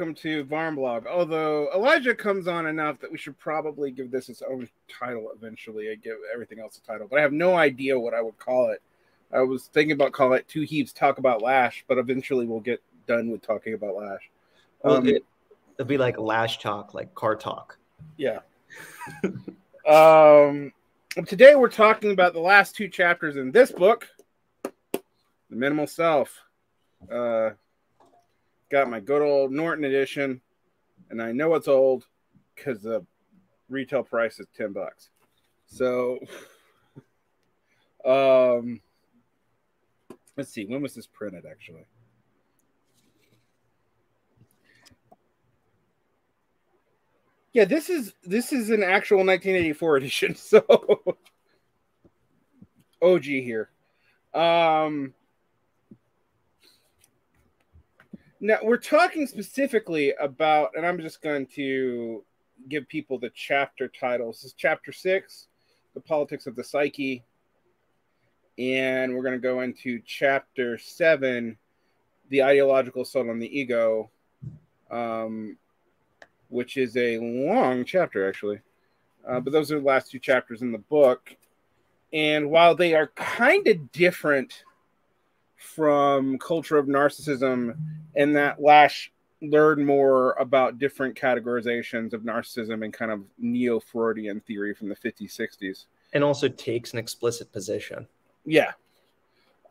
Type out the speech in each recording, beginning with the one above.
welcome to Varn Vlog. Although Elijah comes on enough that we should probably give this its own title eventually. I give everything else a title, but I have no idea what I would call it. I was thinking about calling it Two Heaps Talk About Lasch, but eventually we'll get done with talking about Lasch. Well, um, it, will be like Lasch Talk, like car talk. Yeah. um, today we're talking about the last two chapters in this book, The Minimal Self. Uh, got my good old Norton edition, and I know it's old because the retail price is ten bucks. So, um, let's see, when was this printed actually? Yeah, this is this is an actual 1984 edition. So, OG here. Um, Now we're talking specifically about, and I'm just going to give people the chapter titles. This is chapter six, the politics of the psyche, and we're going to go into chapter seven, the ideological assault on the ego, um, which is a long chapter actually. Uh, but those are the last two chapters in the book, and while they are kind of different from culture of narcissism and that Lasch learned more about different categorizations of narcissism and kind of neo-Freudian theory from the 50s, 60s. And also takes an explicit position. Yeah.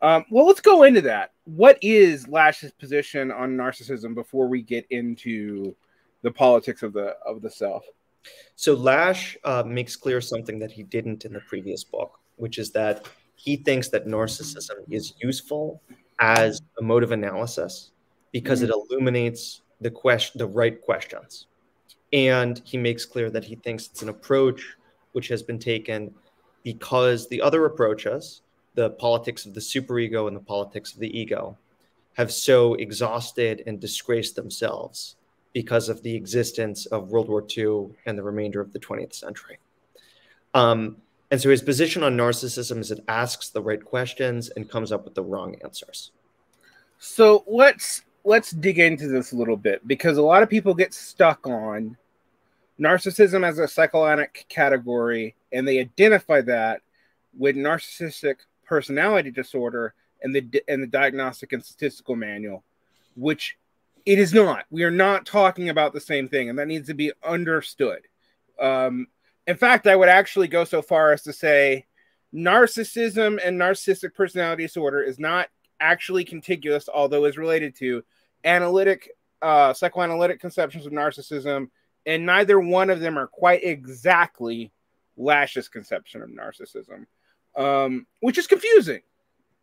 Um, well, let's go into that. What is Lasch's position on narcissism before we get into the politics of the of the self? So Lasch uh, makes clear something that he didn't in the previous book, which is that he thinks that narcissism is useful as a mode of analysis because mm-hmm. it illuminates the question the right questions and he makes clear that he thinks it's an approach which has been taken because the other approaches the politics of the superego and the politics of the ego have so exhausted and disgraced themselves because of the existence of World War II and the remainder of the 20th century. Um, and so his position on narcissism is it asks the right questions and comes up with the wrong answers. So let's let's dig into this a little bit because a lot of people get stuck on narcissism as a psychoanalytic category and they identify that with narcissistic personality disorder and the and the diagnostic and statistical manual which it is not we are not talking about the same thing and that needs to be understood um, in fact, I would actually go so far as to say narcissism and narcissistic personality disorder is not actually contiguous, although is related to analytic, uh, psychoanalytic conceptions of narcissism, and neither one of them are quite exactly Lasch's conception of narcissism, um, which is confusing.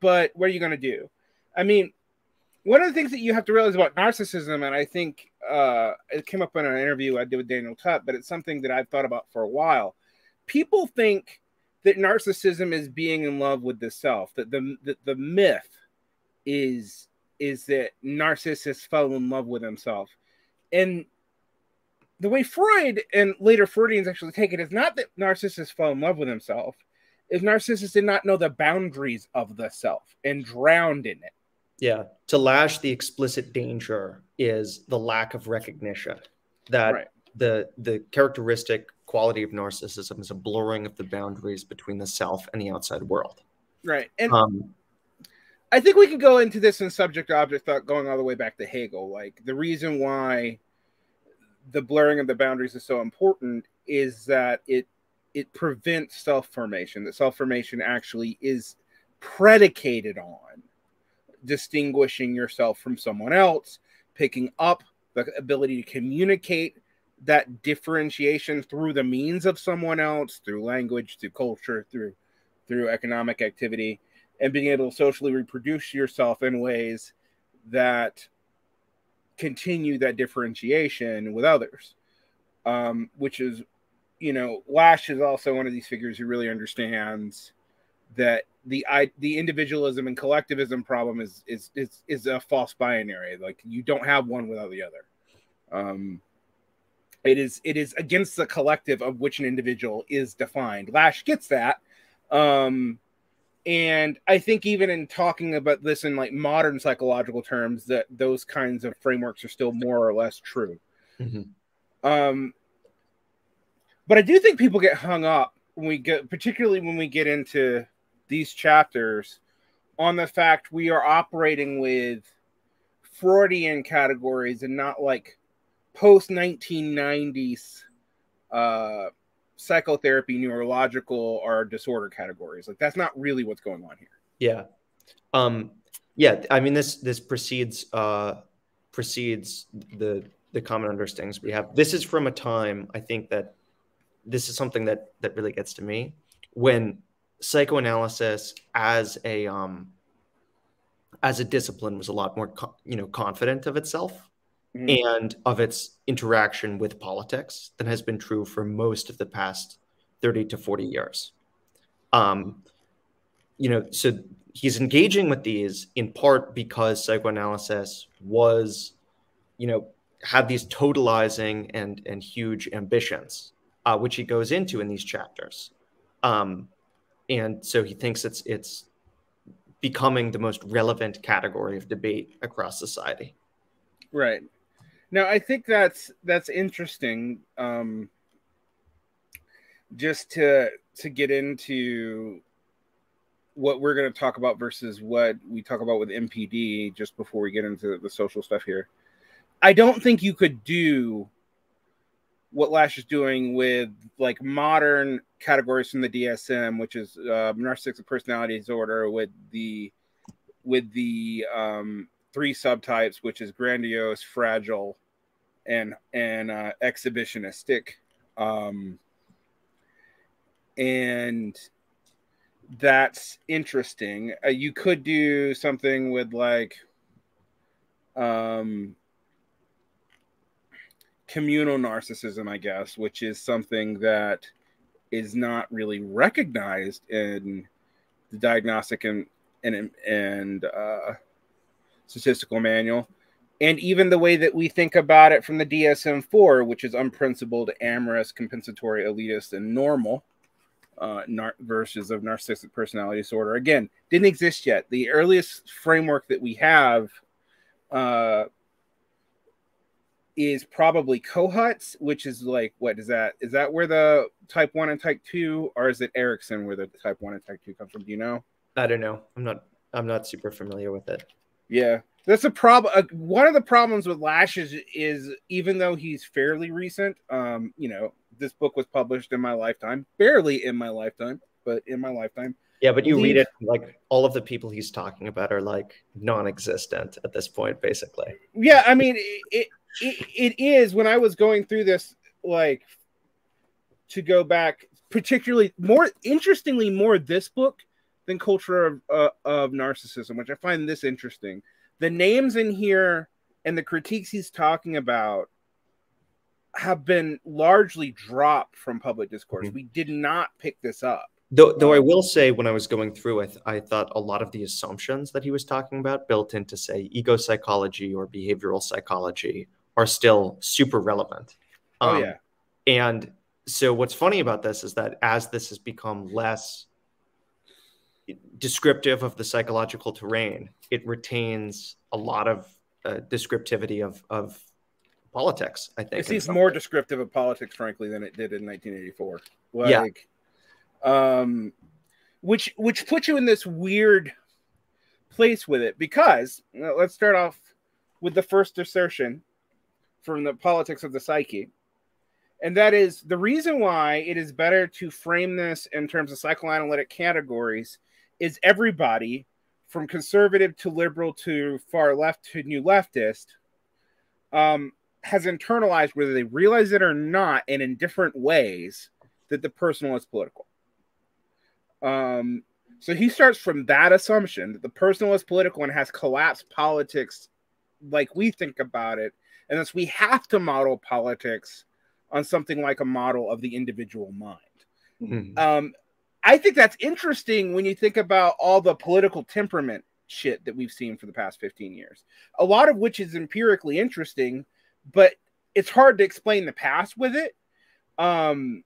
But what are you going to do? I mean, one of the things that you have to realize about narcissism, and I think uh, it came up in an interview I did with Daniel Tutt, but it's something that I've thought about for a while. People think that narcissism is being in love with the self. That the the, myth is is that narcissists fell in love with himself, and the way Freud and later Freudians actually take it is not that narcissists fell in love with himself, is narcissists did not know the boundaries of the self and drowned in it yeah. To Lasch the explicit danger is the lack of recognition that right. the the characteristic quality of narcissism is a blurring of the boundaries between the self and the outside world. Right. And um, I think we can go into this in subject object thought going all the way back to Hegel. Like the reason why the blurring of the boundaries is so important is that it it prevents self formation. That self formation actually is predicated on distinguishing yourself from someone else, picking up the ability to communicate that differentiation through the means of someone else, through language, through culture, through through economic activity, and being able to socially reproduce yourself in ways that continue that differentiation with others. Um, which is, you know, Lasch is also one of these figures who really understands that the I, the individualism and collectivism problem is is is is a false binary. Like you don't have one without the other. Um, it is it is against the collective of which an individual is defined. Lasch gets that, um, and I think even in talking about this in like modern psychological terms, that those kinds of frameworks are still more or less true. Mm-hmm. Um, but I do think people get hung up when we get, particularly when we get into these chapters, on the fact we are operating with Freudian categories and not like post 1990s uh, psychotherapy, neurological, or disorder categories. Like that's not really what's going on here. Yeah. Um, yeah. I mean, this this precedes uh, precedes the the common understandings we have. This is from a time I think that this is something that that really gets to me when psychoanalysis as a um as a discipline was a lot more you know confident of itself mm-hmm. and of its interaction with politics than has been true for most of the past 30 to 40 years um you know so he's engaging with these in part because psychoanalysis was you know had these totalizing and and huge ambitions uh, which he goes into in these chapters. Um, and so he thinks it's it's becoming the most relevant category of debate across society. Right. Now, I think that's that's interesting. Um, just to to get into what we're going to talk about versus what we talk about with NPD just before we get into the social stuff here. I don't think you could do what Lasch is doing with like modern categories from the DSM, which is uh, narcissistic personality disorder, with the with the um, three subtypes, which is grandiose, fragile, and and uh, exhibitionistic, um, and that's interesting. Uh, you could do something with like um communal narcissism, I guess, which is something that is not really recognized in the diagnostic and and and uh, statistical manual, and even the way that we think about it from the DSM-4, which is unprincipled, amorous, compensatory, elitist, and normal. Uh, nar- of narcissistic personality disorder again didn't exist yet. The earliest framework that we have uh, is probably Kohut's, which is like what is that? Is that where the type one and type two, or is it Erikson where the type one and type two comes from? Do you know? I don't know. I'm not. I'm not super familiar with it. Yeah, that's a problem. Uh, one of the problems with Lashes is even though he's fairly recent, um, you know, this book was published in my lifetime, barely in my lifetime, but in my lifetime. Yeah, but you read it like all of the people he's talking about are like non-existent at this point, basically. Yeah, I mean, it, it, it is when I was going through this, like to go back, particularly more interestingly, more this book than Culture of, uh, of Narcissism, which I find this interesting. The names in here and the critiques he's talking about have been largely dropped from public discourse. Mm-hmm. We did not pick this up. Though, though I will say, when I was going through, I, th- I thought a lot of the assumptions that he was talking about built into, say, ego psychology or behavioral psychology are still super relevant. Oh um, yeah. And so what's funny about this is that as this has become less descriptive of the psychological terrain, it retains a lot of uh, descriptivity of of politics. I think it seems more descriptive of politics, frankly, than it did in 1984. Like, yeah. um, which which puts you in this weird place with it because let's start off with the first assertion from the politics of the psyche. And that is the reason why it is better to frame this in terms of psychoanalytic categories is everybody from conservative to liberal to far left to new leftist um, has internalized whether they realize it or not and in different ways that the personal is political. Um, so he starts from that assumption that the personal is political and has collapsed politics like we think about it and thus we have to model politics on something like a model of the individual mind. Mm-hmm. Um, I think that's interesting when you think about all the political temperament shit that we've seen for the past 15 years. A lot of which is empirically interesting, but it's hard to explain the past with it. Um,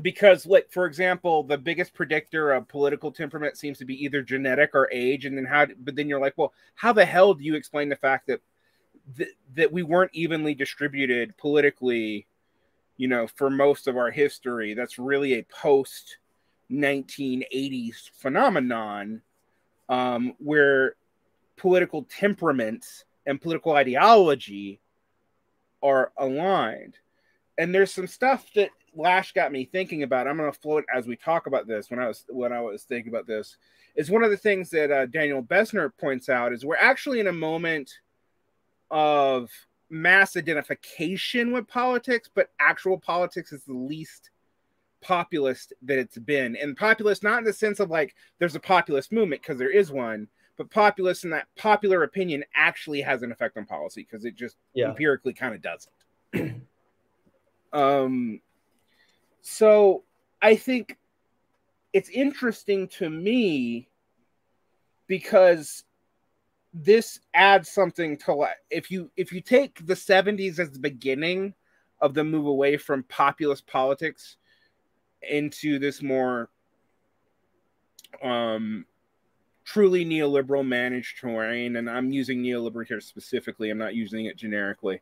because like for example the biggest predictor of political temperament seems to be either genetic or age and then how but then you're like well how the hell do you explain the fact that th- that we weren't evenly distributed politically you know for most of our history that's really a post 1980s phenomenon um, where political temperaments and political ideology are aligned and there's some stuff that Lasch got me thinking about. I'm going to float as we talk about this. When I was when I was thinking about this, is one of the things that uh, Daniel Bessner points out is we're actually in a moment of mass identification with politics, but actual politics is the least populist that it's been. And populist, not in the sense of like there's a populist movement because there is one, but populist in that popular opinion actually has an effect on policy because it just yeah. empirically kind of doesn't. um, so I think it's interesting to me because this adds something to if you if you take the 70s as the beginning of the move away from populist politics into this more um truly neoliberal managed terrain and i'm using neoliberal here specifically i'm not using it generically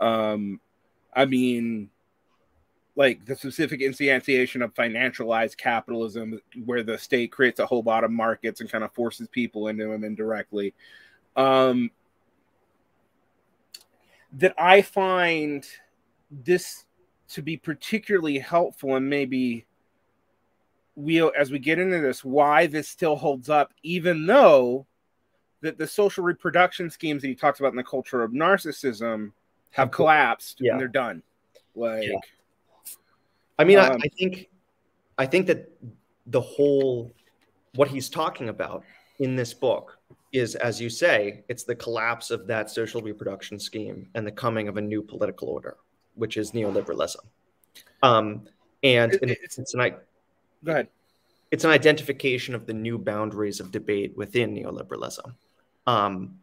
um i mean like the specific instantiation of financialized capitalism where the state creates a whole lot of markets and kind of forces people into them indirectly. Um, that i find this to be particularly helpful and maybe we'll as we get into this why this still holds up even though that the social reproduction schemes that he talks about in the culture of narcissism have collapsed yeah. and they're done. Like yeah I mean, um, I, I think, I think that the whole what he's talking about in this book is, as you say, it's the collapse of that social reproduction scheme and the coming of a new political order, which is neoliberalism. Um, and, it, it's, it's an go ahead. It's an identification of the new boundaries of debate within neoliberalism, um,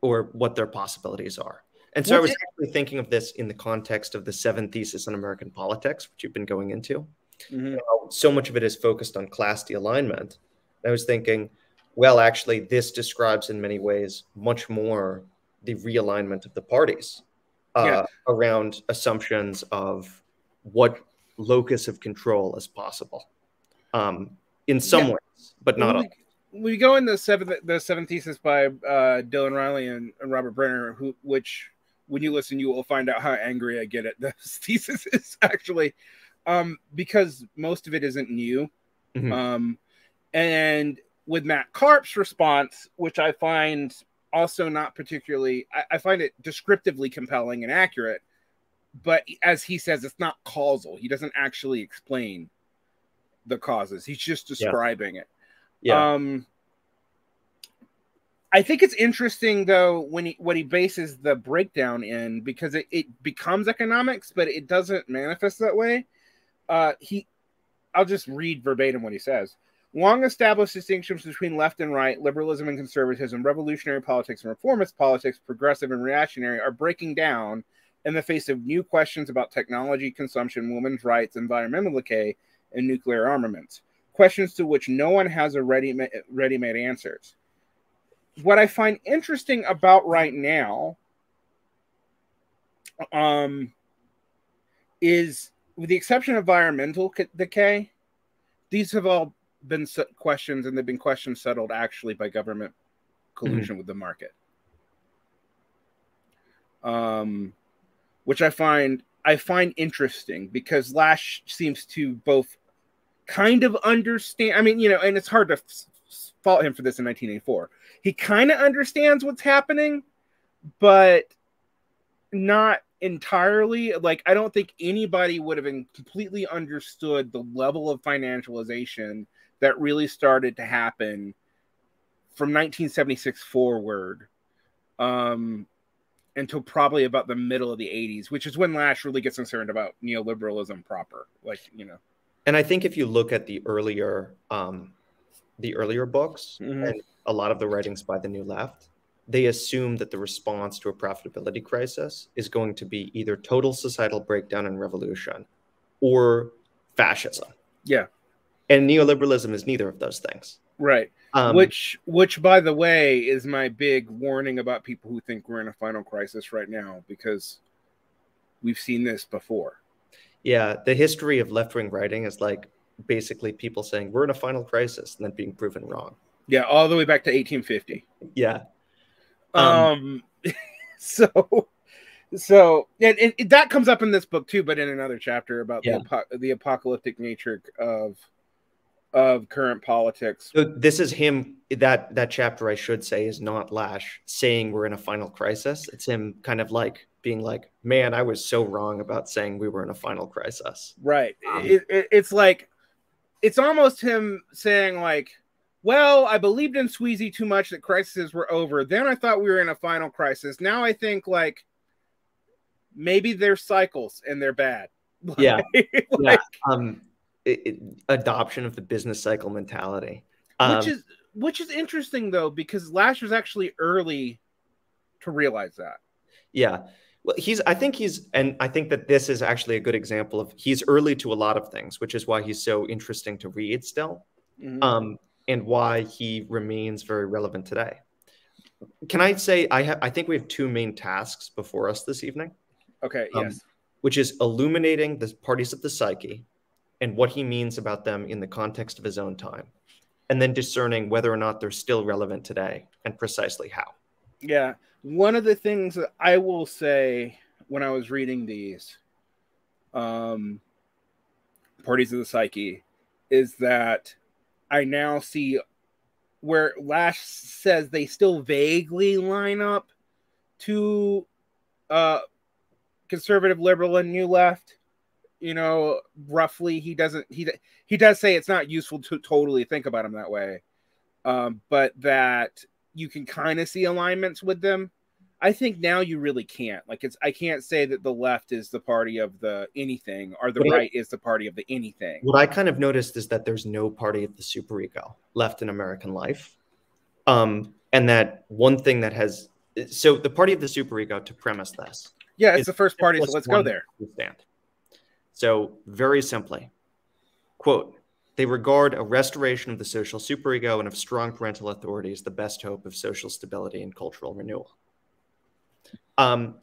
or what their possibilities are. And so I was actually thinking of this in the context of the seven thesis on American politics, which you've been going into. Mm-hmm. so much of it is focused on class de-alignment. I was thinking, well, actually, this describes in many ways much more the realignment of the parties uh, yeah. around assumptions of what locus of control is possible um, in some yeah. ways, but not all. We go in the seventh the seventh thesis by uh, Dylan Riley and, and Robert Brenner, who which when you listen, you will find out how angry I get at this thesis is actually, um, because most of it isn't new. Mm-hmm. Um, and with Matt Karp's response, which I find also not particularly, I, I find it descriptively compelling and accurate, but as he says, it's not causal. He doesn't actually explain the causes. He's just describing yeah. it. Yeah. Um, I think it's interesting though when he what he bases the breakdown in because it, it becomes economics, but it doesn't manifest that way. Uh, he, I'll just read verbatim what he says. Long established distinctions between left and right, liberalism and conservatism, revolutionary politics and reformist politics, progressive and reactionary are breaking down in the face of new questions about technology, consumption, women's rights, environmental decay, and nuclear armaments. Questions to which no one has a ready ready-made answers what I find interesting about right now um, is, with the exception of environmental decay, these have all been questions, and they've been questions settled actually by government collusion mm-hmm. with the market. Um, which I find I find interesting because Lasch seems to both kind of understand. I mean, you know, and it's hard to fault him for this in 1984. He kind of understands what's happening, but not entirely. Like, I don't think anybody would have completely understood the level of financialization that really started to happen from 1976 forward um, until probably about the middle of the 80s, which is when Lasch really gets concerned about neoliberalism proper. Like, you know. And I think if you look at the earlier um, the earlier books mm-hmm. and a lot of the writings by the New Left, they assume that the response to a profitability crisis is going to be either total societal breakdown and revolution or fascism. Yeah. And neoliberalism is neither of those things. Right. Um, which, which, by the way, is my big warning about people who think we're in a final crisis right now because we've seen this before. Yeah, the history of left wing writing is like basically people saying we're in a final crisis and then being proven wrong. Yeah, all the way back to 1850. Yeah. Um, um so so and, and, that comes up in this book too, but in another chapter about yeah. the, the apocalyptic nature of of current politics. So this is him. That that chapter, I should say, is not Lasch saying we're in a final crisis. It's him kind of like being like, "Man, I was so wrong about saying we were in a final crisis." Right. Um, it, it, it's like, it's almost him saying like, "Well, I believed in Sweezy too much that crises were over. Then I thought we were in a final crisis. Now I think like." maybe they're cycles and they're bad. Yeah. like, yeah. Um, it, it, adoption of the business cycle mentality. Um, which is which is interesting though, because Lasher's actually early to realize that. Yeah. Well, he's I think he's and I think that this is actually a good example of he's early to a lot of things, which is why he's so interesting to read still. Mm-hmm. Um, and why he remains very relevant today. Can I say I have I think we have two main tasks before us this evening. Okay, um, yes. Which is illuminating the parties of the psyche and what he means about them in the context of his own time, and then discerning whether or not they're still relevant today and precisely how. Yeah. One of the things that I will say when I was reading these um, parties of the psyche is that I now see where Lasch says they still vaguely line up to uh, conservative, liberal, and new left. You know, roughly, he doesn't. He he does say it's not useful to totally think about him that way, um, but that you can kind of see alignments with them. I think now you really can't. Like it's I can't say that the left is the party of the anything or the right I, is the party of the anything. What I kind of noticed is that there's no party of the superego left in American life. Um, and that one thing that has so the party of the superego to premise this yeah, it's the first party, so let's go there. Stand. So, very simply, quote, they regard a restoration of the social superego and of strong parental authority as the best hope of social stability and cultural renewal. Um,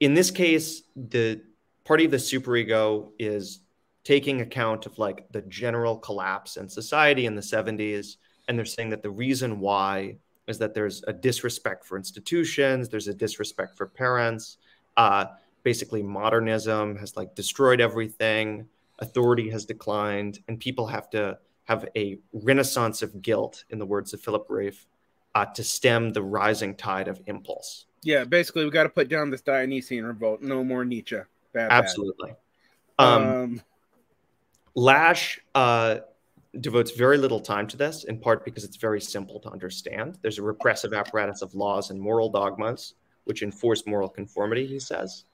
in this case, the party of the superego is taking account of like the general collapse in society in the 70s. And they're saying that the reason why is that there's a disrespect for institutions, there's a disrespect for parents, uh, basically modernism has like destroyed everything authority has declined and people have to have a renaissance of guilt in the words of philip rieff uh, to stem the rising tide of impulse yeah basically we got to put down this dionysian revolt. No more nietzsche. Bad, absolutely. Bad. Um, um, lasch uh, devotes very little time to this in part because it's very simple to understand. There's a repressive apparatus of laws and moral dogmas which enforce moral conformity, he says.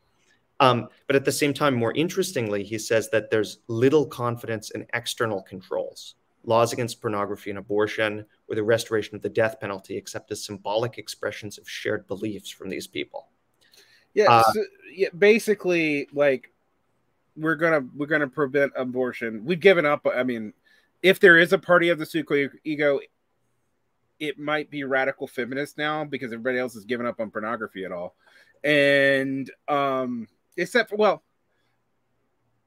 Um, but at the same time, more interestingly, he says that there's little confidence in external controls, laws against pornography and abortion, or the restoration of the death penalty, except as symbolic expressions of shared beliefs from these people. Yeah, uh, so, yeah basically, like we're gonna we're gonna prevent abortion. We've given up. I mean, if there is a party of the super ego, it might be radical feminist now because everybody else has given up on pornography at all. And um except for well,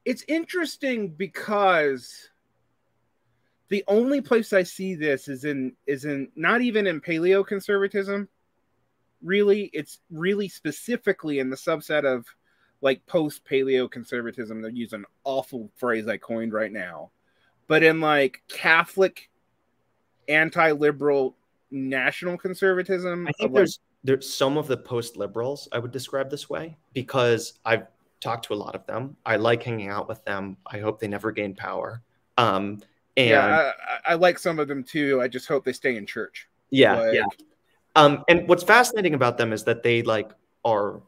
it's interesting because the only place I see this is in is in not even in paleo conservatism. Really, it's really specifically in the subset of like post paleo conservatism. They're using an awful phrase I coined right now, but in like Catholic anti liberal national conservatism. I think there's like, there's some of the post liberals I would describe this way because I've talked to a lot of them. I like hanging out with them. I hope they never gain power. Um, and yeah, I, I like some of them too. I just hope they stay in church. Yeah, like, yeah. Um, and what's fascinating about them is that they like are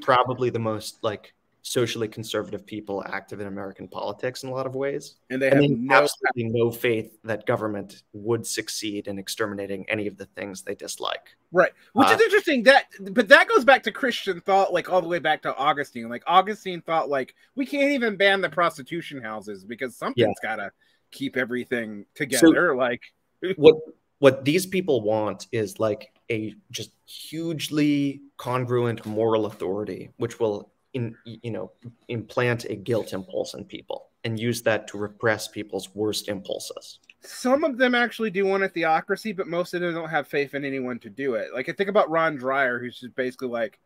probably the most like socially conservative people active in American politics in a lot of ways. And they have and no absolutely no faith that government would succeed in exterminating any of the things they dislike. Right. Which Uh, is interesting that but that goes back to Christian thought like all the way back to Augustine. Like Augustine thought like we can't even ban the prostitution houses because something's got to keep everything together like what what these people want is like a just hugely congruent moral authority which will in you know implant a guilt impulse in people and use that to repress people's worst impulses some of them actually do want a theocracy, but most of them don't have faith in anyone to do it. Like I think about Rod Dreher, who's just basically like,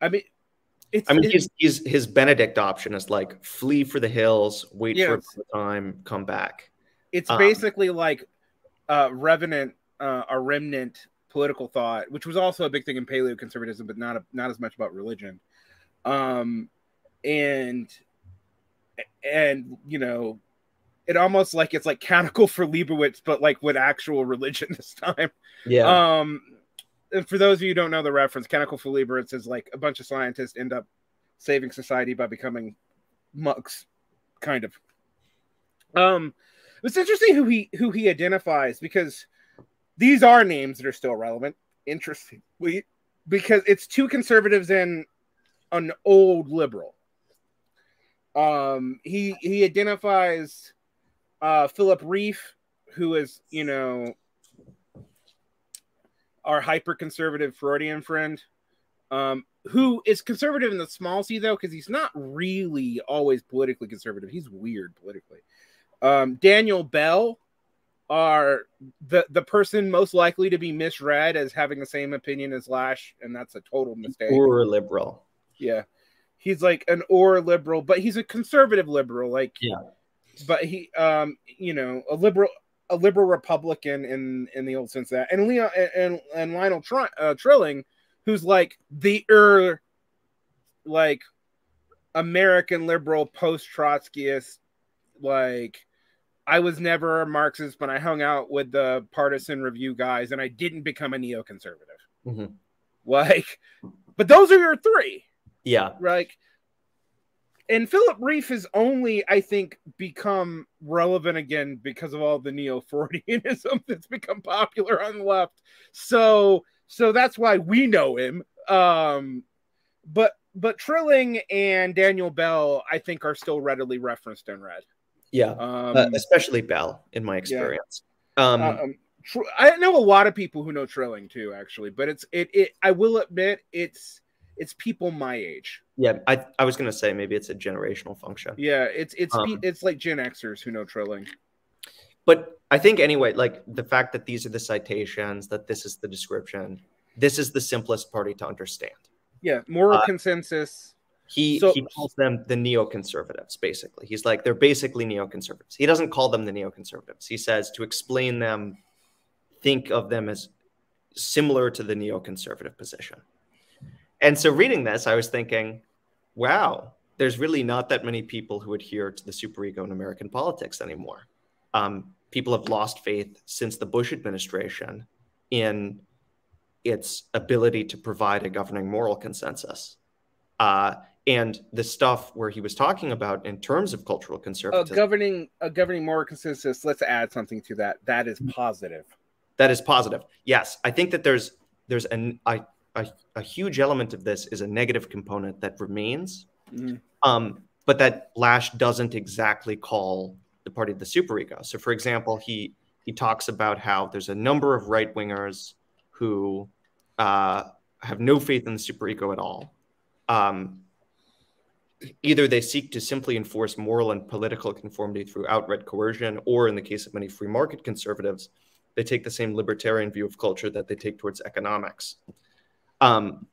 I mean, it's. i mean he's, he's his benedict option is like flee for the hills wait for a time come back it's um, basically like uh, revenant, uh, a remnant political thought, which was also a big thing in paleoconservatism, but not a, not as much about religion. Um, and and you know, it almost like it's like Canticle for Leibowitz, but like with actual religion this time. yeah Um, for those of you who don't know the reference, Canticle for is like a bunch of scientists end up saving society by becoming monks, kind of. Um, it's interesting who he who he identifies because these are names that are still relevant. Interestingly, because it's two conservatives and an old liberal. Um, he he identifies uh, Philip Rieff, who is you know our hyper conservative Freudian friend, um, who is conservative in the small c though, because he's not really always politically conservative. He's weird politically. Um, Daniel Bell are the the person most likely to be misread as having the same opinion as Lasch, and that's a total mistake. or liberal Yeah. He's like an or liberal, but he's a conservative liberal. Like, Yeah. But he, um, you know, a liberal, a liberal Republican in in the old sense of that, and Leon and and Lionel Tr- uh, Trilling, who's like the er, like American liberal post Trotskyist, like. I was never a Marxist, but I hung out with the partisan review guys, and I didn't become a neoconservative. Mhm. Like, but those are your three yeah like and Philip Rieff has only, I think, become relevant again because of all the neo-Freudianism that's become popular on the left. So, so that's why we know him. Um, but but Trilling and Daniel Bell, I think, are still readily referenced and read. yeah Um, uh, especially bell in my experience um, uh, um, Tr- I know a lot of people who know Trilling too, actually. But it's it it. I will admit, it's it's people my age. yeah I, I was gonna say maybe it's a generational function Yeah, it's it's Um, it's like Gen Xers who know Trilling. but I think anyway, like the fact that these are the citations, that this is the description, this is the simplest party to understand. Yeah, moral Uh, consensus. He So- he calls them the neoconservatives, basically. He's like, they're basically neoconservatives. He doesn't call them the neoconservatives. He says to explain them, think of them as similar to the neoconservative position. And so reading this, I was thinking, wow, there's really not that many people who adhere to the superego in American politics anymore. Um, people have lost faith since the Bush administration in its ability to provide a governing moral consensus. Uh, and the stuff where he was talking about in terms of cultural A conservatism, governing a governing moral consensus. Let's add something to that. That is positive. that is positive. Yes, I think that there's there's an a, a, a huge element of this is a negative component that remains, Mhm. um, but that Lasch doesn't exactly call the party the superego. So, for example, he he talks about how there's a number of right wingers who uh, have no faith in the superego at all. Um, either they seek to simply enforce moral and political conformity through outright coercion, or in the case of many free market conservatives, they take the same libertarian view of culture that they take towards economics. Um,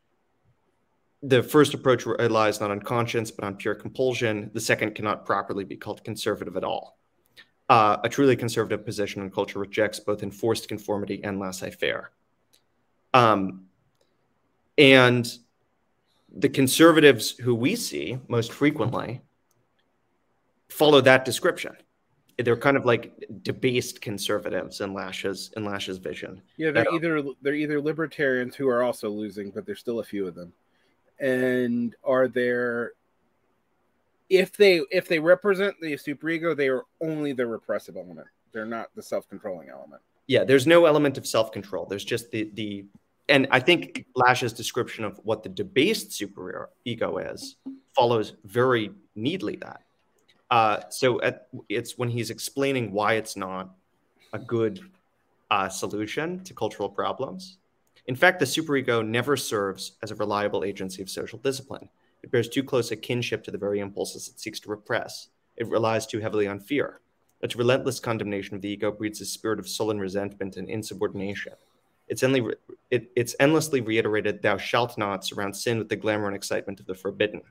the first approach relies not on conscience, but on pure compulsion. The second cannot properly be called conservative at all. Uh, a truly conservative position on culture rejects both enforced conformity and laissez faire. Um, and the conservatives who we see most frequently follow that description. They're kind of like debased conservatives in Lasch's in Lasch's vision. Yeah, they're either they're either libertarians who are also losing, but there's still a few of them, and are there if they if they represent the superego, they are only the repressive element. They're not the self-controlling element. Yeah, there's no element of self-control. There's just the the and I think Lasch's description of what the debased super ego is follows very neatly that. Uh, so at, it's when he's explaining why it's not a good uh, solution to cultural problems. In fact, the superego never serves as a reliable agency of social discipline. It bears too close a kinship to the very impulses it seeks to repress. It relies too heavily on fear. Its relentless condemnation of the ego breeds a spirit of sullen resentment and insubordination. It's, endly, it, it's endlessly reiterated, thou shalt not, surround sin with the glamour and excitement of the forbidden.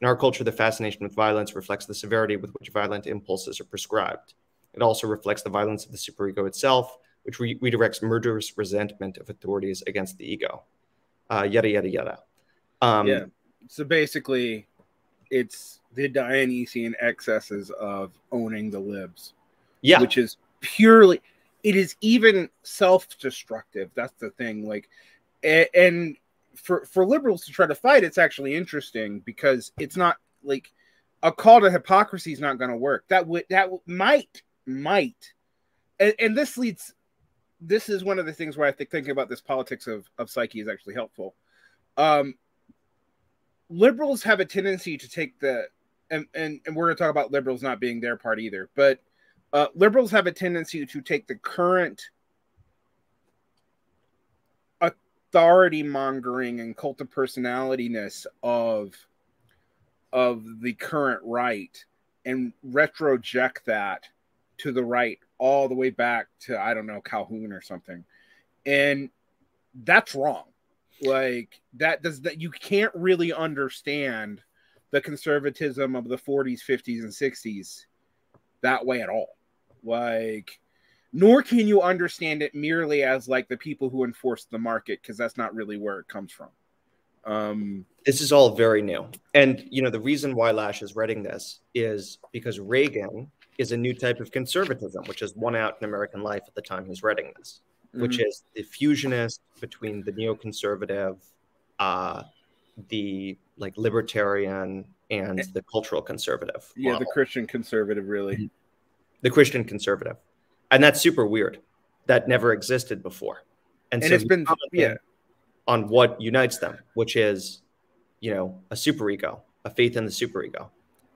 In our culture, the fascination with violence reflects the severity with which violent impulses are prescribed. It also reflects the violence of the superego itself, which re- redirects murderous resentment of authorities against the ego. Uh, yada, yada, yada. Um, yeah. So basically, it's the Dionysian excesses of owning the libs. Yeah. Which is purely, it is even self destructive. That's the thing. Like, and for, for liberals to try to fight, it's actually interesting because it's not like a call to hypocrisy is not going to work. That would, that might, might. And, and this leads this is one of the things where I think thinking about this politics of, of psyche is actually helpful. Um, liberals have a tendency to take the and, and, and we're going to talk about liberals not being their part either, but uh, liberals have a tendency to take the current authority mongering and cult of personalityness of of the current right and retroject that to the right all the way back to I don't know Calhoun or something, and that's wrong. Like that does that you can't really understand the conservatism of the 40s, 50s, and 60s that way at all. Like, nor can you understand it merely as like the people who enforce the market because that's not really where it comes from. Um, this is all very new, and you know the reason why Lasch is writing this is because Reagan is a new type of conservatism, which has won out in American life at the time he's writing this, mm-hmm. which is the fusionist between the neoconservative, uh, the like libertarian, and the cultural conservative. Yeah, model. the Christian conservative, really. Mm-hmm. The Christian conservative, and that's super weird. That never existed before, and, and so it's been yeah on what unites them, which is, you know, a superego, a faith in the superego.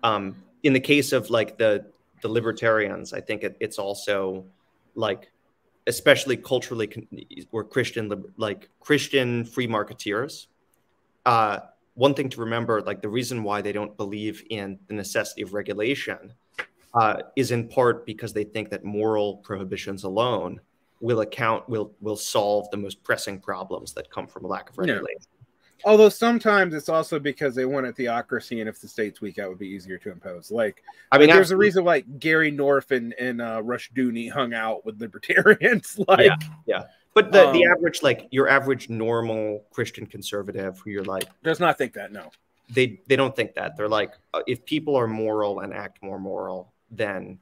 Um, in the case of like the the libertarians, I think it, it's also like, especially culturally or Christian, like Christian free marketeers. Uh, one thing to remember, like the reason why they don't believe in the necessity of regulation uh, is in part because they think that moral prohibitions alone will account will will solve the most pressing problems that come from a lack of regulation. Although sometimes it's also because they want a theocracy, and if the state's weak, that would be easier to impose. Like, I mean, like there's a reason like Gary North and, and uh, Rushdoony hung out with libertarians. like, yeah, yeah. But the, um, the average, like your average normal Christian conservative, who you're like, does not think that. No, they they don't think that. They're like, uh, if people are moral and act more moral, then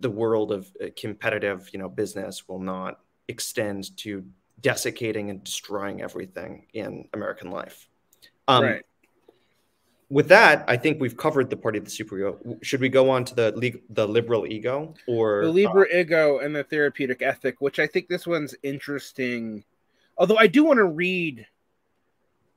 the world of uh, competitive, you know, business will not extend to desiccating and destroying everything in American life. Um, right. With that, I think we've covered the party of the superego. Should we go on to the the liberal ego or the liberal uh, ego and the therapeutic ethic, which I think this one's interesting. Although I do want to read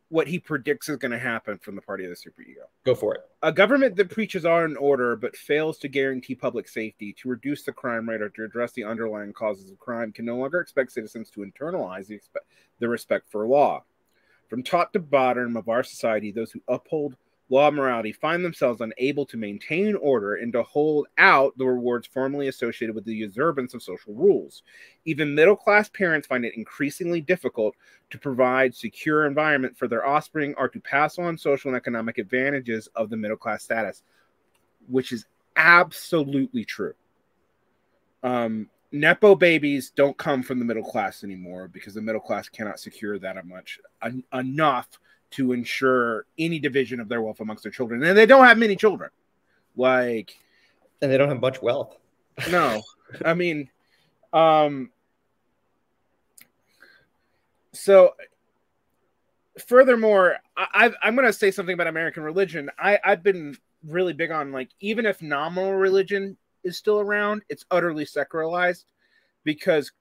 what he predicts is going to happen from the party of the superego. Go for it. A government that preaches law and order but fails to guarantee public safety, to reduce the crime rate, or to address the underlying causes of crime can no longer expect citizens to internalize the, the respect for law. From top to bottom of our society, those who uphold law morality find themselves unable to maintain order and to hold out the rewards formerly associated with the observance of social rules. Even middle class parents find it increasingly difficult to provide secure environment for their offspring or to pass on social and economic advantages of the middle class status, which is absolutely true. Um, Nepo babies don't come from the middle class anymore because the middle class cannot secure that much en- enough to ensure any division of their wealth amongst their children. And they don't have many children. Like and they don't have much wealth. no. I mean um so furthermore, I, am going to say something about American religion. I, I've been really big on like even if nominal religion is still around, it's utterly secularized because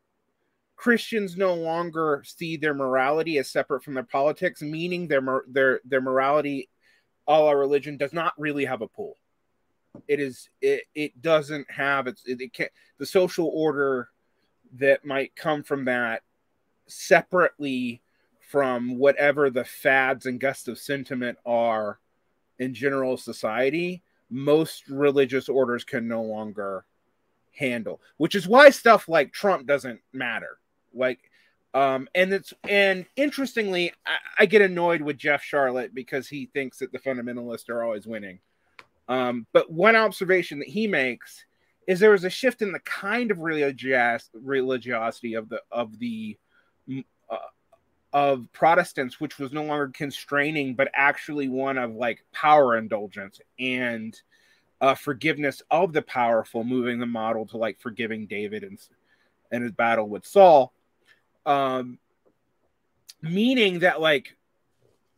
Christians no longer see their morality as separate from their politics, meaning their their their morality, all our religion, does not really have a pull. It is it it doesn't have it's it, it can't the social order that might come from that separately from whatever the fads and gusts of sentiment are in general society. Most religious orders can no longer handle, which is why stuff like Trump doesn't matter like, um, and it's and interestingly, I, I, get annoyed with Jeff Sharlet because he thinks that the fundamentalists are always winning. Um, but one observation that he makes is there was a shift in the kind of religiosity of the of the uh, of Protestants, which was no longer constraining, but actually one of like power indulgence and uh, forgiveness of the powerful, moving the model to like forgiving David and and his battle with Saul um, meaning that like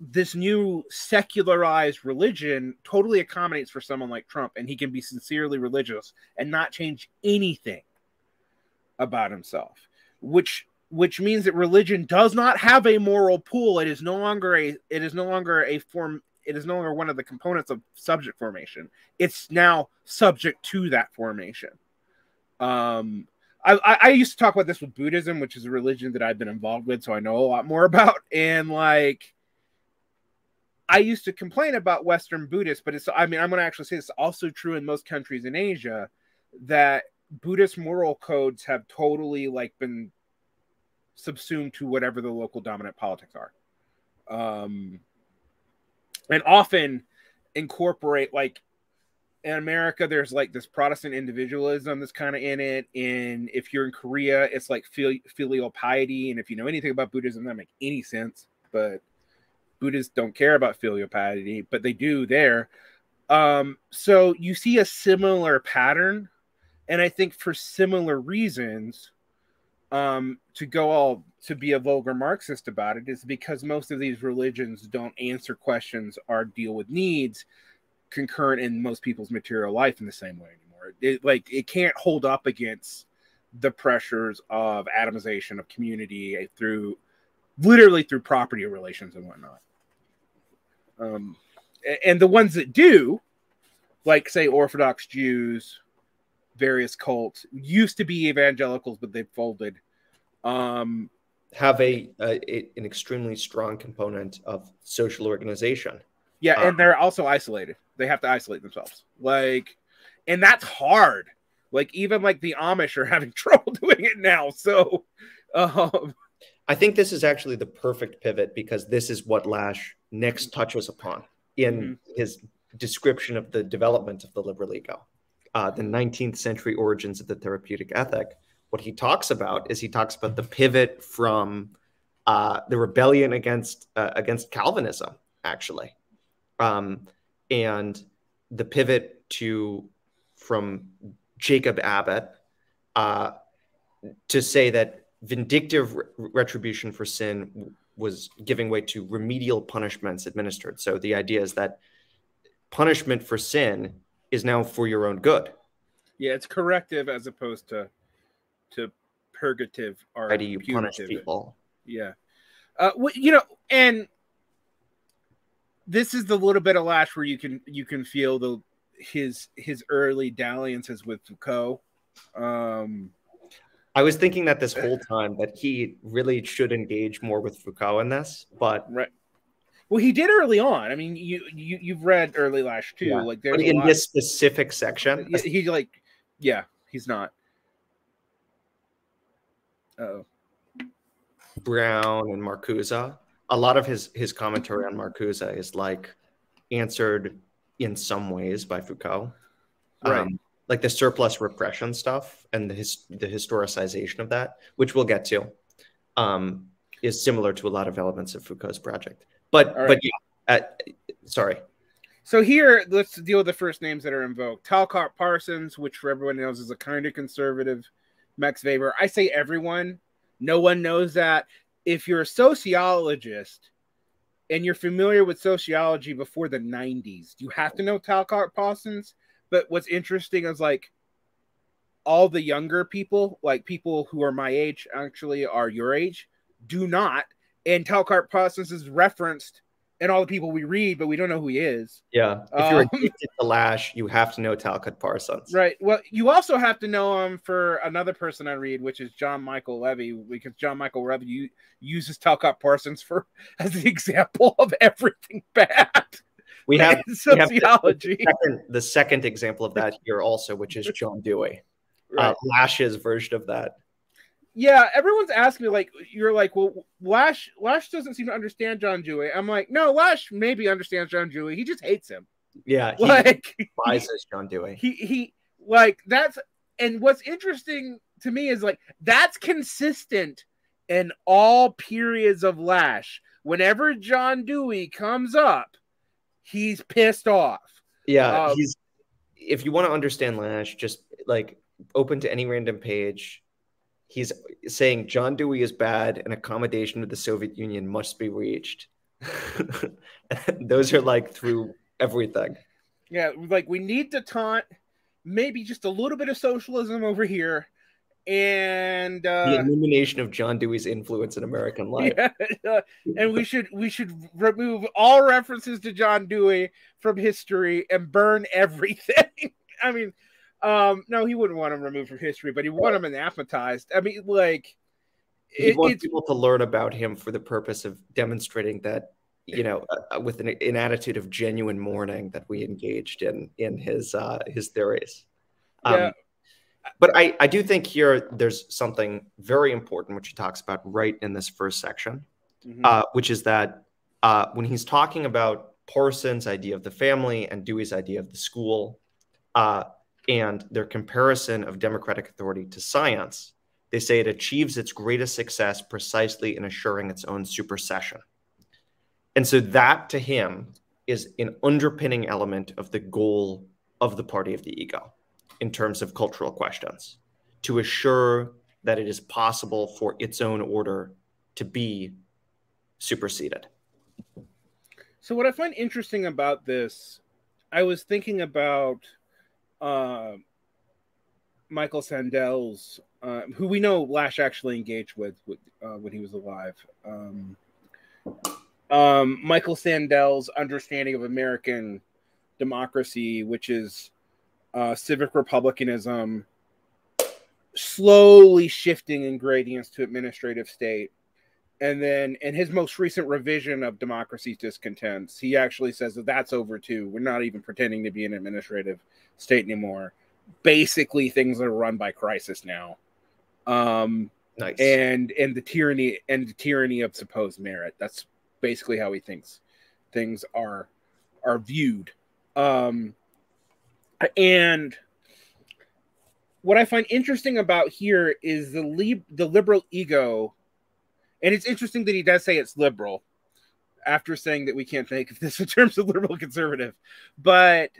this new secularized religion totally accommodates for someone like Trump, and he can be sincerely religious and not change anything about himself, which which means that religion does not have a moral pool. It is no longer a it is no longer a form. It is no longer one of the components of subject formation. It's now subject to that formation. Um, I, I used to talk about this with Buddhism, which is a religion that I've been involved with, so I know a lot more about. And like, I used to complain about Western Buddhists, but it's I mean I'm going to actually say it's also true in most countries in Asia that Buddhist moral codes have totally like been subsumed to whatever the local dominant politics are, um, and often incorporate like in America, there's like this Protestant individualism that's kind of in it. And if you're in Korea, it's like filial piety. And if you know anything about Buddhism, that make any sense. But Buddhists don't care about filial piety, but they do there. Um, so you see a similar pattern, and I think for similar reasons, um, to go all to be a vulgar Marxist about it is because most of these religions don't answer questions or deal with needs concurrent in most people's material life in the same way anymore. It like it can't hold up against the pressures of atomization of community through literally through property relations and whatnot. Um, and the ones that do, like say Orthodox Jews, various cults, used to be evangelicals, but they've folded. Um, have a, a, an extremely strong component of social organization. Yeah, and um, they're also isolated. They have to isolate themselves. Like, and that's hard. Like even like the Amish are having trouble doing it now. So, um, I think this is actually the perfect pivot because this is what Lasch next touches upon in mm-hmm. his description of the development of the liberal ego, uh, the 19th century origins of the therapeutic ethic. What he talks about is he talks about the pivot from uh, the rebellion against uh, against Calvinism, actually, um, and the pivot to from Jacob Abbott uh, to say that vindictive re- retribution for sin was giving way to remedial punishments administered. So the idea is that punishment for sin is now for your own good. Yeah, it's corrective as opposed to to purgative or How do you punish people? Yeah, uh, you know, and this is the little bit of Lasch where you can you can feel the his his early dalliances with Foucault. Um, I was thinking that this whole time that he really should engage more with Foucault in this, but right. Well, he did early on. I mean, you you you've read early Lasch too. Yeah. Like there's in this specific section, he, he like yeah, he's not. Oh, Brown and Marcuse a lot of his his commentary on Marcuse is like answered in some ways by Foucault. Right. Um, like the surplus repression stuff and the his, the historicization of that, which we'll get to, um, is similar to a lot of elements of Foucault's project. But right. but yeah, uh, sorry. So here, let's deal with the first names that are invoked. Talcott Parsons, which for everyone knows is a kind of conservative. Max Weber. I say everyone. No one knows that if you're a sociologist, and you're familiar with sociology before the 90s, you have to know Talcott Parsons. But what's interesting is like all the younger people, like people who are my age, actually are your age, do not. And Talcott Parsons is referenced in all the people we read, but we don't know who he is. Yeah. If you're um, addicted to Lasch, you have to know Talcott Parsons. Right. Well, you also have to know him for another person I read, which is John Michael Levy, because John Michael Levy uses Talcott Parsons for as the example of everything bad. We have, sociology. We have the, second, the, second, example of that here also, which is John Dewey. Uh, right. Uh, Lasch's version of that yeah, everyone's asking me like, you're like, well, Lasch Lasch doesn't seem to understand John Dewey. I'm like, no, Lasch maybe understands John Dewey. He just hates him. Yeah, like despises John Dewey. He he like that's and what's interesting to me is like that's consistent in all periods of Lasch. Whenever John Dewey comes up, he's pissed off. Yeah, um, he's. If you want to understand Lasch, just like open to any random page he's saying John Dewey is bad and accommodation with the Soviet Union must be reached. Those are like through everything. Yeah, like we need to taunt maybe just a little bit of socialism over here and uh, the elimination of John Dewey's influence in American life. Yeah, and we should we should remove all references to John Dewey from history and burn everything. I mean, um, no, he wouldn't want him removed from history, but he would want him anathematized. I mean, like, he it, wants people to learn about him for the purpose of demonstrating that, you know, uh, uh, with an, an, attitude of genuine mourning that we engaged in in his uh, his theories. Um, yeah. But I, I do think here there's something very important which he talks about right in this first section, mm-hmm. uh, which is that uh, when he's talking about Parsons' idea of the family and Dewey's idea of the school, uh, and their comparison of democratic authority to science, they say it achieves its greatest success precisely in assuring its own supersession. And so that to him is an underpinning element of the goal of the party of the ego in terms of cultural questions to assure that it is possible for its own order to be superseded. So, what I find interesting about this, I was thinking about uh, Michael Sandel's, uh, who we know Lasch actually engaged with, with uh, when he was alive. Um, um, Michael Sandel's understanding of American democracy, which is uh, civic republicanism, slowly shifting in gradients to administrative state. And then in his most recent revision of Democracy's Discontents, he actually says that that's over too. We're not even pretending to be an administrative state anymore. Basically, things are run by crisis now. Um, nice. And and the tyranny and the tyranny of supposed merit. That's basically how he thinks things are are viewed. Um, and what I find interesting about here is the li- the liberal ego, and it's interesting that he does say it's liberal after saying that we can't think of this in terms of liberal conservative, but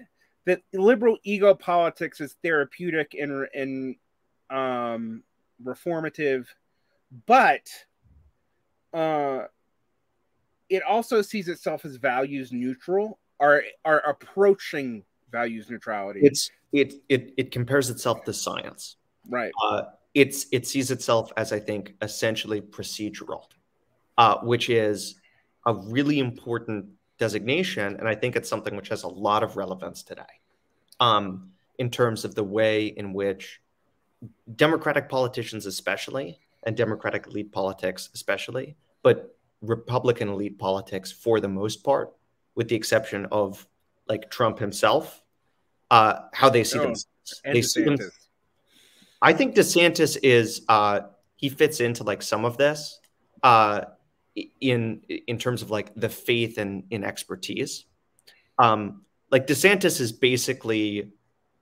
that liberal ego politics is therapeutic and and um, reformative, but uh, it also sees itself as values neutral or are approaching values neutrality. It's it it it compares itself to science, right? Uh, it's it sees itself as I think essentially procedural, uh, which is a really important designation, and I think it's something which has a lot of relevance today, um, in terms of the way in which Democratic politicians, especially, and Democratic elite politics, especially, but Republican elite politics for the most part, with the exception of like Trump himself, uh, how they see oh, themselves. They see them. I think DeSantis is uh, he fits into like some of this. Uh, in in terms of like the faith and in expertise. Um, like DeSantis is basically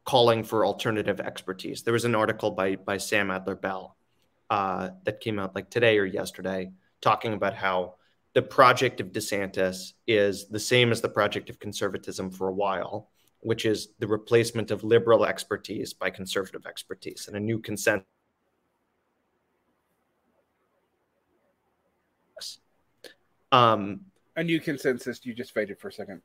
calling for alternative expertise. There was an article by by Sam Adler Bell uh, that came out like today or yesterday, talking about how the project of DeSantis is the same as the project of conservatism for a while, which is the replacement of liberal expertise by conservative expertise and a new consensus Um, A new consensus. You just faded for a second.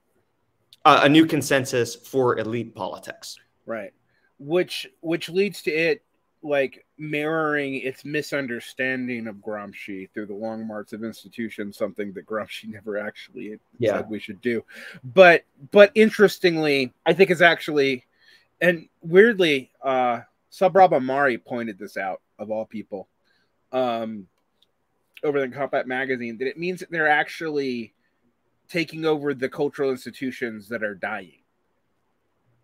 Uh, a new consensus for elite politics. Right. Which which leads to it like mirroring its misunderstanding of Gramsci through the long march of institutions, something that Gramsci never actually yeah. said we should do. But but interestingly, I think is actually and weirdly, uh Sohrab Ahmari pointed this out of all people. Um over the Compact magazine that it means that they're actually taking over the cultural institutions that are dying.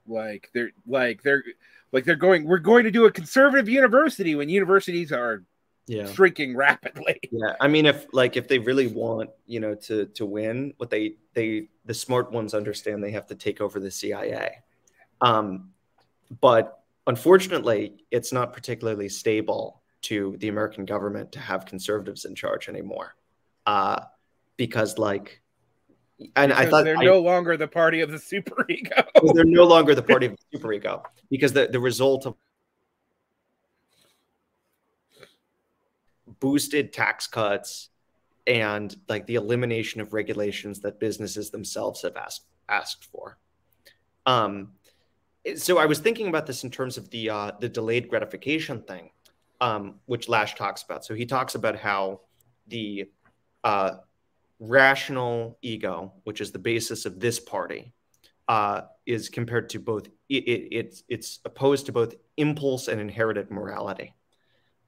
Like they're like they're like they're going we're going to do a conservative university when universities are yeah. shrinking rapidly. Yeah, I mean, if like if they really want you know to to win, what they they the smart ones understand they have to take over the CIA. Um, but unfortunately, it's not particularly stable to the American government to have conservatives in charge anymore, uh, because like and because I thought they're I, no longer the party of the superego. they're no longer the party of the superego because the, the result of boosted tax cuts and like the elimination of regulations that businesses themselves have asked asked for. Um, so I was thinking about this in terms of the uh, the delayed gratification thing, um, which Lasch talks about. So he talks about how the uh, rational ego, which is the basis of this party, uh, is compared to both. It, it, it's it's opposed to both impulse and inherited morality,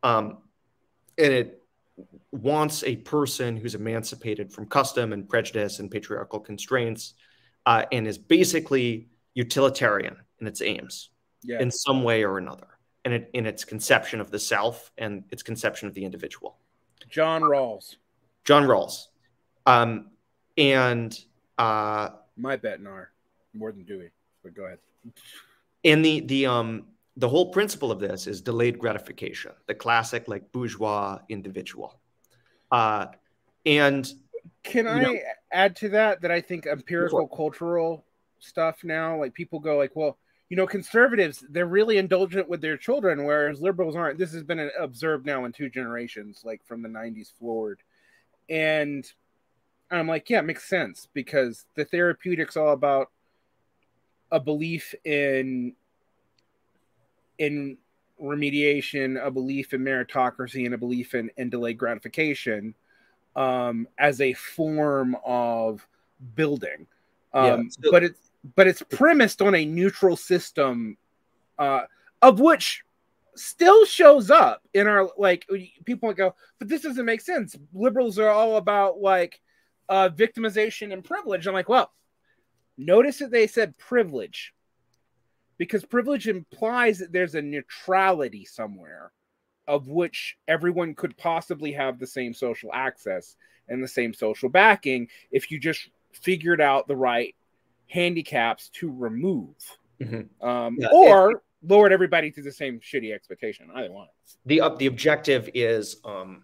um, and it wants a person who's emancipated from custom and prejudice and patriarchal constraints, uh, and is basically utilitarian in its aims, yeah. in some way or another, and it, in its conception of the self and its conception of the individual. John Rawls. John Rawls. Um, and uh, my bet, Nar, more than Dewey. But go ahead. And the the um the whole principle of this is delayed gratification, the classic like bourgeois individual. Uh, and can I know, add to that that I think empirical cultural stuff now, like people go like, well, you know, conservatives they're really indulgent with their children, whereas liberals aren't. This has been observed now in two generations, like from the '90s forward, and I'm like, yeah, it makes sense because the therapeutic's all about a belief in in remediation, a belief in meritocracy, and a belief in, in delayed gratification um, as a form of building. Um, yeah, so- but it's but it's premised on a neutral system, uh, of which still shows up in our like people go, but this doesn't make sense. Liberals are all about like uh, victimization and privilege. I'm like, well, notice that they said privilege because privilege implies that there's a neutrality somewhere of which everyone could possibly have the same social access and the same social backing if you just figured out the right handicaps to remove mm-hmm. um, yeah, or it, lowered everybody to the same shitty expectation either one the uh, the objective is um,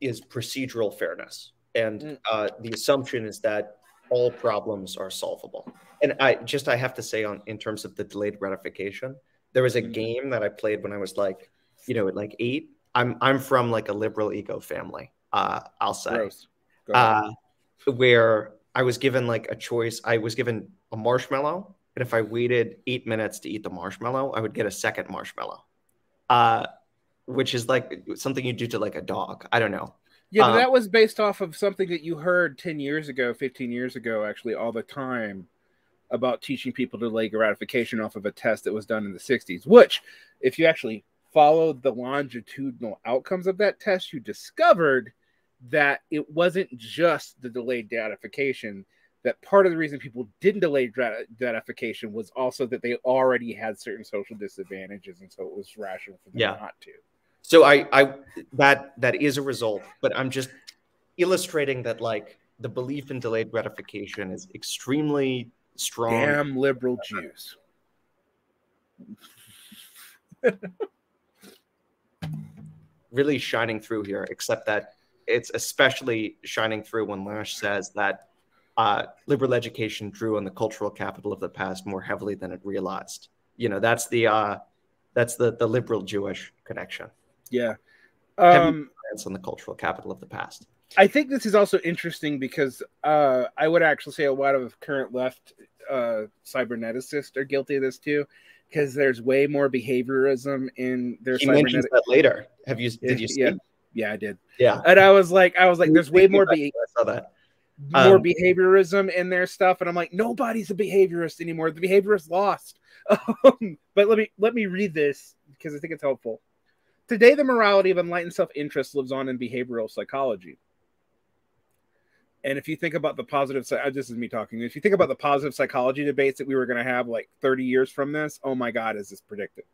is procedural fairness and mm. uh, the assumption is that all problems are solvable. And I just I have to say on in terms of the delayed gratification, there was a mm. game that I played when I was like, you know, at like eight. I'm I'm from like a liberal ego family. Uh, I'll say, uh, where I was given like a choice. I was given a marshmallow, and if I waited eight minutes to eat the marshmallow, I would get a second marshmallow. Uh, which is like something you do to like a dog. I don't know. Yeah, um, that was based off of something that you heard 10 years ago, 15 years ago, actually, all the time about teaching people to delay gratification off of a test that was done in the 60s, which, if you actually followed the longitudinal outcomes of that test, you discovered that it wasn't just the delayed gratification. That part of the reason people didn't delay gratification was also that they already had certain social disadvantages, and so it was rational for them yeah. not to. So I, I that that is a result, but I'm just illustrating that like the belief in delayed gratification is extremely strong. Damn liberal Jews. really shining through here, except that it's especially shining through when Lasch says that uh, liberal education drew on the cultural capital of the past more heavily than it realized. You know, that's the uh, that's the the liberal Jewish connection. Yeah. Um, on the cultural capital of the past. I think this is also interesting because uh, I would actually say a lot of current left uh, cyberneticists are guilty of this too, because there's way more behaviorism in their. He mentions that later. Have you? Did you see? Yeah, yeah, I did. Yeah, and I was like, I was like, there's way more. Be- I saw that. More um, behaviorism in their stuff, and I'm like, nobody's a behaviorist anymore. The behaviorist lost. Um, but let me let me read this because I think it's helpful. Today, the morality of enlightened self interest lives on in behavioral psychology. And if you think about the positive, uh, this is me talking. If you think about the positive psychology debates that we were going to have like 30 years from this, oh my God, is this predicted?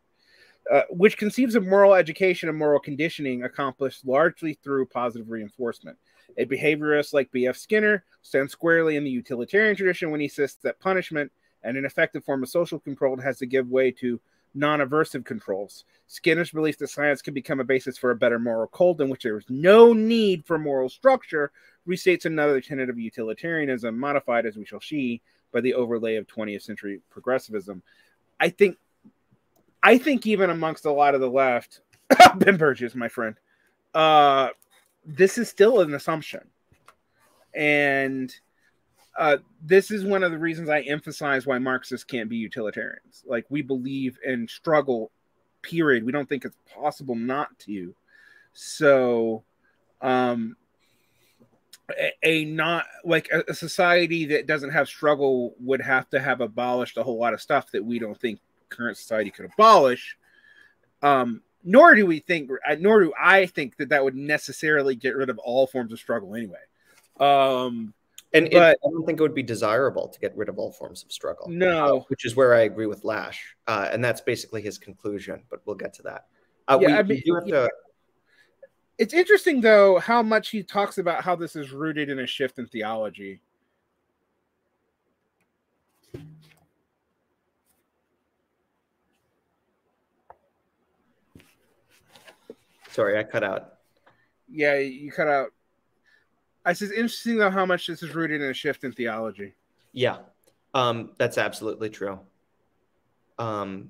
Uh, which conceives of moral education and moral conditioning accomplished largely through positive reinforcement. A behaviorist like B.F. Skinner stands squarely in the utilitarian tradition when he insists that punishment and an effective form of social control has to give way to non aversive controls. Skinner's belief that science can become a basis for a better moral code in which there is no need for moral structure restates another tenet of utilitarianism, modified, as we shall see, by the overlay of 20th century progressivism. I think, I think even amongst a lot of the left, Ben Burgis, my friend, uh, this is still an assumption, and uh, this is one of the reasons I emphasize why Marxists can't be utilitarians. Like we believe in struggle, period. We don't think it's possible not to. So, um, a, a not like a, a, society that doesn't have struggle would have to have abolished a whole lot of stuff that we don't think current society could abolish. Um, nor do we think, uh, nor do I think that that would necessarily get rid of all forms of struggle anyway. Um, and but, it, I don't think it would be desirable to get rid of all forms of struggle. No, uh, which is where I agree with Lasch, uh, and that's basically his conclusion. But we'll get to that. Uh, yeah, we, I mean, to. It's interesting though how much he talks about how this is rooted in a shift in theology. Sorry, I cut out. Yeah, you cut out. I said, interesting though how much this is rooted in a shift in theology. Yeah, um, that's absolutely true. Um,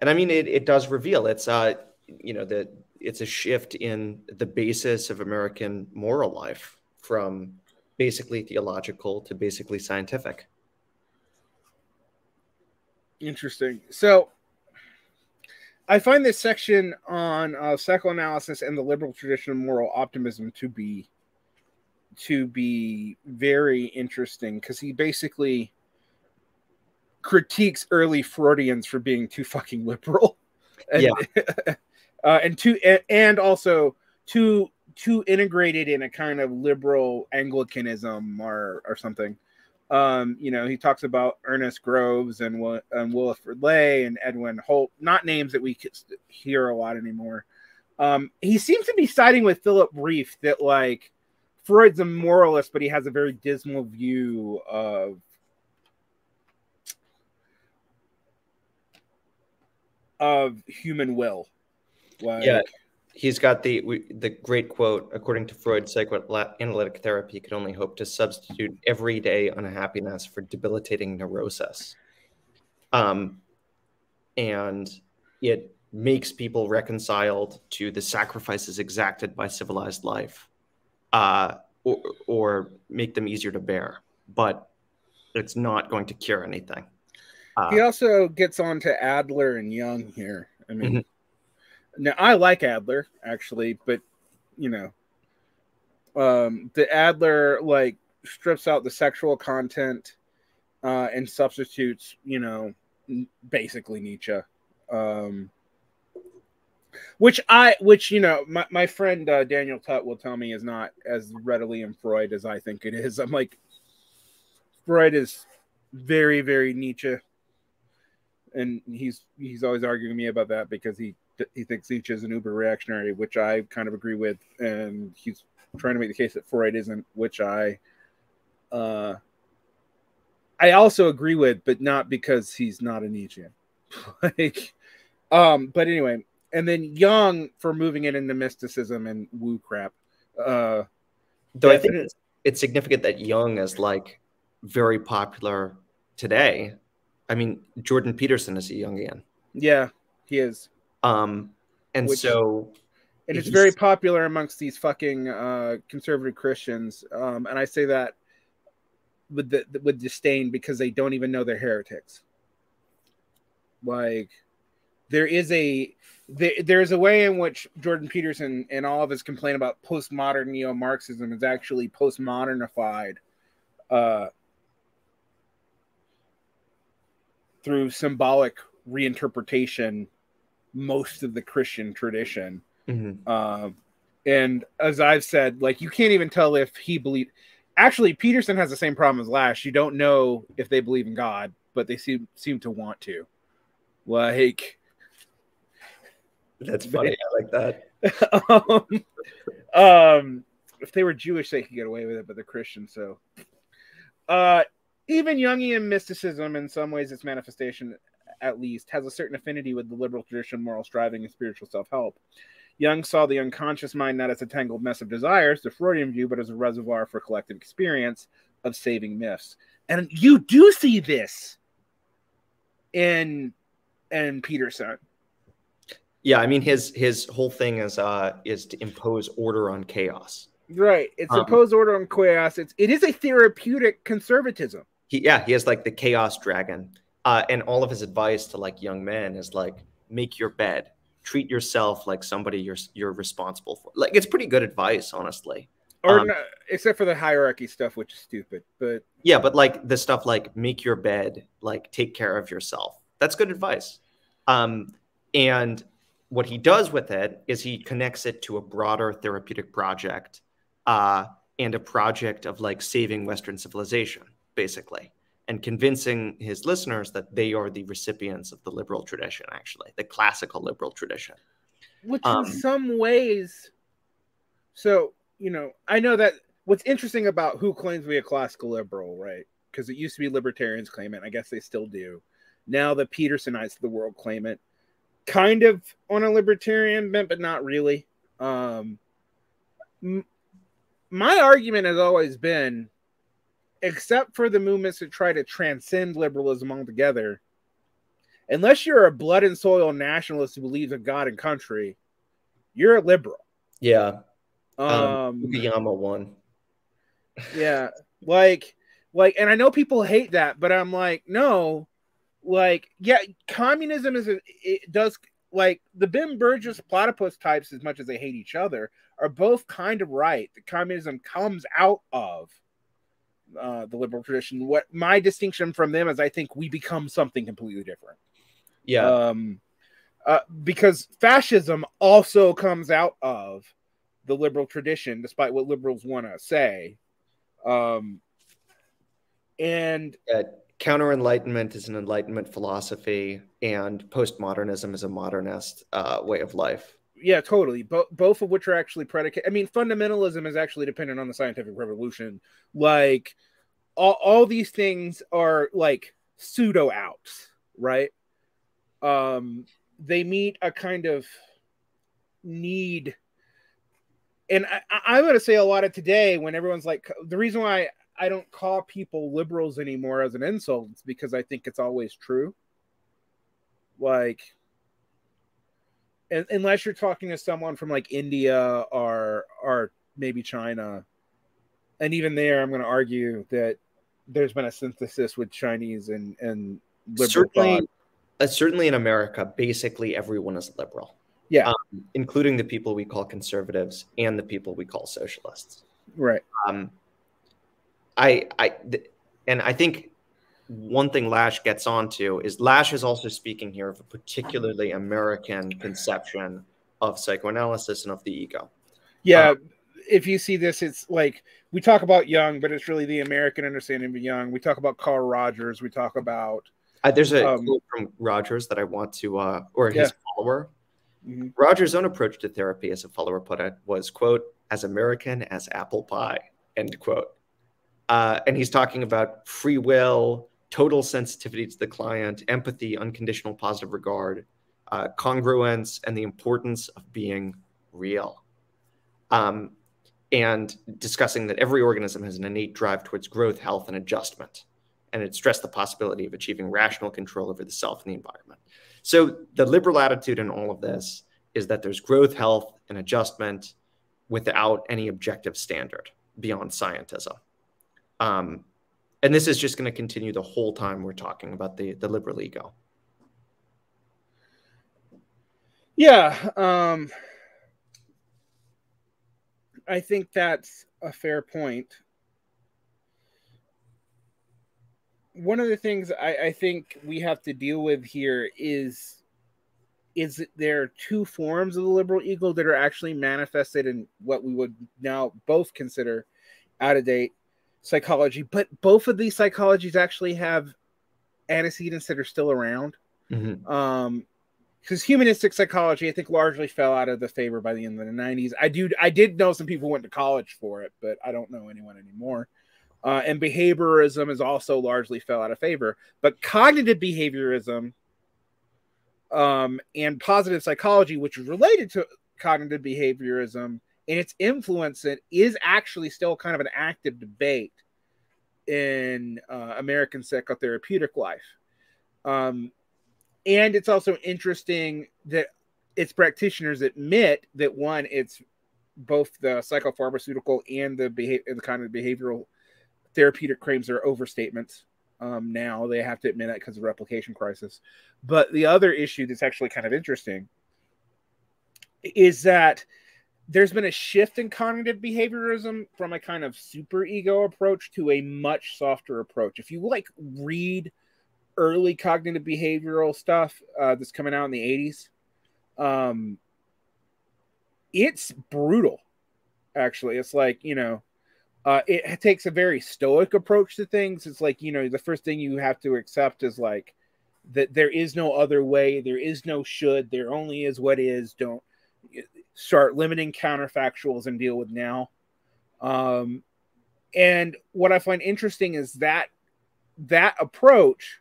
and I mean, it, it does reveal it's uh, you know that it's a shift in the basis of American moral life from basically theological to basically scientific. Interesting. So I find this section on uh, psychoanalysis and the liberal tradition of moral optimism to be to be very interesting because he basically critiques early Freudians for being too fucking liberal, and, yeah, uh, and too and also too too integrated in a kind of liberal Anglicanism or or something. Um, you know, he talks about Ernest Groves and, and Wilfrid Lay and Edwin Holt, not names that we hear a lot anymore. Um, he seems to be siding with Philip Rieff that like Freud's a moralist, but he has a very dismal view of of human will. Like, yeah, he's got the the great quote according to freud psychoanalytic therapy could only hope to substitute everyday unhappiness for debilitating neurosis. Um, and it makes people reconciled to the sacrifices exacted by civilized life uh, or, or, make them easier to bear but it's not going to cure anything. Uh, he also gets on to adler and Jung here. I mean mm-hmm now I like Adler actually, but you know, um, the Adler like strips out the sexual content uh, and substitutes, you know, basically Nietzsche. Um, which I, which you know, my, my friend uh, Daniel Tutt will tell me is not as readily in Freud as I think it is. I'm like, Freud is very, very Nietzsche, and he's he's always arguing me about that because he he thinks Nietzsche is an uber reactionary, which I kind of agree with, and he's trying to make the case that Freud isn't, which I uh, I also agree with, but not because he's not a Nietzschean. like, um, but anyway, and then Jung for moving it into mysticism and woo crap. Uh, Though I think it's, it's significant that Jung is like very popular today. I mean, Jordan Peterson is a Jungian. Yeah, he is. Um, and Which, so and it's very popular amongst these fucking uh, conservative Christians. Um, and I say that with the, with disdain because they don't even know they're heretics. Like there is a there, there's a way in which Jordan Peterson and all of his complaint about postmodern neo-Marxism is actually postmodernified uh, through symbolic reinterpretation most of the Christian tradition. Mm-hmm. Uh, and as I've said, like you can't even tell if he believe. Actually, Peterson has the same problem as Lasch. You don't know if they believe in God, but they seem seem to want to. Like that's funny. I like that. um, um, if they were Jewish, they could get away with it, but they're Christian, so. Uh, even Jungian mysticism, in some ways, its manifestation, at least, has a certain affinity with the liberal tradition, moral striving, and spiritual self-help. Jung saw the unconscious mind not as a tangled mess of desires, the Freudian view, but as a reservoir for collective experience of saving myths. And you do see this in in Peterson. Yeah, I mean his his whole thing is uh is to impose order on chaos. Right. It's um, impose order on chaos. It's it is a therapeutic conservatism. He, yeah, he has like the chaos dragon. Uh, and all of his advice to like young men is like make your bed, treat yourself like somebody you're you're responsible for. Like it's pretty good advice, honestly. Or um, except for the hierarchy stuff, which is stupid. But yeah, but like the stuff like make your bed, like take care of yourself. That's good advice. Um, and what he does with it is he connects it to a broader therapeutic project uh, and a project of like saving Western civilization, basically, and convincing his listeners that they are the recipients of the liberal tradition, actually, the classical liberal tradition. Which, um, in some ways, so, you know, I know that what's interesting about who claims to be a classical liberal, right? Because it used to be libertarians claim it. I guess they still do. Now the Petersonites of the world claim it kind of on a libertarian bent, but not really. Um, my argument has always been, except for the movements that try to transcend liberalism altogether, unless you're a blood and soil nationalist who believes in God and country, you're a liberal. Yeah. Um, um one. yeah, like, like, and I know people hate that, but I'm like, no, like yeah communism is a, it does like the ben Burgis platypus types as much as they hate each other are both kind of right the communism comes out of uh, the liberal tradition what my distinction from them is i think we become something completely different. Yeah. Um uh, because fascism also comes out of the liberal tradition despite what liberals want to say. Um and uh, counter enlightenment is an enlightenment philosophy and postmodernism is a modernist uh, way of life yeah totally Bo- both of which are actually predicated i mean fundamentalism is actually dependent on the scientific revolution like all, all these things are like pseudo outs right um they meet a kind of need and I, i'm going to say a lot of today when everyone's like the reason why I don't call people liberals anymore as an insult. is because I think it's always true. Like, unless you're talking to someone from like India or or maybe China, and even there, I'm going to argue that there's been a synthesis with Chinese and and certainly, uh, certainly in America, basically everyone is liberal. Yeah, um, including the people we call conservatives and the people we call socialists. Right. Um, I, I, and I think one thing Lasch gets onto is Lasch is also speaking here of a particularly American conception of psychoanalysis and of the ego. Yeah. Um, if you see this, it's like we talk about Jung, but it's really the American understanding of Jung. We talk about Carl Rogers. We talk about. Uh, there's a um, quote from Rogers that I want to, uh, or his yeah. follower. Mm-hmm. Rogers' own approach to therapy, as a follower put it, was, quote, as American as apple pie, end quote. Uh, and he's talking about free will, total sensitivity to the client, empathy, unconditional positive regard, uh, congruence, and the importance of being real. Um, and discussing that every organism has an innate drive towards growth, health, and adjustment. And it stressed the possibility of achieving rational control over the self and the environment. So the liberal attitude in all of this is that there's growth, health, and adjustment without any objective standard beyond scientism. Um, and this is just going to continue the whole time we're talking about the, the liberal ego. Yeah. Um, I think that's a fair point. One of the things I, I think we have to deal with here is is there are two forms of the liberal ego that are actually manifested in what we would now both consider out of date psychology, but both of these psychologies actually have antecedents that are still around. Mm-hmm. Um, because humanistic psychology, I think, largely fell out of the favor by the end of the '90s. I do, I did know some people went to college for it, but I don't know anyone anymore. Uh, and behaviorism is also largely fell out of favor. But cognitive behaviorism um, and positive psychology, which is related to cognitive behaviorism and its influence, it is actually still kind of an active debate in uh, American psychotherapeutic life. Um, and it's also interesting that its practitioners admit that one, it's both the psychopharmaceutical and the behavior, the kind of behavioral therapeutic claims are overstatements. Um, now they have to admit that because of replication crisis. But the other issue that's actually kind of interesting is that there's been a shift in cognitive behaviorism from a kind of super ego approach to a much softer approach. If you like read early cognitive behavioral stuff uh, that's coming out in the 80s, um, it's brutal. Actually, it's like you know, uh, it takes a very stoic approach to things. It's like you know, the first thing you have to accept is like that there is no other way, there is no should, there only is what is. Don't start limiting counterfactuals and deal with now. Um, and what I find interesting is that that approach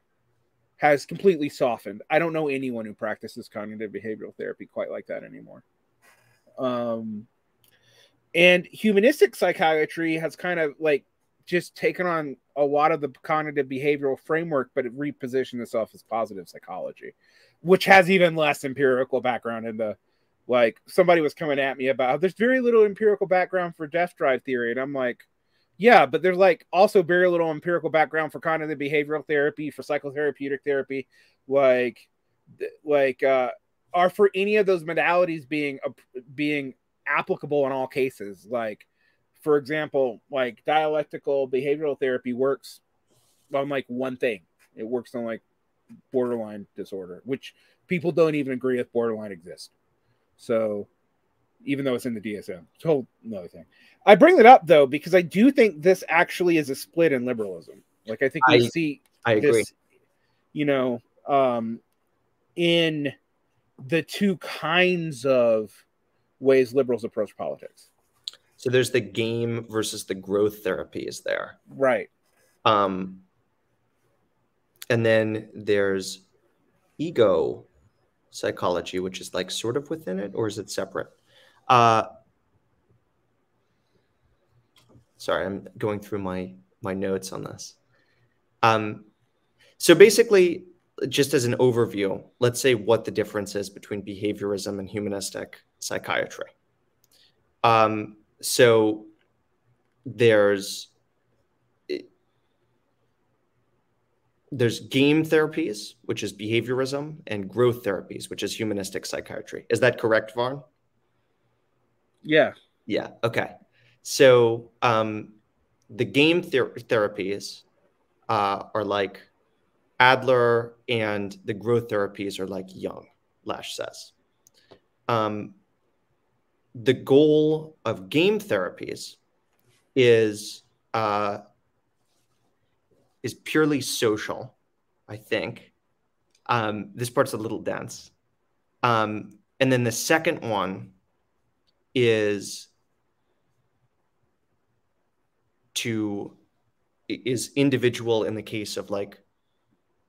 has completely softened. I don't know anyone who practices cognitive behavioral therapy quite like that anymore. Um, and humanistic psychiatry has kind of like just taken on a lot of the cognitive behavioral framework, but it repositioned itself as positive psychology, which has even less empirical background in the like somebody was coming at me about there's very little empirical background for death drive theory. And i'm like yeah but there's like also very little empirical background for cognitive behavioral therapy for psychotherapeutic therapy like like uh are for any of those modalities being uh, being applicable in all cases. Like for example like dialectical behavioral therapy works on like one thing. It works on like borderline disorder which people don't even agree if borderline exists so even though it's in the DSM, it's a whole another thing. I bring that up though because I do think this actually is a split in liberalism. Like I think we I, see I agree. This, you know, um, in the two kinds of ways liberals approach politics. So there's the game versus the growth therapy is there. Right. Um, and then there's ego psychology, which is like sort of within it, or is it separate? Uh, sorry, I'm going through my my notes on this. Um, so basically, just as an overview, let's say what the difference is between behaviorism and humanistic psychiatry. Um, so there's there's game therapies, which is behaviorism, and growth therapies, which is humanistic psychiatry. Is that correct, Varn? Yeah. Yeah. Okay. So um, the game ther- therapies uh, are like Adler, and the growth therapies are like Jung, Lasch says. Um, the goal of game therapies is uh, is purely social, I think. Um, this part's a little dense. Um, and then the second one is to is individual in the case of like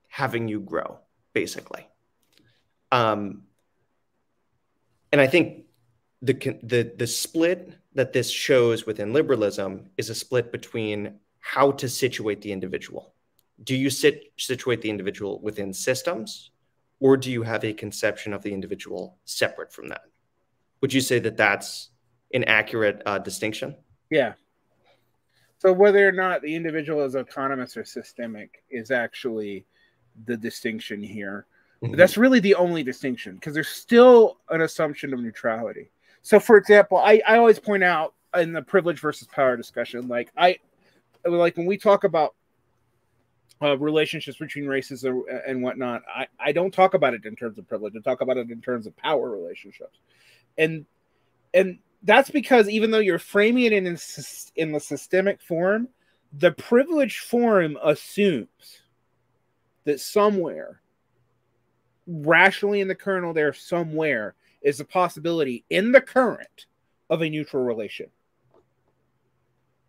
having you grow, basically. Um, and I think the the the split that this shows within liberalism is a split between how to situate the individual. Do you sit, situate the individual within systems, or do you have a conception of the individual separate from that? Would you say that that's an accurate uh, distinction? Yeah. So whether or not the individual is autonomous or systemic is actually the distinction here. Mm-hmm. That's really the only distinction because there's still an assumption of neutrality. So, for example, I, I always point out in the privilege versus power discussion, like I like when we talk about uh, relationships between races and whatnot, I, I don't talk about it in terms of privilege. I talk about it in terms of power relationships, and and that's because even though you're framing it in in the systemic form, the privileged form assumes that somewhere, rationally in the kernel, there somewhere is a possibility in the current of a neutral relation,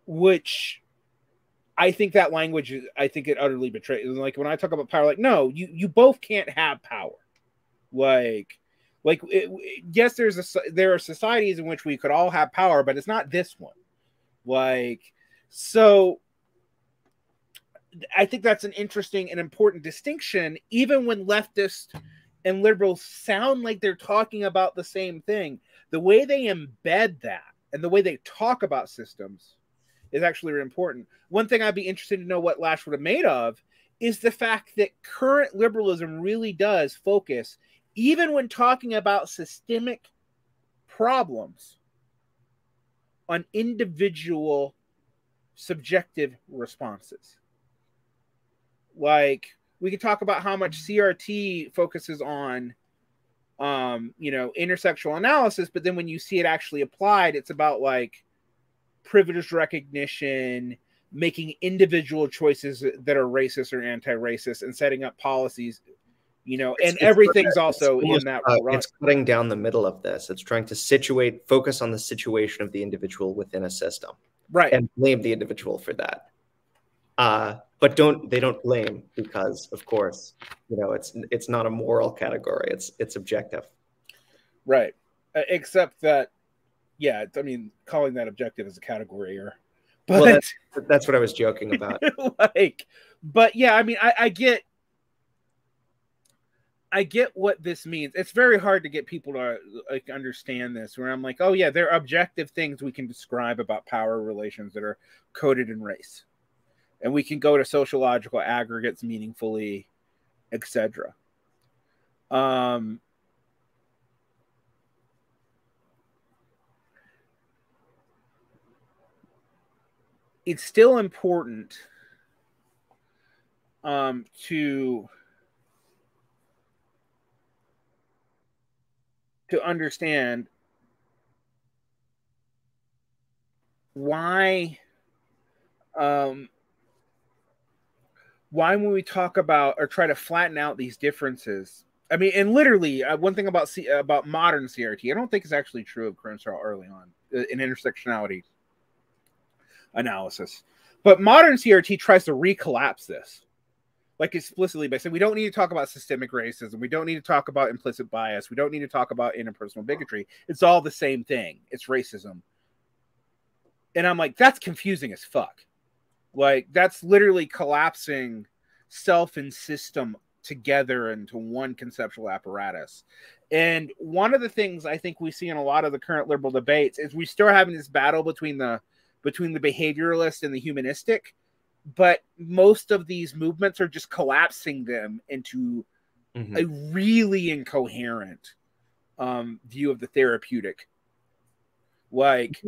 which I think that language is, I think it utterly betrays. Like when I talk about power, like, no, you, you both can't have power. Like, like it, yes, there's a, there are societies in which we could all have power, but it's not this one. Like, so I think that's an interesting and important distinction, even when leftists and liberals sound like they're talking about the same thing. The way they embed that and the way they talk about systems is actually really important. One thing I'd be interested to know what Lasch would have made of is the fact that current liberalism really does focus, even when talking about systemic problems, on individual subjective responses. Like we could talk about how much CRT focuses on um, you know, intersectional analysis, but then when you see it actually applied, it's about like privileged recognition, making individual choices that are racist or anti-racist, and setting up policies. You know, and it's, everything's it's, also it's, in that. Uh, it's cutting down the middle of this. It's trying to situate, focus on the situation of the individual within a system, right, and blame the individual for that. Uh, but don't they don't blame because, of course, you know it's it's not a moral category. It's it's objective, right? Uh, except that yeah, I mean, calling that objective is a category error. But well, that's, that's what I was joking about. like, but yeah, I mean, I, I get, I get what this means. It's very hard to get people to like understand this. Where I'm like, oh yeah, there are objective things we can describe about power relations that are coded in race, and we can go to sociological aggregates meaningfully, etc. Um, it's still important um, to to understand why um, why when we talk about or try to flatten out these differences I mean, and literally, uh, one thing about C- about modern CRT, I don't think is actually true of Crenshaw early on uh, in intersectionality analysis. But modern CRT tries to recollapse this, like explicitly by saying we don't need to talk about systemic racism, we don't need to talk about implicit bias, we don't need to talk about interpersonal bigotry. It's all the same thing. It's racism. And I'm like, that's confusing as fuck. Like that's literally collapsing self and system together into one conceptual apparatus. And one of the things I think we see in a lot of the current liberal debates is we start having this battle between the between the behavioralist and the humanistic, but most of these movements are just collapsing them into mm-hmm. a really incoherent um, view of the therapeutic. Like,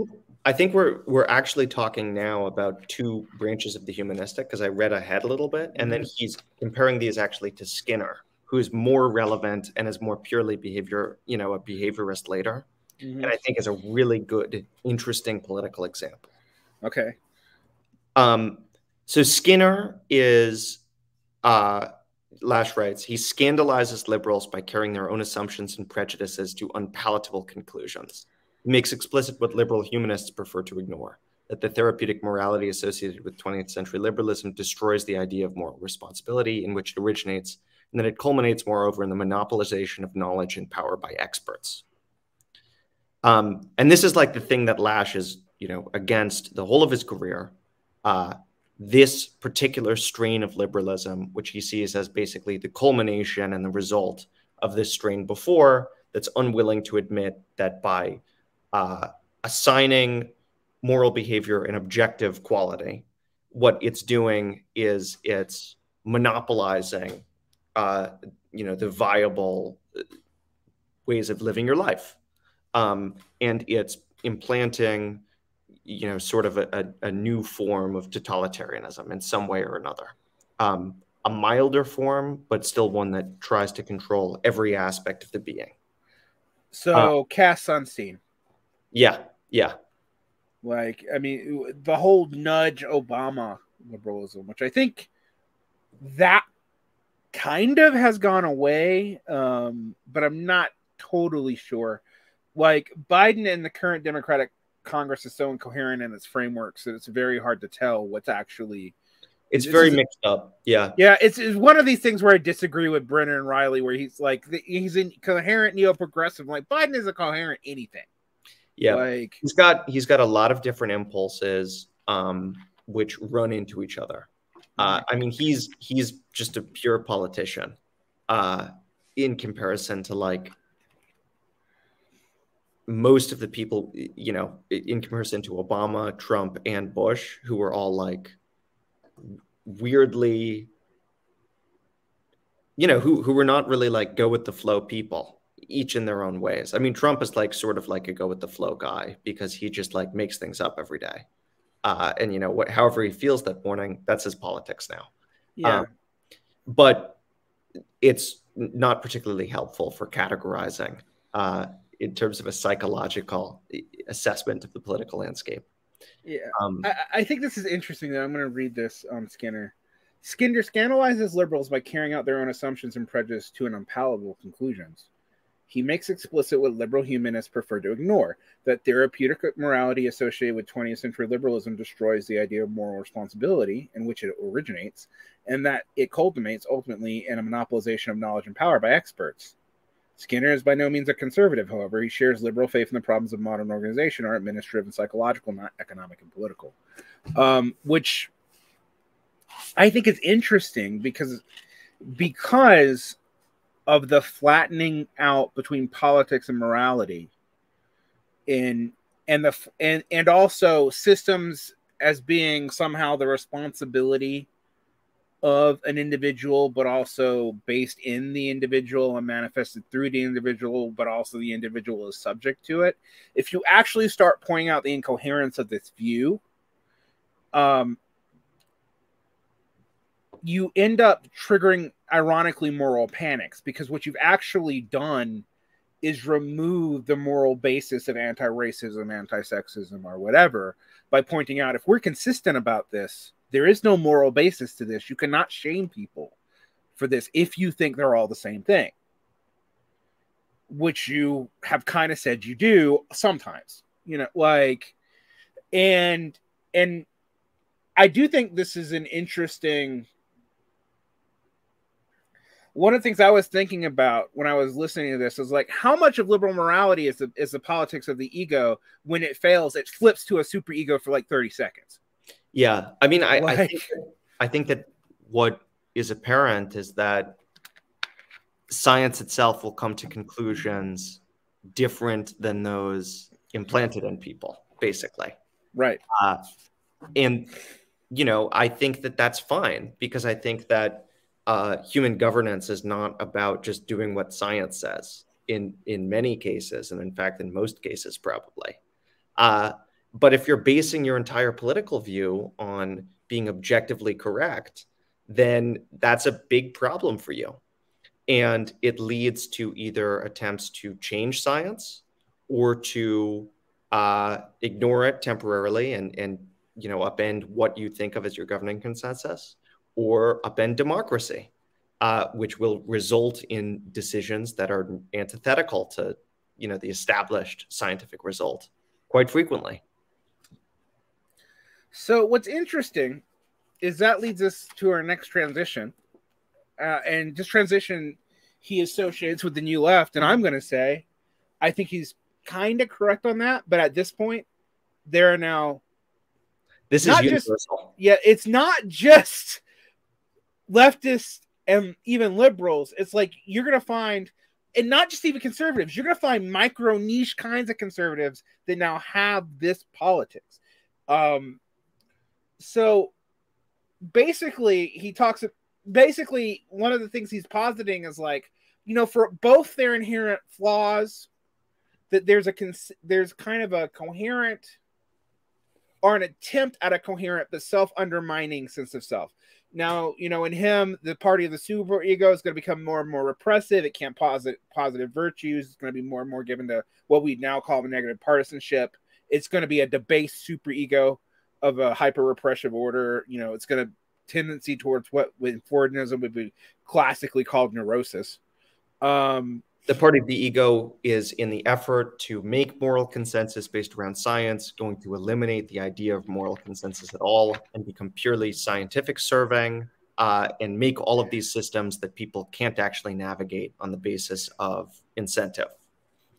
I think we're we're actually talking now about two branches of the humanistic because I read ahead a little bit, and then mm-hmm. he's comparing these actually to Skinner, who's more relevant and is more purely behavior, you know, a behaviorist later, mm-hmm. and I think is a really good, interesting political example. Okay. Um, so Skinner is, uh, Lasch writes, he scandalizes liberals by carrying their own assumptions and prejudices to unpalatable conclusions. He makes explicit what liberal humanists prefer to ignore that the therapeutic morality associated with 20th century liberalism destroys the idea of moral responsibility in which it originates, and that it culminates, moreover, in the monopolization of knowledge and power by experts. Um, and this is like the thing that Lasch is you know, against the whole of his career, uh, this particular strain of liberalism, which he sees as basically the culmination and the result of this strain before, that's unwilling to admit that by uh, assigning moral behavior an objective quality, what it's doing is it's monopolizing, uh, you know, the viable uh, ways of living your life, um, and it's implanting, you know, sort of a, a, new form of totalitarianism in some way or another. Um, a milder form, but still one that tries to control every aspect of the being. So, uh, Cass Sunstein. Yeah, yeah. Like, I mean, the whole nudge Obama liberalism, which I think that kind of has gone away, um, but I'm not totally sure. Like, Biden and the current Democratic Congress is so incoherent in its frameworks that it's very hard to tell what's actually. It's very mixed up. Yeah. Yeah. It's, it's one of these things where I disagree with Brennan and Riley, where he's like, he's in coherent neo progressive. Like, Biden is a coherent anything. Yeah, like he's got he's got a lot of different impulses, um, which run into each other. Uh, I mean, he's he's just a pure politician, uh, in comparison to like most of the people, you know, in comparison to Obama, Trump, and Bush, who were all like weirdly, you know, who who were not really like go with the flow people each in their own ways. I mean, Trump is like sort of like a go with the flow guy because he just like makes things up every day. Uh, and you know what, however he feels that morning, that's his politics now. Yeah. Um, but it's not particularly helpful for categorizing uh, in terms of a psychological assessment of the political landscape. Yeah. Um, I, I, think this is interesting though. I'm going to read this on Skinner. Skinner scandalizes liberals by carrying out their own assumptions and prejudice to an unpalatable conclusions he makes explicit what liberal humanists prefer to ignore that therapeutic morality associated with 20th century liberalism destroys the idea of moral responsibility in which it originates, and that it culminates ultimately in a monopolization of knowledge and power by experts. Skinner is by no means a conservative, however. He shares liberal faith in the problems of modern organization are administrative and psychological, not economic and political. Um, which I think is interesting because because of the flattening out between politics and morality in and the and and also systems as being somehow the responsibility of an individual but also based in the individual and manifested through the individual but also the individual is subject to it. If you actually start pointing out the incoherence of this view um you end up triggering ironically moral panics because what you've actually done is remove the moral basis of anti-racism anti-sexism or whatever by pointing out if we're consistent about this there is no moral basis to this you cannot shame people for this if you think they're all the same thing which you have kind of said you do sometimes you know like and and i do think this is an interesting one of the things I was thinking about when I was listening to this is like how much of liberal morality is the is the politics of the ego. When it fails, it flips to a super ego for like 30 seconds. Yeah. I mean, I, like, I, think, I think that what is apparent is that science itself will come to conclusions different than those implanted in people, basically. Right. Uh, and, you know, I think that that's fine because I think that uh, human governance is not about just doing what science says in in many cases, and in fact, in most cases, probably. Uh, but if you're basing your entire political view on being objectively correct, then that's a big problem for you. And it leads to either attempts to change science or to uh, ignore it temporarily and, and you know upend what you think of as your governing consensus or upend democracy, uh, which will result in decisions that are antithetical to, you know, the established scientific result quite frequently. So what's interesting is that leads us to our next transition, uh, and this transition he associates with the new left, and I'm going to say, I think he's kind of correct on that, but at this point, there are now. This is universal. Just, yeah, it's not just leftists and even liberals, it's like you're going to find and not just even conservatives. You're going to find micro niche kinds of conservatives that now have this politics. Um, so basically, he talks. Basically, one of the things he's positing is like, you know, for both their inherent flaws, that there's a there's kind of a coherent or an attempt at a coherent but self-undermining sense of self. Now, you know, in him, the party of the super ego is going to become more and more repressive. It can't posit positive virtues. It's going to be more and more given to what we now call the negative partisanship. It's going to be a debased super ego of a hyper repressive order. You know, it's going to tendency towards what in Freudianism would be classically called neurosis. Um, the part of the ego is in the effort to make moral consensus based around science, going to eliminate the idea of moral consensus at all and become purely scientific serving uh, and make all of these systems that people can't actually navigate on the basis of incentive.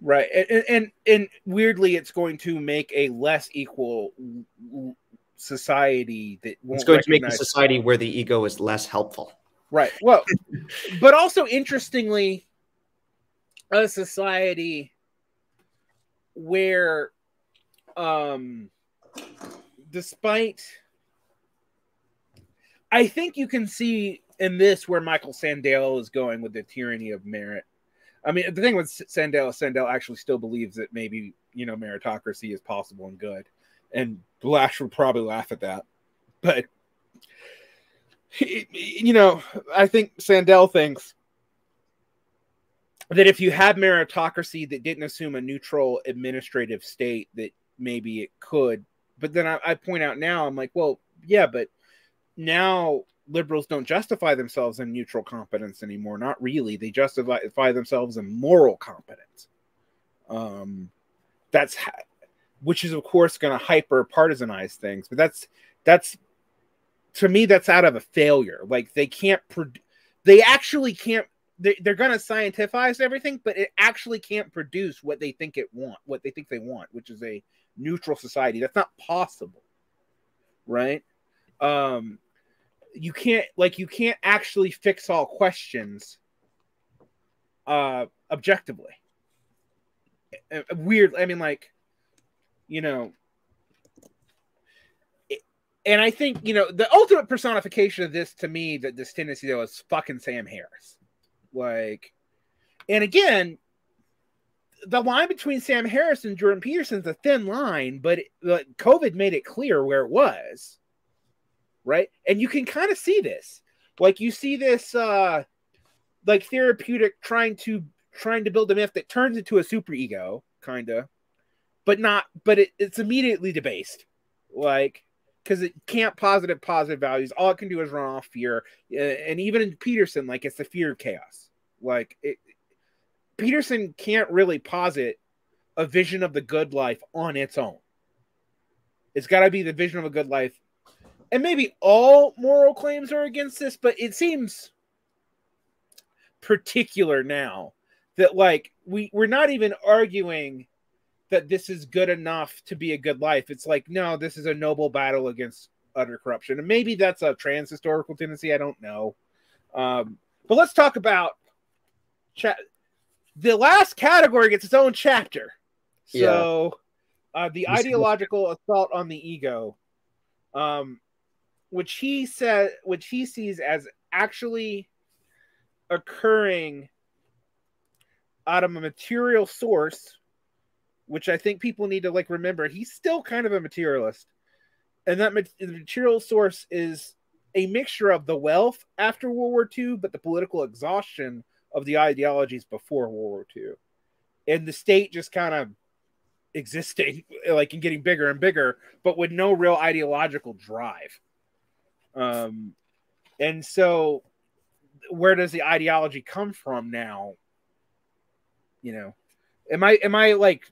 Right. And, and, and weirdly, it's going to make a less equal society that it's going to make a society where the ego is less helpful. Right. Well, but also interestingly, a society where um despite I think you can see in this where Michael Sandel is going with the tyranny of merit. I mean, the thing with Sandel, Sandel actually still believes that maybe you know meritocracy is possible and good, and Lasch would probably laugh at that. But you know, I think Sandel thinks that if you had meritocracy that didn't assume a neutral administrative state, that maybe it could. But then I, I point out now, I'm like, well, yeah, but now liberals don't justify themselves in neutral competence anymore. Not really. They justify themselves in moral competence. Um, that's which is of course going to hyper partisanize things, but that's that's to me that's out of a failure. Like they can't. Pro- they actually can't they, they're going to scientifize everything, but it actually can't produce what they think it want, what they think they want, which is a neutral society. That's not possible, right? Um, you can't like you can't actually fix all questions uh objectively. Weird. I mean, like, you know, and I think you know the ultimate personification of this to me that this tendency though is fucking Sam Harris like, and again, the line between Sam Harris and Jordan Peterson is a thin line, but it, COVID made it clear where it was. Right. And you can kind of see this. Like you see this uh like therapeutic trying to trying to build a myth that turns into a super ego, kind of, but not but it, it's immediately debased. Like because it can't posit positive values. All it can do is run off fear. And even in Peterson, like it's the fear of chaos. Like it, Peterson can't really posit a vision of the good life on its own. It's got to be the vision of a good life. And maybe all moral claims are against this, but it seems particular now that like we we're not even arguing that this is good enough to be a good life. It's like, no, this is a noble battle against utter corruption. And maybe that's a trans historical tendency. I don't know. Um, but let's talk about cha- the last category gets its own chapter. So yeah. uh, the ideological assault on the ego, um, which he said, which he sees as actually occurring out of a material source which I think people need to like remember. He's still kind of a materialist, and that material source is a mixture of the wealth after World War II, but the political exhaustion of the ideologies before World War II, and the state just kind of existing, like and getting bigger and bigger, but with no real ideological drive. Um, and so, where does the ideology come from now? You know, am I am I like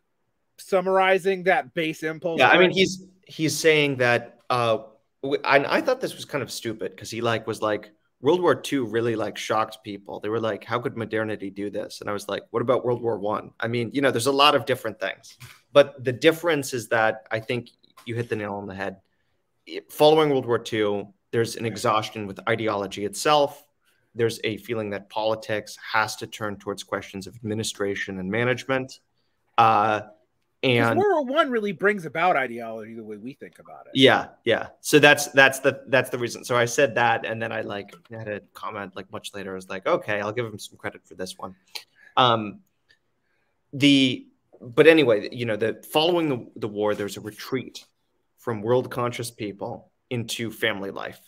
summarizing that base impulse. Yeah, I mean he's he's saying that uh and I thought this was kind of stupid because he like was like World War II really like shocked people. They were like, "How could modernity do this?" And I was like, "What about World War One?" I? I mean, you know, there's a lot of different things, but the difference is that I think you hit the nail on the head. Following World War II, there's an exhaustion with ideology itself. there's a feeling that politics has to turn towards questions of administration and management. Uh, and World War One really brings about ideology the way we think about it. Yeah, yeah. So that's that's the that's the reason. So I said that, and then I like had a comment like much later. I was like, okay, I'll give him some credit for this one. Um, the but anyway, you know, the following the, the war, there's a retreat from world conscious people into family life,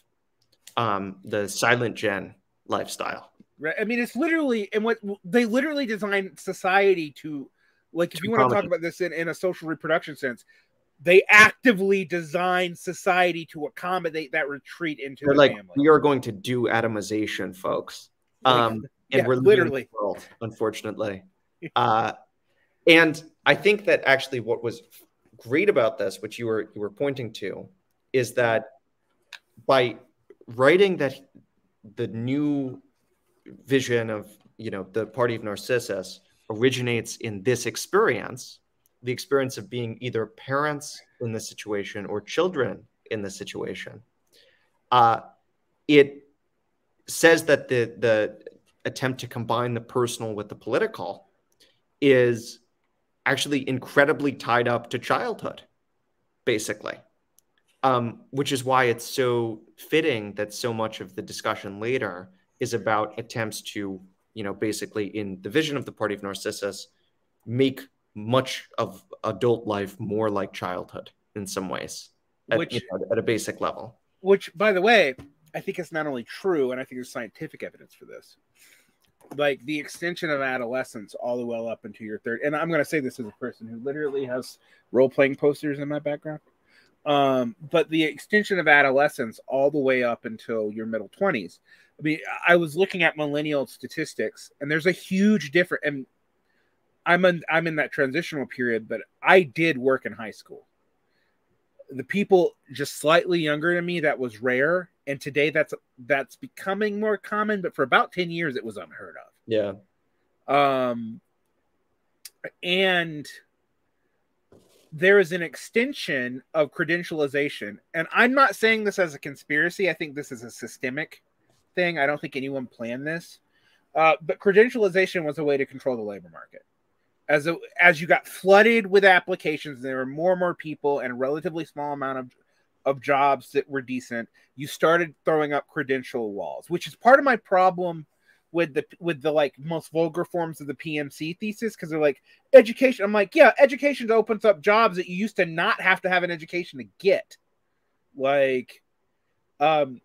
um, the silent gen lifestyle. Right. I mean, it's literally and what they literally designed society to like if you want to talk about this in, in a social reproduction sense they actively design society to accommodate that retreat into They're the like family. we are going to do atomization folks. Um and yeah, we're literally. world unfortunately. Uh and i think that actually what was great about this which you were you were pointing to is that by writing that the new vision of you know the party of narcissus originates in this experience, the experience of being either parents in the situation or children in the situation. Uh, it says that the the attempt to combine the personal with the political is actually incredibly tied up to childhood, basically. Um, which is why it's so fitting that so much of the discussion later is about attempts to you know, basically in the vision of the party of Narcissus, make much of adult life more like childhood in some ways, at, which, you know, at a basic level. Which, by the way, I think it's not only true, and I think there's scientific evidence for this. Like the extension of adolescence all the way up into your third, and I'm going to say this as a person who literally has role playing posters in my background. Um, but the extension of adolescence all the way up until your middle 20s I mean, I was looking at millennial statistics, and there's a huge difference. And I'm in, I'm in that transitional period, but I did work in high school. The people just slightly younger than me, that was rare, and today that's that's becoming more common. But for about ten years, it was unheard of. Yeah. Um. And there is an extension of credentialization, and I'm not saying this as a conspiracy. I think this is a systemic thing. I don't think anyone planned this. Uh, but credentialization was a way to control the labor market. As a, as you got flooded with applications, there were more and more people and a relatively small amount of of jobs that were decent. You started throwing up credential walls, which is part of my problem with the with the like most vulgar forms of the PMC thesis because they're like education. I'm like, yeah, education opens up jobs that you used to not have to have an education to get. Like, um,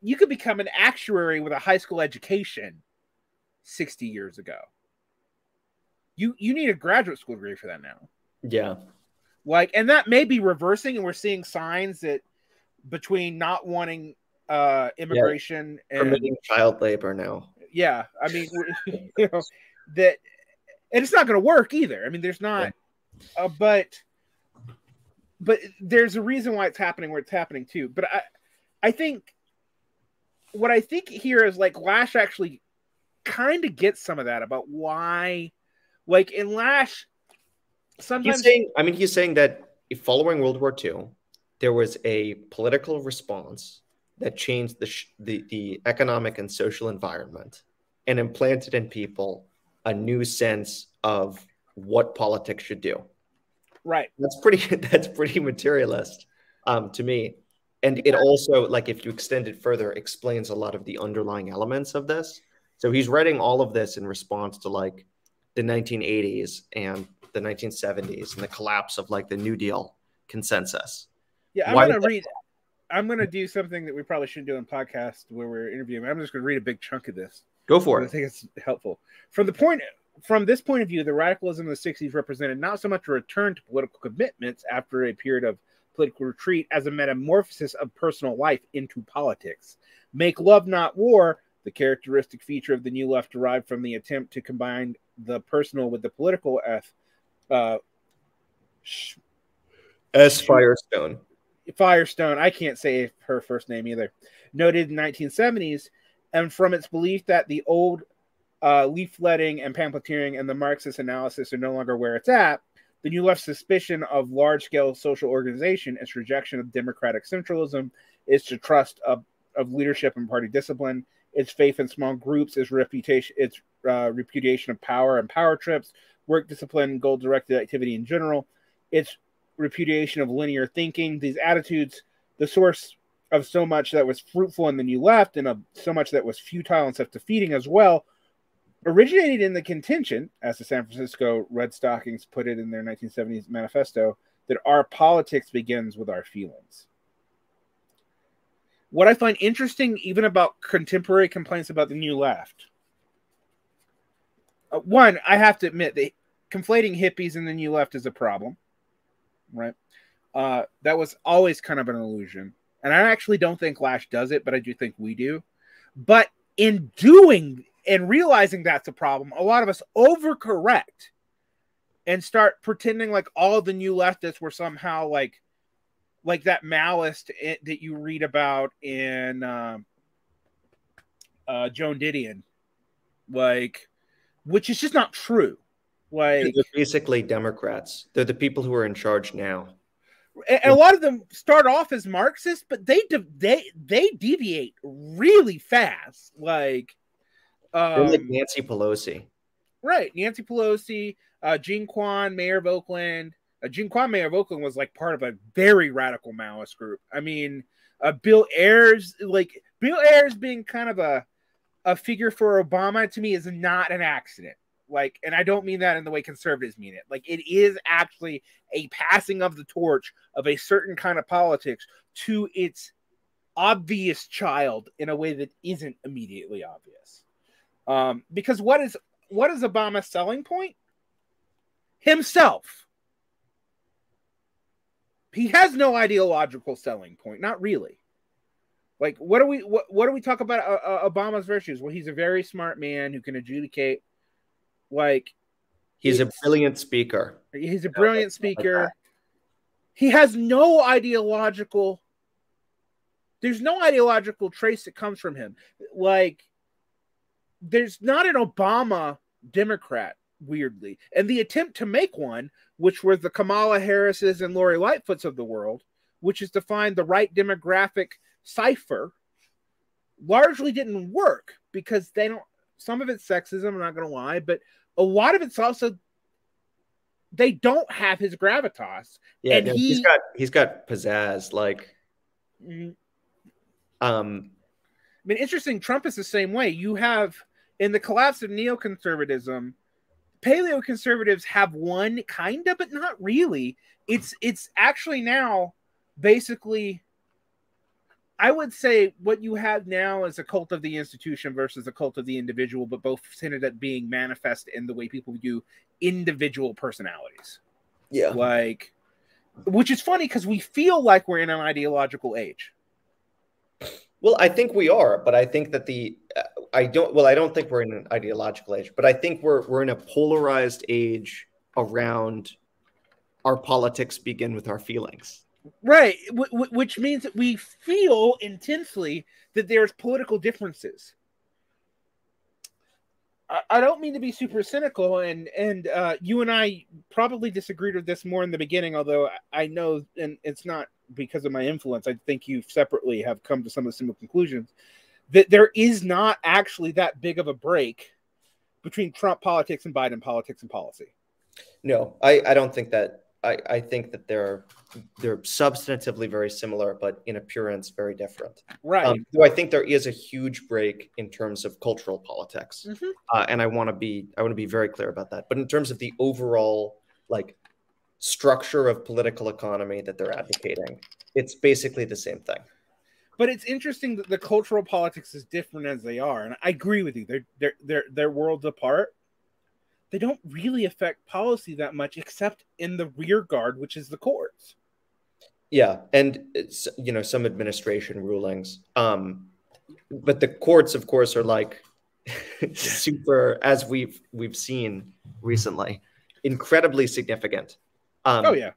you could become an actuary with a high school education 60 years ago. You you need a graduate school degree for that now. Yeah. Like and that may be reversing and we're seeing signs that between not wanting uh immigration yeah. and permitting child labor now. Yeah, I mean you know that and it's not going to work either. I mean there's not uh, but but there's a reason why it's happening where it's happening too. But I I think what I think here is like Lasch actually kind of gets some of that about why, like in Lasch, sometimes he's saying. I mean, he's saying that following World War II, there was a political response that changed the the, the economic and social environment and implanted in people a new sense of what politics should do. Right. That's pretty. That's pretty materialist um, to me and it also like if you extend it further explains a lot of the underlying elements of this so he's writing all of this in response to like the 1980s and the 1970s and the collapse of like the new deal consensus yeah i'm Why gonna read i'm gonna do something that we probably shouldn't do in podcast where we're interviewing i'm just gonna read a big chunk of this go for it i think it's helpful from the point from this point of view the radicalism of the 60s represented not so much a return to political commitments after a period of political retreat as a metamorphosis of personal life into politics. Make love, not war, the characteristic feature of the new left derived from the attempt to combine the personal with the political. F. Uh, S. Firestone. Firestone. I can't say her first name either. Noted in 1970s, and from its belief that the old uh, leafletting and pamphleteering and the Marxist analysis are no longer where it's at, the new left's suspicion of large scale social organization, its rejection of democratic centralism, its to trust of, of leadership and party discipline. its faith in small groups, its reputation, its uh, repudiation of power and power trips, work discipline, goal directed activity in general, its repudiation of linear thinking. These attitudes, the source of so much that was fruitful in the new left and of so much that was futile and self defeating as well, originated in the contention, as the San Francisco Redstockings put it in their 1970s manifesto, that our politics begins with our feelings. What I find interesting, even about contemporary complaints about the new left, uh, one, I have to admit that conflating hippies and the new left is a problem, right? Uh, that was always kind of an illusion. And I actually don't think Lasch does it, but I do think we do. But in doing and realizing that's a problem, a lot of us overcorrect and start pretending like all the new leftists were somehow like like that Maoist that you read about in uh, uh, Joan Didion, like, which is just not true. Like, they're basically Democrats. They're the people who are in charge now. And a lot of them start off as Marxists, but they they they deviate really fast. Like, um, like Nancy Pelosi, right? Nancy Pelosi, uh, Jean Quan, Mayor of Oakland. Uh, Jean Quan, Mayor of Oakland, was like part of a very radical Maoist group. I mean, uh, Bill Ayers, like Bill Ayers being kind of a a figure for Obama to me is not an accident. Like, and I don't mean that in the way conservatives mean it. Like, it is actually a passing of the torch of a certain kind of politics to its obvious child in a way that isn't immediately obvious. Um, because what is what is Obama's selling point? Himself. He has no ideological selling point, not really. Like, what do we what, what do we talk about uh, uh, Obama's virtues? Well, he's a very smart man who can adjudicate like he's a brilliant speaker. He's a brilliant speaker. He has no ideological there's no ideological trace that comes from him. Like there's not an Obama Democrat weirdly. And the attempt to make one, which were the Kamala Harris's and Lori Lightfoot's of the world, which is to find the right demographic cipher, largely didn't work because they don't some of it's sexism, I'm not gonna lie, but a lot of it's also they don't have his gravitas. Yeah, and he, has got he's got pizzazz. Like, mm-hmm. um, I mean, interesting. Trump is the same way. You have in the collapse of neoconservatism, paleo conservatives have one kind of, but not really. It's it's actually now basically I would say what you have now is a cult of the institution versus a cult of the individual, but both tended at being manifest in the way people view individual personalities. Yeah. Like, which is funny because we feel like we're in an ideological age. Well, I think we are, but I think that the uh, I don't well, I don't think we're in an ideological age, but I think we're we're in a polarized age around our politics begin with our feelings. Right, w- which means that we feel intensely that there's political differences. I, I don't mean to be super cynical, and and uh, you and I probably disagreed with this more in the beginning. Although I know, and it's not because of my influence. I think you separately have come to some of the similar conclusions that there is not actually that big of a break between Trump politics and Biden politics and policy. No, I, I don't think that I, I think that they're they're substantively very similar, but in appearance very different. Right. Um, so I think there is a huge break in terms of cultural politics, mm-hmm. uh, and I want to be I want to be very clear about that. But in terms of the overall like structure of political economy that they're advocating, it's basically the same thing. But it's interesting that the cultural politics is different as they are, and I agree with you. They're they're they're they're worlds apart they don't really affect policy that much except in the rear guard which is the courts. Yeah and it's you know some administration rulings um but the courts of course are like super as we've we've seen recently incredibly significant. Um oh yeah.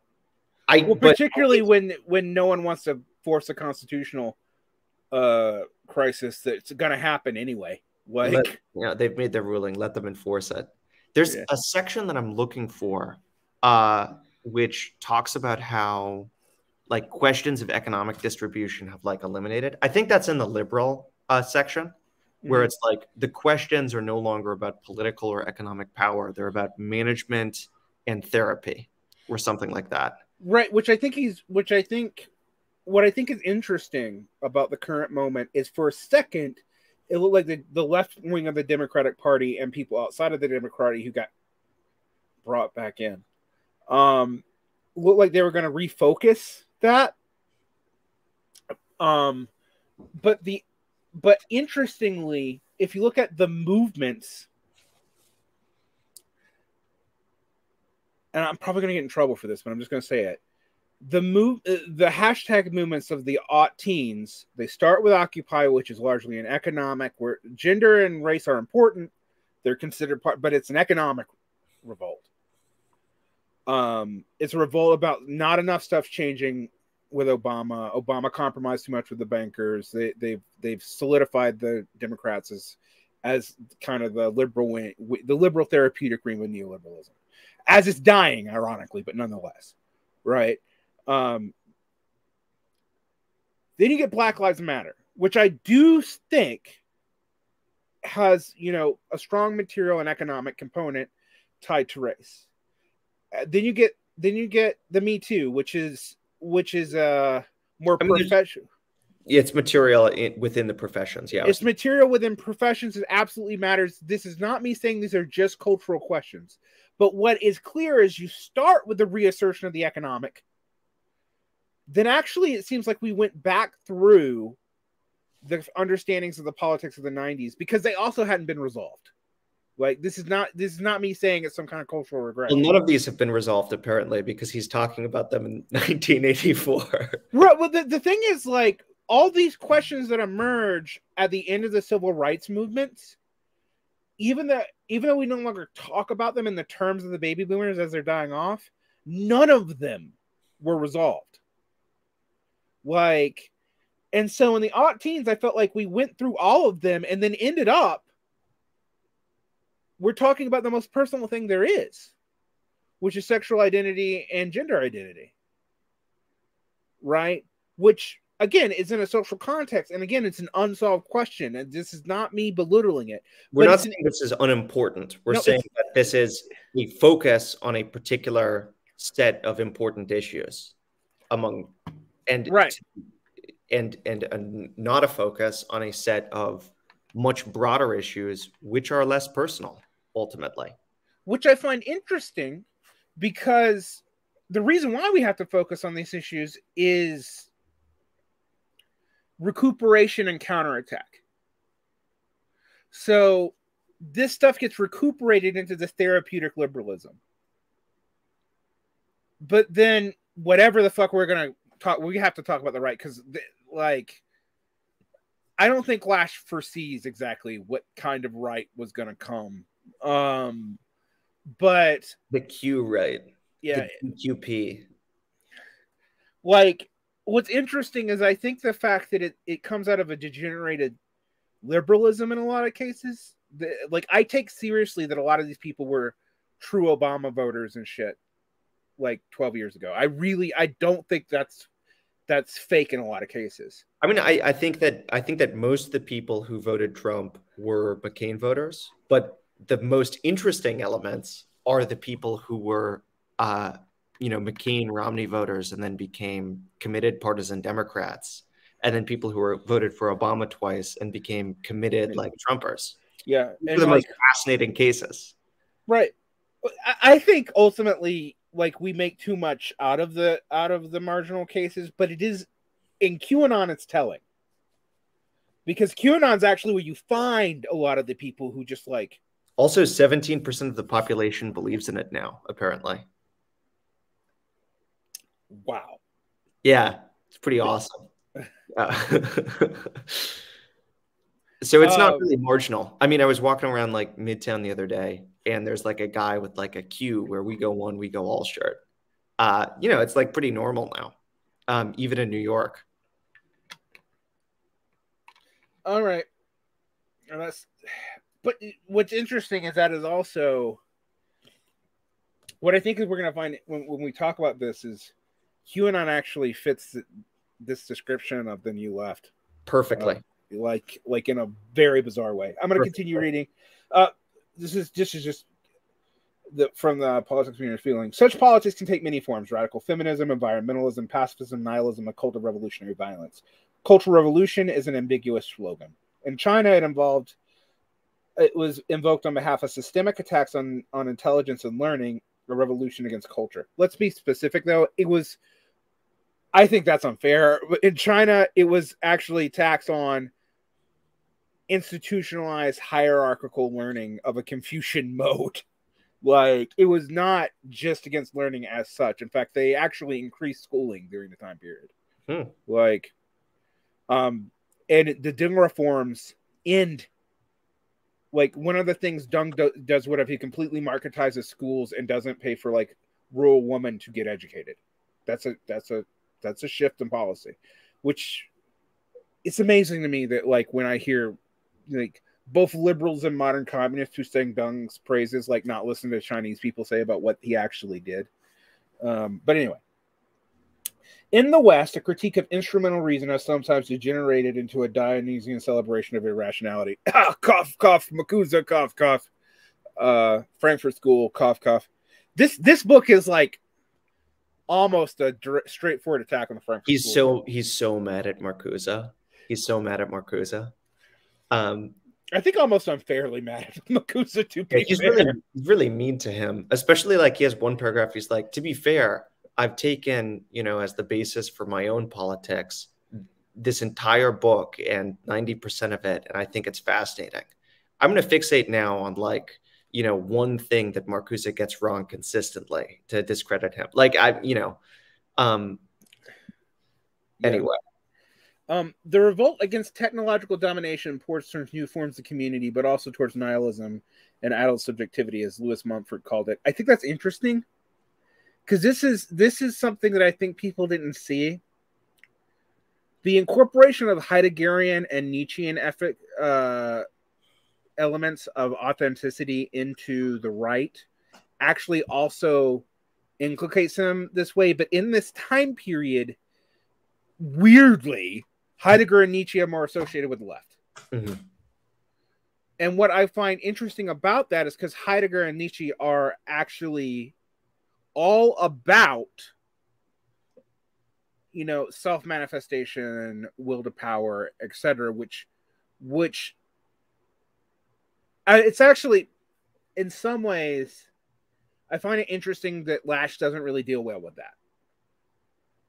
I well, particularly when when no one wants to force a constitutional uh crisis that's going to happen anyway like let, yeah they've made their ruling. Let them enforce it there's yeah. a section that I'm looking for, uh, which talks about how like questions of economic distribution have like eliminated. I think that's in the liberal uh, section. where it's like the questions are no longer about political or economic power; they're about management and therapy, or something like that. Right, which I think he's, which I think, what I think is interesting about the current moment is for a second, it looked like the, the left wing of the Democratic Party and people outside of the Democratic who got brought back in, um, looked like they were going to refocus that. Um, but the, but interestingly, if you look at the movements and I'm probably going to get in trouble for this, but I'm just going to say it. The move, uh, the hashtag movements of the aught teens, they start with Occupy, which is largely an economic, where gender and race are important. They're considered part, but it's an economic revolt. Um, it's a revolt about not enough stuff changing with Obama. Obama compromised too much with the bankers. They, they've they've solidified the Democrats as as kind of the liberal wing, the liberal therapeutic wing with neoliberalism as it's dying, ironically, but nonetheless, right? Um, then you get Black Lives Matter, which I do think has, you know, a strong material and economic component tied to race. Uh, then you get then you get the Me Too, which is which is uh more I mean, professional. It's material in, within the professions. Yeah, it's material within professions. It absolutely matters. This is not me saying these are just cultural questions. But what is clear is you start with the reassertion of the economic. Then actually, it seems like we went back through the understandings of the politics of the 90s because they also hadn't been resolved. Like this is not this is not me saying it's some kind of cultural regret. Well, none of these have been resolved apparently because he's talking about them in 1984. right. Well, the, the thing is like all these questions that emerge at the end of the civil rights movements even that even though we no longer talk about them in the terms of the baby boomers as they're dying off, none of them were resolved. Like, and so in the aught teens, I felt like we went through all of them and then ended up we're talking about the most personal thing there is, which is sexual identity and gender identity. Right? Which again is in a social context and again it's an unsolved question and this is not me belittling it we're not saying this is unimportant we're no, saying that this is we focus on a particular set of important issues among and right and and, and not a focus on a set of much broader issues which are less personal ultimately which i find interesting because the reason why we have to focus on these issues is recuperation and counterattack. So this stuff gets recuperated into the therapeutic liberalism. But then whatever the fuck we're gonna talk, we have to talk about the right because like I don't think Lasch foresees exactly what kind of right was gonna come. Um but the Q right. Yeah. QP. Like what's interesting is I think the fact that it, it comes out of a degenerated liberalism in a lot of cases. The, like I take seriously that a lot of these people were true Obama voters and shit like 12 years ago. I really I don't think that's that's fake in a lot of cases. I mean, I, I think that I think that most of the people who voted Trump were McCain voters, but the most interesting elements are the people who were uh, you know McCain Romney voters and then became committed partisan Democrats, and then people who were voted for Obama twice and became committed like Trumpers. Yeah, and the like, most fascinating cases. Right. I think ultimately, like we make too much out of the out of the marginal cases, but it is in QAnon. It's telling because QAnon's actually where you find a lot of the people who just like. Also, seventeen percent of the population believes in it now. Apparently wow. Yeah, it's pretty awesome. Uh, so it's not um, really marginal. I mean, I was walking around like Midtown the other day, and there's like a guy with like a a Q where we go one, we go all shirt. Uh, you know, it's like pretty normal now, um, even in New York. All right, and that's. But what's interesting is that is also what I think is we're going to find when, when we talk about this is QAnon actually fits this description of the new left perfectly. Uh, like like in a very bizarre way. I'm going to continue reading. Uh, this is this is just the, from the politics community feeling. Such politics can take many forms: radical feminism, environmentalism, pacifism, nihilism, a cult of revolutionary violence. Cultural revolution is an ambiguous slogan. In China, it involved it was invoked on behalf of systemic attacks on on intelligence and learning, a revolution against culture. Let's be specific though. It was I think that's unfair. In China, it was actually taxed on institutionalized hierarchical learning of a Confucian mode. Like it was not just against learning as such. In fact, they actually increased schooling during the time period. Hmm. Like, um, and the Deng reforms end. Like one of the things Deng do, does, what if he completely marketizes schools and doesn't pay for like rural women to get educated? That's a that's a that's a shift in policy, which it's amazing to me that like when I hear like both liberals and modern communists who sing Deng's praises, like not listen to Chinese people say about what he actually did. Um, but anyway, in the West, a critique of instrumental reason has sometimes degenerated into a Dionysian celebration of irrationality. Ah, cough, cough, Marcuse, cough, cough. Uh, Frankfurt School, cough, cough. This this book is like almost a direct, straightforward attack on the Frankfurt. He's School. so he's so mad at Marcuse. He's so mad at Marcuse. Um, I think almost unfairly mad at Marcuse to be he's really really mean to him, especially like he has one paragraph. He's like, to be fair, I've taken you know as the basis for my own politics this entire book and ninety percent of it, and I think it's fascinating. I'm going to fixate now on like you know one thing that Marcuse gets wrong consistently to discredit him. Like I, you know, um. Yeah. Anyway, um, the revolt against technological domination pours towards new forms of community, but also towards nihilism and adult subjectivity, as Lewis Mumford called it. I think that's interesting because this is this is something that I think people didn't see. The incorporation of Heideggerian and Nietzschean ethic, uh, elements of authenticity into the right actually also inculcates them this way. But in this time period, weirdly, Heidegger and Nietzsche are more associated with the left. Mm-hmm. And what I find interesting about that is because Heidegger and Nietzsche are actually all about, you know, self manifestation, will to power, etc., which, which, it's actually, in some ways, I find it interesting that Lasch doesn't really deal well with that.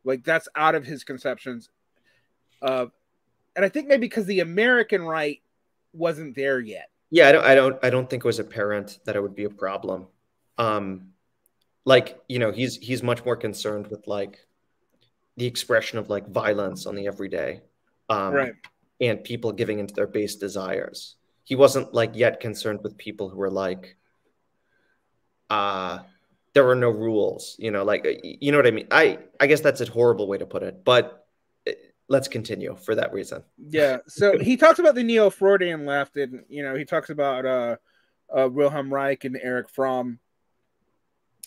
Like that's out of his conceptions uh, and I think maybe because the American right wasn't there yet. Yeah, I don't, I don't, I don't think it was apparent that it would be a problem. Um, like you know, he's he's much more concerned with like the expression of like violence on the everyday, um, right? And people giving into their base desires. He wasn't like yet concerned with people who were like, uh there are no rules, you know, like you know what I mean. I I guess that's a horrible way to put it, but let's continue for that reason. Yeah. So he talks about the neo Freudian left, and you know, he talks about uh, uh, Wilhelm Reich and Erich Fromm.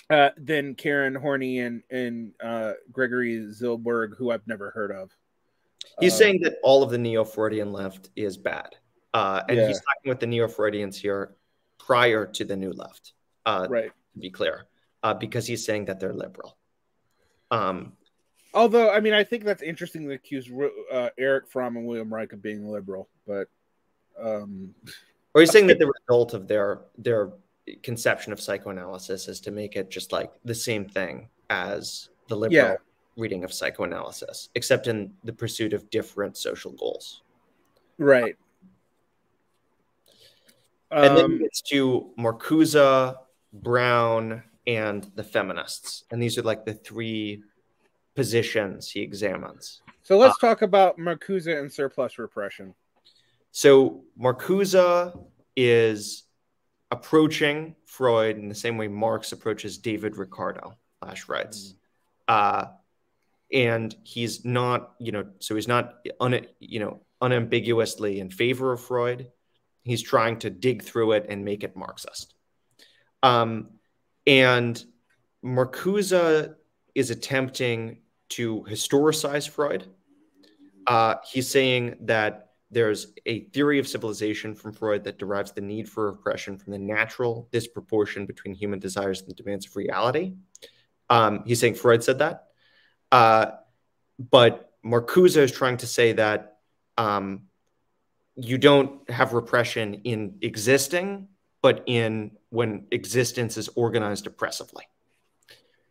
Uh, then Karen Horney and and uh, Gregory Zilboorg, who I've never heard of. He's uh, saying that all of the neo Freudian left is bad, uh, and yeah. he's talking with the neo Freudians here prior to the new left. Uh, right. To be clear, uh, because he's saying that they're liberal. Um, Although, I mean, I think that's interesting to accuse uh, Erich Fromm and William Reich of being liberal, but. Um, or he's saying that the result of their their conception of psychoanalysis is to make it just like the same thing as the liberal yeah. reading of psychoanalysis, except in the pursuit of different social goals. Right. And um, then it's to Marcuse, Brown, and the feminists. And these are like the three positions he examines. So let's uh, talk about Marcuse and surplus repression. So Marcuse is approaching Freud in the same way Marx approaches David Ricardo, Lasch writes. Mm. Uh, and he's not, you know, so he's not, un, you know, unambiguously in favor of Freud. He's trying to dig through it and make it Marxist. Um, and Marcuse is attempting to historicize Freud. Uh, he's saying that there's a theory of civilization from Freud that derives the need for repression from the natural disproportion between human desires and the demands of reality. Um, he's saying Freud said that. Uh, but Marcuse is trying to say that um, you don't have repression in existing, but in when existence is organized oppressively.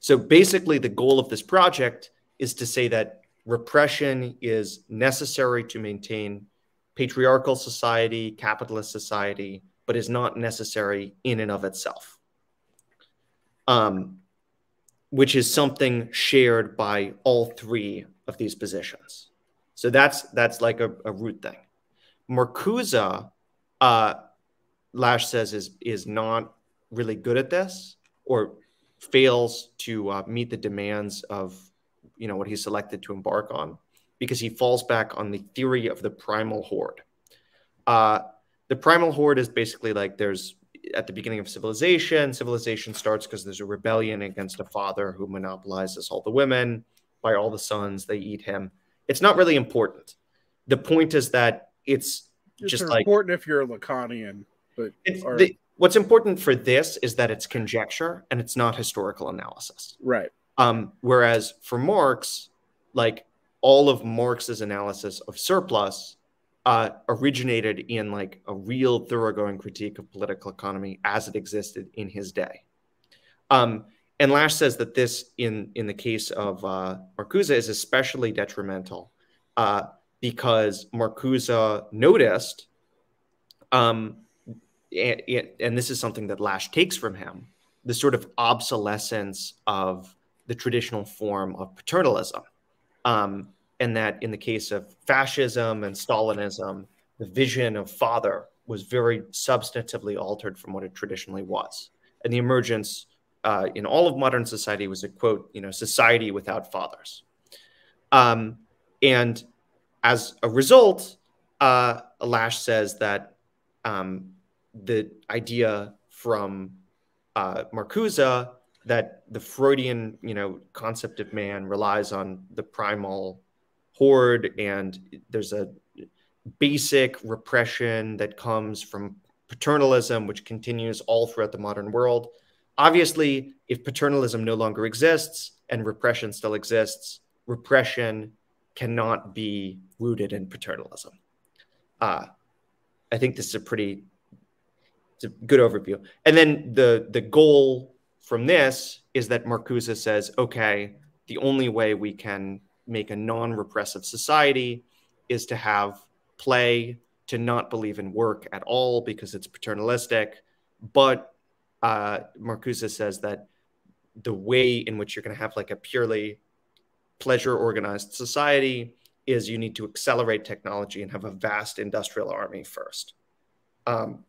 So basically, the goal of this project is to say that repression is necessary to maintain patriarchal society, capitalist society, but is not necessary in and of itself. Um, which is something shared by all three of these positions. So that's that's like a, a root thing. Marcuse, uh, Lasch says is is not really good at this or fails to uh, meet the demands of you know what he's selected to embark on because he falls back on the theory of the primal horde. Uh, the primal horde is basically like there's at the beginning of civilization, civilization starts because there's a rebellion against a father who monopolizes all the women. By all the sons, they eat him. It's not really important. The point is that it's, it's just important like, if you're a Lacanian. But or, the, what's important for this is that it's conjecture and it's not historical analysis. Right. Um, whereas for Marx, like all of Marx's analysis of surplus uh, originated in like a real thoroughgoing critique of political economy as it existed in his day. Um, and Lasch says that this, in in the case of uh, Marcuse, is especially detrimental uh, because Marcuse noticed, um, and, and this is something that Lasch takes from him, the sort of obsolescence of the traditional form of paternalism. Um, and that in the case of fascism and Stalinism, the vision of father was very substantively altered from what it traditionally was. And the emergence uh, in all of modern society was a quote, you know, society without fathers. Um, and as a result, uh, Lasch says that um, the idea from uh, Marcuse that the Freudian, you know, concept of man relies on the primal horde and there's a basic repression that comes from paternalism which continues all throughout the modern world. Obviously if paternalism no longer exists and repression still exists repression cannot be rooted in paternalism. Uh, i think this is a pretty it's a good overview. And then the the goal from this is that marcuse says okay the only way we can make a non-repressive society is to have play to not believe in work at all because it's paternalistic. But uh, marcuse says that the way in which you're going to have like a purely pleasure organized society is you need to accelerate technology and have a vast industrial army first. Um,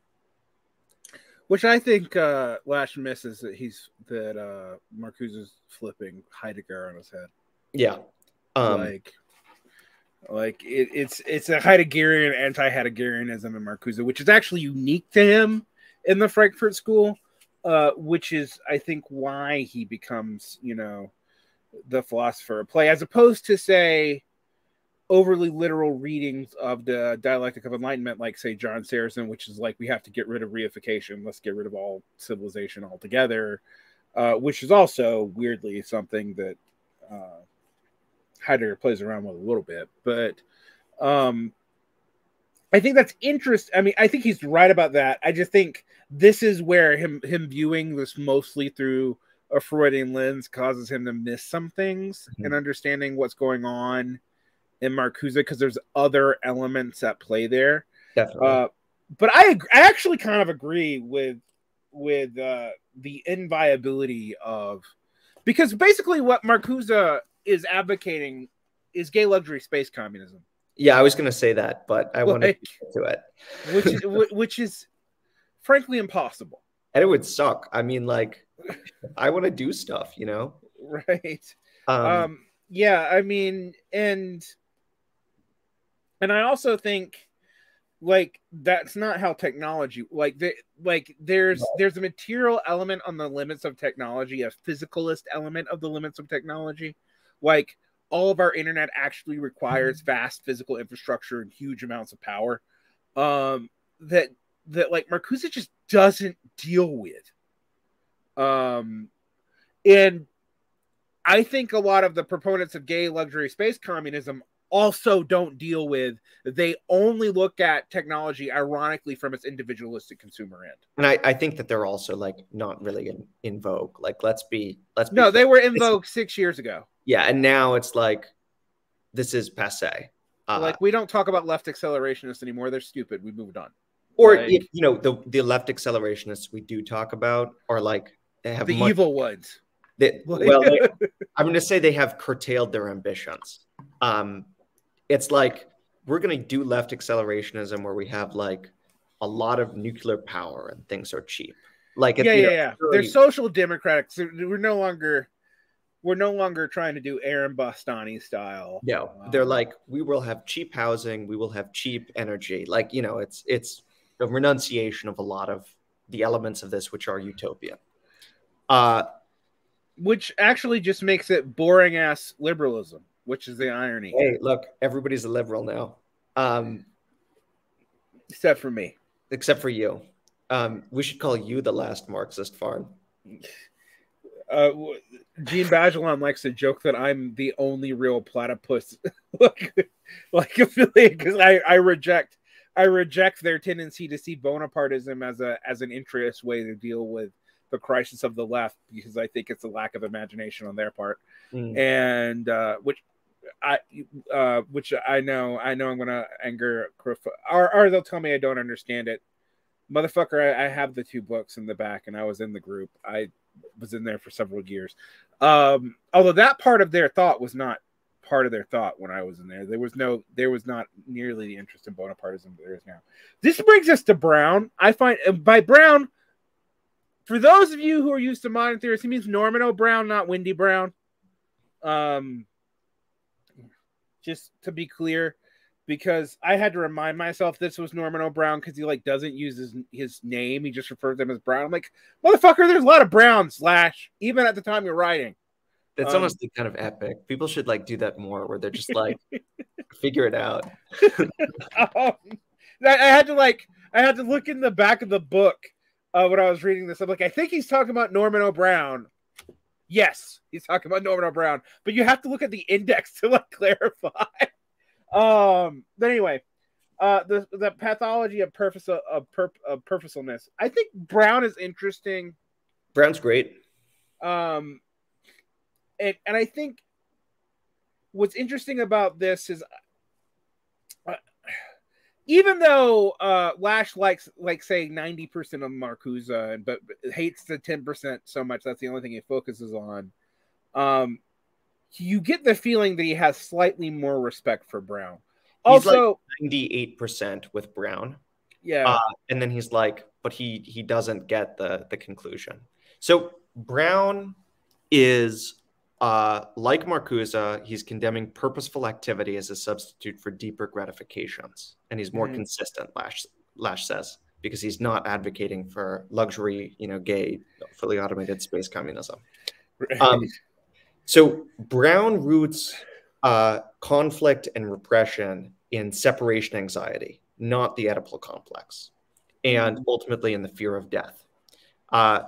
which I think uh, Lasch misses that he's that uh, Marcuse is flipping Heidegger on his head. Yeah, um, like, like it, it's it's a Heideggerian anti-Heideggerianism in Marcuse, which is actually unique to him in the Frankfurt School, uh, which is I think why he becomes you know the philosopher of play, as opposed to say overly literal readings of the dialectic of enlightenment, like say John Zerzan, which is like we have to get rid of reification, let's get rid of all civilization altogether, uh, which is also weirdly something that uh, Heidegger plays around with a little bit, but um, I think that's interesting. I mean, I think he's right about that. I just think this is where him him viewing this mostly through a Freudian lens causes him to miss some things mm-hmm. and understanding what's going on in Marcuse because there's other elements at play there. Definitely. Uh, but I I actually kind of agree with with uh, the inviability of because basically what Marcuse is advocating is gay luxury space communism. Yeah, I was going to say that, but I like, want to get to it, which is, which is frankly impossible. And it would suck. I mean, like, I want to do stuff, you know? Right. Um, um, yeah, I mean, and and I also think like that's not how technology like the, like there's no. there's a material element on the limits of technology a physicalist element of the limits of technology like all of our internet actually requires vast physical infrastructure and huge amounts of power um, that that like Marcuse just doesn't deal with. Um, and I think a lot of the proponents of gay luxury space communism also don't deal with they only look at technology ironically from its individualistic consumer end. And i, I think that they're also like not really in, in vogue. Like let's be let's be no they were in vogue six years ago. Yeah and now it's like this is passe. Uh, like we don't talk about left accelerationists anymore. They're stupid. We moved on. Or like, if, you know the, the left accelerationists we do talk about are like they have the much, evil ones. They, well they, i'm going to say they have curtailed their ambitions. Um it's like we're going to do left accelerationism where we have like a lot of nuclear power and things are cheap. Like yeah, yeah, know, yeah. Really... They're social democrats. We're no longer we're no longer trying to do Aaron Bastani style. No, they're um, like we will have cheap housing, we will have cheap energy. Like you know, it's it's a renunciation of a lot of the elements of this which are utopia. Uh, which actually just makes it boring ass liberalism which is the irony. Hey, look, everybody's a liberal now. Um, except for me. Except for you. Um, we should call you the last Marxist farm. Uh, Djene Bajalan likes to joke that I'm the only real platypus, like, like affiliate, because I, I reject I reject their tendency to see Bonapartism as a as an interest way to deal with the crisis of the left because I think it's a lack of imagination on their part, mm. and uh, which I, uh, which I know, I know I'm gonna anger or, or they'll tell me I don't understand it. Motherfucker, I, I, have the two books in the back, and I was in the group. I was in there for several years. Um, although that part of their thought was not part of their thought when I was in there. There was no, there was not nearly the interest in Bonapartism there is now. This brings us to Brown. I find by Brown, for those of you who are used to modern theorists, he means Norman O. Brown, not Wendy Brown. Um, just to be clear, because I had to remind myself this was Norman O. Brown because he like doesn't use his his name. He just refers to them as Brown. I'm like, motherfucker, there's a lot of Browns, Slash, even at the time you're writing. That's um, honestly kind of epic. People should like do that more where they're just like figure it out. um, I had to like I had to look in the back of the book uh, when I was reading this. I'm like, I think he's talking about Norman O. Brown. Yes, he's talking about Norman Brown, but you have to look at the index to like clarify. um, but anyway, uh, the the pathology of purpose of, perp, of purposefulness. I think Brown is interesting. Brown's great. Um, and and I think what's interesting about this is even though uh, Lasch likes like say ninety percent of Marcuse, but, but hates the ten percent so much that's the only thing he focuses on. Um, you get the feeling that he has slightly more respect for Brown. Also, ninety-eight percent with Brown. Yeah, uh, and then he's like, but he he doesn't get the the conclusion. So Brown is uh, like Marcuse, he's condemning purposeful activity as a substitute for deeper gratifications, and he's more mm-hmm. consistent. Lash, Lasch says because he's not advocating for luxury, you know, gay, fully automated space communism. Right. Um, so Brown roots uh, conflict and repression in separation anxiety, not the Oedipal complex, and mm-hmm. ultimately in the fear of death. Uh,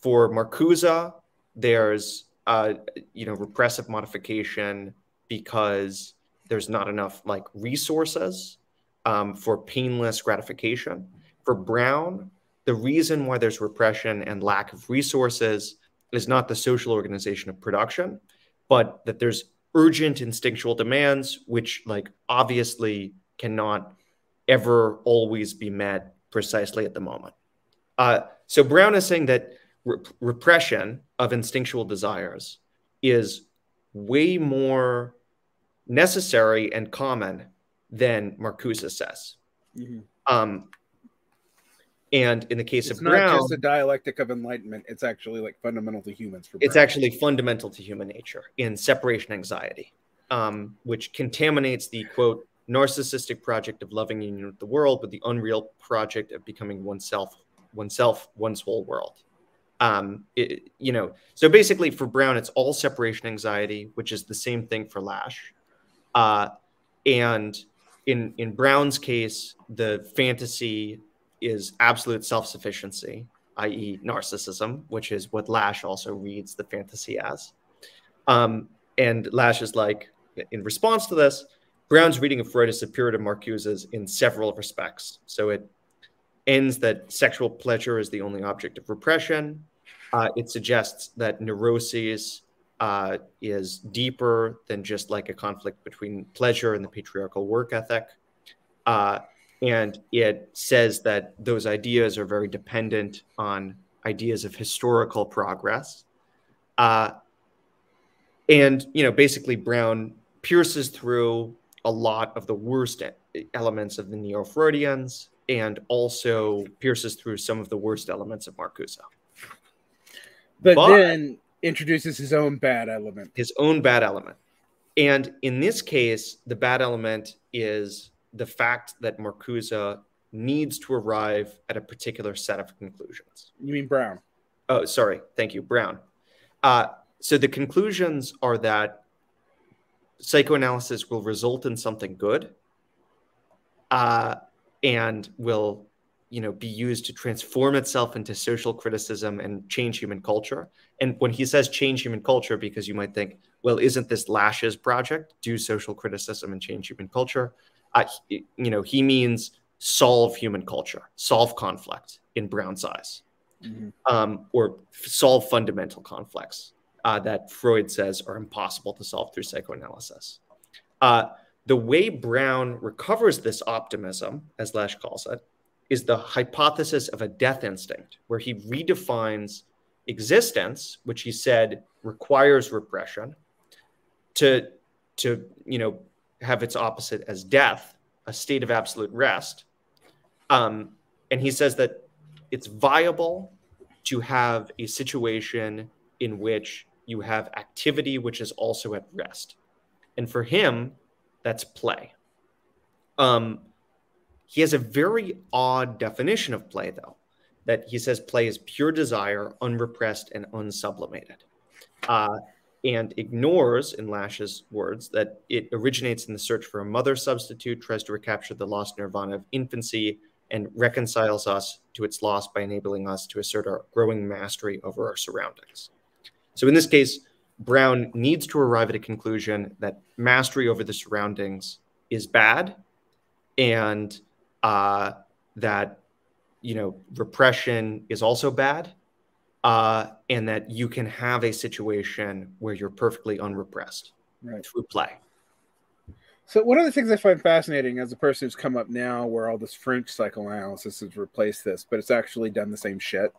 for Marcuse, there's uh, you know, repressive modification because there's not enough like resources um, for painless gratification. For Brown, the reason why there's repression and lack of resources is not the social organization of production, but that there's urgent instinctual demands, which like obviously cannot ever always be met precisely at the moment. Uh, so Brown is saying that re- repression of instinctual desires is way more necessary and common than Marcuse says. Mm-hmm. Um, and in the case it's of Brown, not just a dialectic of enlightenment; it's actually like fundamental to humans. it's actually fundamental to human nature in separation anxiety, um, which contaminates the quote narcissistic project of loving union with the world with the unreal project of becoming oneself, oneself, one's whole world. Um, it, you know, so basically for Brown, it's all separation anxiety, which is the same thing for Lasch. Uh, and in in Brown's case, the fantasy is absolute self-sufficiency, i.e., narcissism, which is what Lasch also reads the fantasy as. Um, and Lasch is like, in response to this, Brown's reading of Freud is superior to Marcuse's in several respects. So it ends that sexual pleasure is the only object of repression. Uh, it suggests that neuroses uh, is deeper than just like a conflict between pleasure and the patriarchal work ethic. Uh, and it says that those ideas are very dependent on ideas of historical progress. Uh, and, you know, basically, Brown pierces through a lot of the worst elements of the Neo Freudians and also pierces through some of the worst elements of Marcuse. But, but then introduces his own bad element. His own bad element. And in this case, the bad element is the fact that Marcuse needs to arrive at a particular set of conclusions. You mean Brown? Oh, sorry. Thank you, Brown. Uh, so the conclusions are that psychoanalysis will result in something good uh, and will you know be used to transform itself into social criticism and change human culture. And when he says change human culture because you might think well isn't this Lasch's project? Do social criticism and change human culture? Uh, you know he means solve human culture solve conflict in brown's eyes mm-hmm. um, or solve fundamental conflicts uh, that freud says are impossible to solve through psychoanalysis. Uh, the way brown recovers this optimism as Lasch calls it is the hypothesis of a death instinct, where he redefines existence, which he said requires repression, to to you know have its opposite as death, a state of absolute rest. Um, and he says that it's viable to have a situation in which you have activity which is also at rest. And for him, that's play. Um, he has a very odd definition of play, though, that he says play is pure desire, unrepressed, and unsublimated. Uh, and ignores, in Lasch's words, that it originates in the search for a mother substitute, tries to recapture the lost nirvana of infancy, and reconciles us to its loss by enabling us to assert our growing mastery over our surroundings. So in this case, Brown needs to arrive at a conclusion that mastery over the surroundings is bad and uh, that you know repression is also bad, uh, and that you can have a situation where you're perfectly unrepressed right. through play. So one of the things I find fascinating as a person who's come up now, where all this French psychoanalysis has replaced this, but it's actually done the same shit.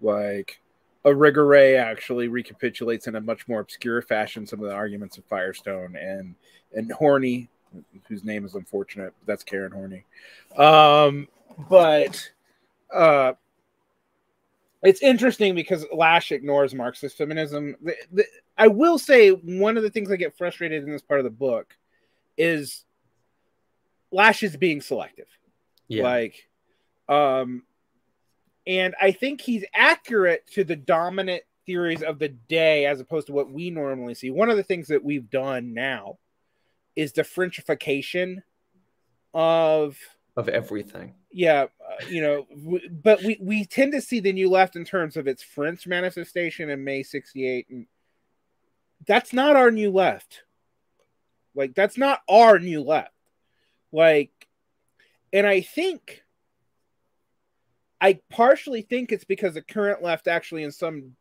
Like Irigaray actually recapitulates in a much more obscure fashion some of the arguments of Firestone and and Horney whose name is unfortunate. That's Karen Horney. Um, but uh, it's interesting because Lasch ignores Marxist feminism. The, the, I will say one of the things I get frustrated in this part of the book is Lasch is being selective. Yeah. Like, um, and I think he's accurate to the dominant theories of the day as opposed to what we normally see. One of the things that we've done now is the Frenchification of of everything. Yeah, uh, you know, w- but we we tend to see the new left in terms of its French manifestation in May '68, and that's not our new left. Like that's not our new left. Like, and I think. I partially think it's because the current left actually, in some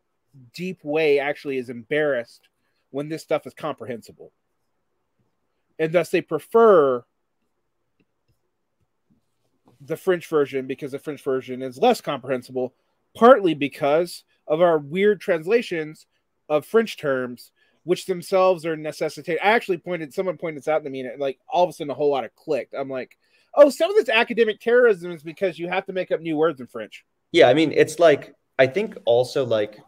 deep way, actually is embarrassed when this stuff is comprehensible and thus they prefer the French version because the French version is less comprehensible, partly because of our weird translations of French terms, which themselves are necessitated. I actually pointed, someone pointed this out to me, and it, like all of a sudden a whole lot of clicked. I'm like, oh, some of this academic terrorism is because you have to make up new words in French. Yeah, I mean, it's like I think also like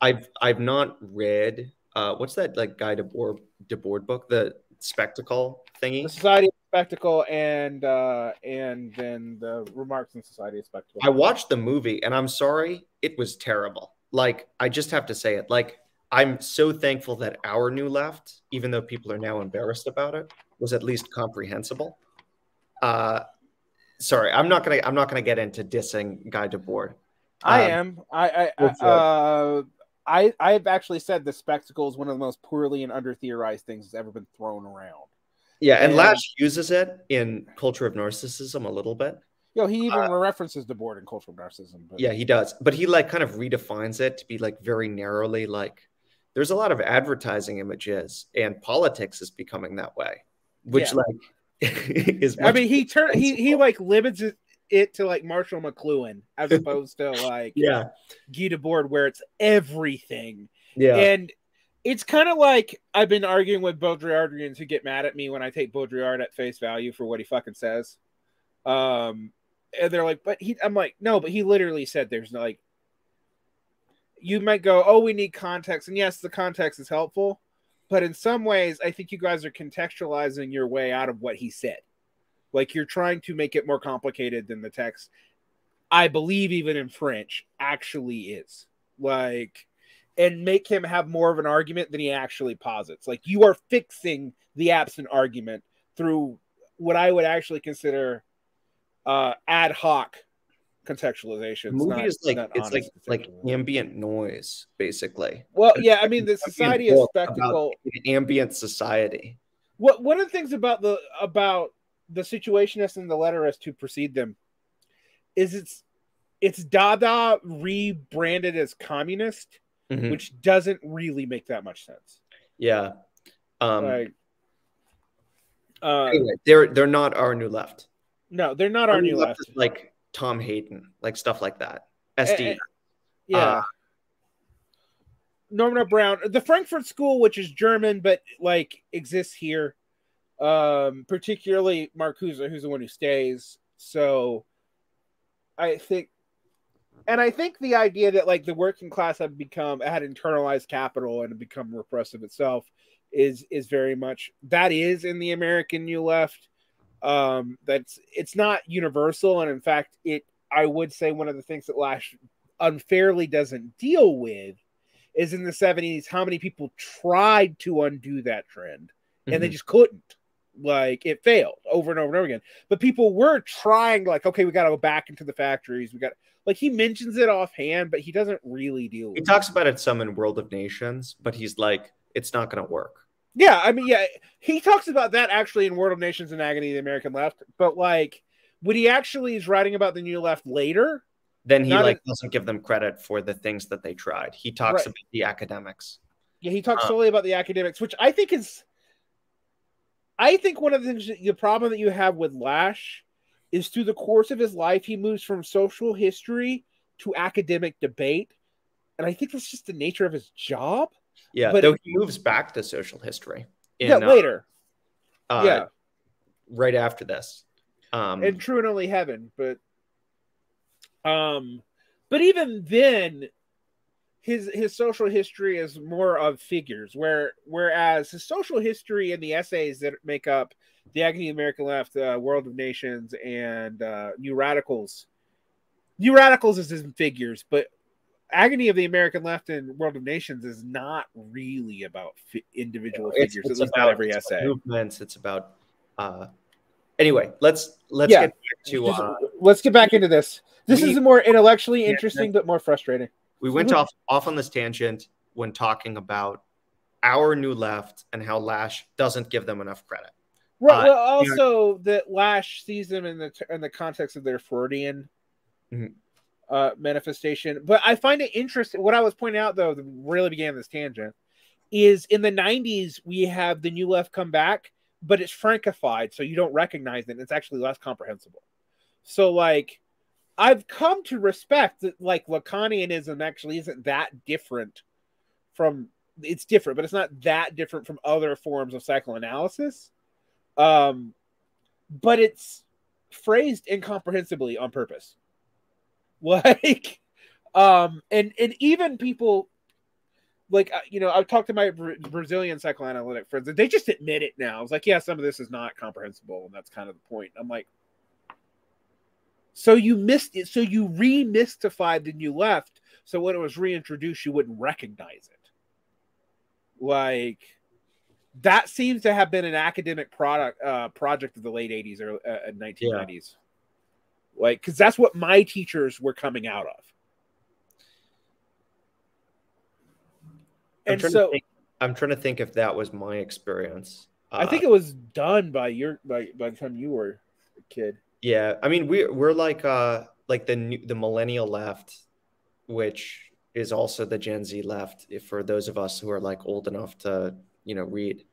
I've I've not read uh what's that like Guy Debord Debord book the spectacle thingy. The Society of spectacle and uh and then the remarks in society of spectacle I watched the movie and I'm sorry, it was terrible. Like, I just have to say it. Like, I'm so thankful that our new left, even though people are now embarrassed about it, was at least comprehensible. Uh sorry, I'm not gonna I'm not gonna get into dissing Guy Debord. i Um, am i i go uh i i've actually said the spectacle is one of the most poorly and under theorized things that's ever been thrown around Yeah, and And- Lasch uses it in Culture of Narcissism a little bit. Yo, he even references Debord in cultural narcissism. But Uh, Yeah, he does. But he like kind of redefines it to be like very narrowly like there's a lot of advertising images and politics is becoming that way, which Yeah. like is I mean, he turned he he like limits it, it to like Marshall McLuhan as opposed to like yeah, Guy Debord where it's everything. yeah, And it's kind of like I've been arguing with Baudrillardians who get mad at me when I take Baudrillard at face value for what he fucking says. Um, and they're like, but he, I'm like, no, but he literally said there's no, like, you might go, oh, we need context. And yes, the context is helpful. But in some ways, I think you guys are contextualizing your way out of what he said. Like you're trying to make it more complicated than the text, I believe, even in French, actually is. Like, and make him have more of an argument than he actually posits. Like you are fixing the absent argument through what I would actually consider uh, ad hoc contextualization. the movie is like it's like like ambient noise basically. well, yeah. I mean, the society is spectacle. an ambient society. What one of the things about the about the situationists and the letterists who precede them is it's it's Dada rebranded as communist, Mhm. which doesn't really make that much sense. Yeah. Um like, uh, anyway, they're they're not our new left. no, they're not our new left. is like Tom Hayden, like stuff like that. SD. Eh, eh, Yeah. Uh, Norman Brown, the Frankfurt School, which is German but like exists here, um, particularly Marcuse, who's the one who stays. So, I think, and I think the idea that like the working class had become had internalized capital and become repressive itself is is very much that is in the American New Left. Um, that's it's not universal, and in fact, it I would say one of the things that Lasch unfairly doesn't deal with is in the 70s how many people tried to undo that trend and they Mhm. just couldn't like it failed over and over and over again but people were trying like okay we got to go back into the factories we got like he mentions it offhand but he doesn't really deal with He it. talks about it some in World of Nations, but he's like, it's not going to work. yeah i mean yeah he talks about that actually in world of nations and agony of the american left but like when he actually is writing about the new left later Then he like doesn't give them credit for the things that they tried. He talks Right. about the academics. Yeah, he talks Uh, solely about the academics, which I think is. I think one of the things, that- the problem that you have with Lasch is through the course of his life, he moves from social history to academic debate. And I think that's just the nature of his job. Yeah, But- though he moves back to social history. In, yeah, uh, later. uh, yeah. right after this. Um, and true and only heaven but um but even then his his social history is more of figures where whereas his social history and the essays that make up the agony of the american left uh, world of nations and uh, new radicals new radicals is in figures but agony of the american left and world of nations is not really about fi- individual it's, figures it's least about not every it's essay movements. It's about. Uh, anyway, let's let's Yeah. get back to. Uh, let's get back into this this we- is more intellectually Yeah, interesting but more frustrating we went off off on this tangent when talking about our new left and how Lasch doesn't give them enough credit. Right. Uh, well, also that Lasch sees them in the in the context of their Freudian Mhm. uh, manifestation. But I find it interesting. What I was pointing out, though, that really began this tangent, is in the '90s we have the new left come back, but it's frankified, so you don't recognize it. It's actually less comprehensible. So, like, I've come to respect that, like, Lacanianism actually isn't that different from. It's different, but it's not that different from other forms of psychoanalysis um but it's phrased incomprehensibly on purpose like um and and even people like uh, you know, I've talked to my Brazilian psychoanalytic friends, and they just admit it now. It's like, yeah, some of this is not comprehensible, and that's kind of the point. I'm like, so you missed it, so you remystified the new left, so when it was reintroduced, you wouldn't recognize it. Like that seems to have been an academic product uh, project of the late 80s or uh, 1990s. Like, because that's what my teachers were coming out of. I'm And trying so to think, I'm trying to think if that was my experience. I Uh, think it was done by your by, by the time you were a kid. Yeah, I mean we're we're like uh like the new, the millennial left, which is also the Gen Z left. If for those of us who are like old enough to you know read,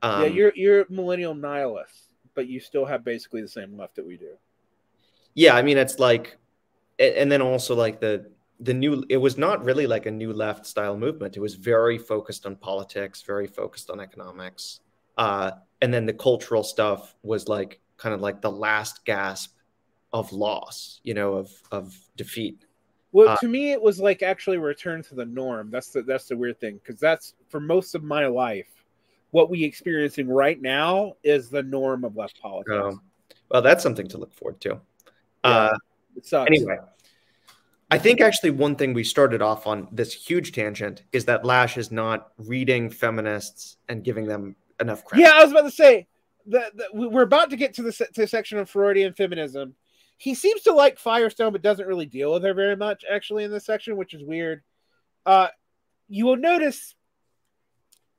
um, yeah, you're you're millennial nihilists, but you still have basically the same left that we do. yeah. I mean it's like, and then also like the the new. It was not really like a new left style movement. It was very focused on politics, very focused on economics, uh, and then the cultural stuff was like kind of like the last gasp of loss, you know, of of defeat. Well, Uh, to me, it was like actually return to the norm. That's the that's the weird thing because that's for most of my life, what we experiencing right now is the norm of left politics. Um, well, that's something to look forward to. Uh, it sucks. anyway, I think actually one thing we started off on this huge tangent is that Lasch is not reading feminists and giving them enough credit. yeah, I was about to say that we're about to get to the to the section of Freudian feminism. He seems to like Firestone, but doesn't really deal with her very much, actually, in this section, which is weird. Uh, you will notice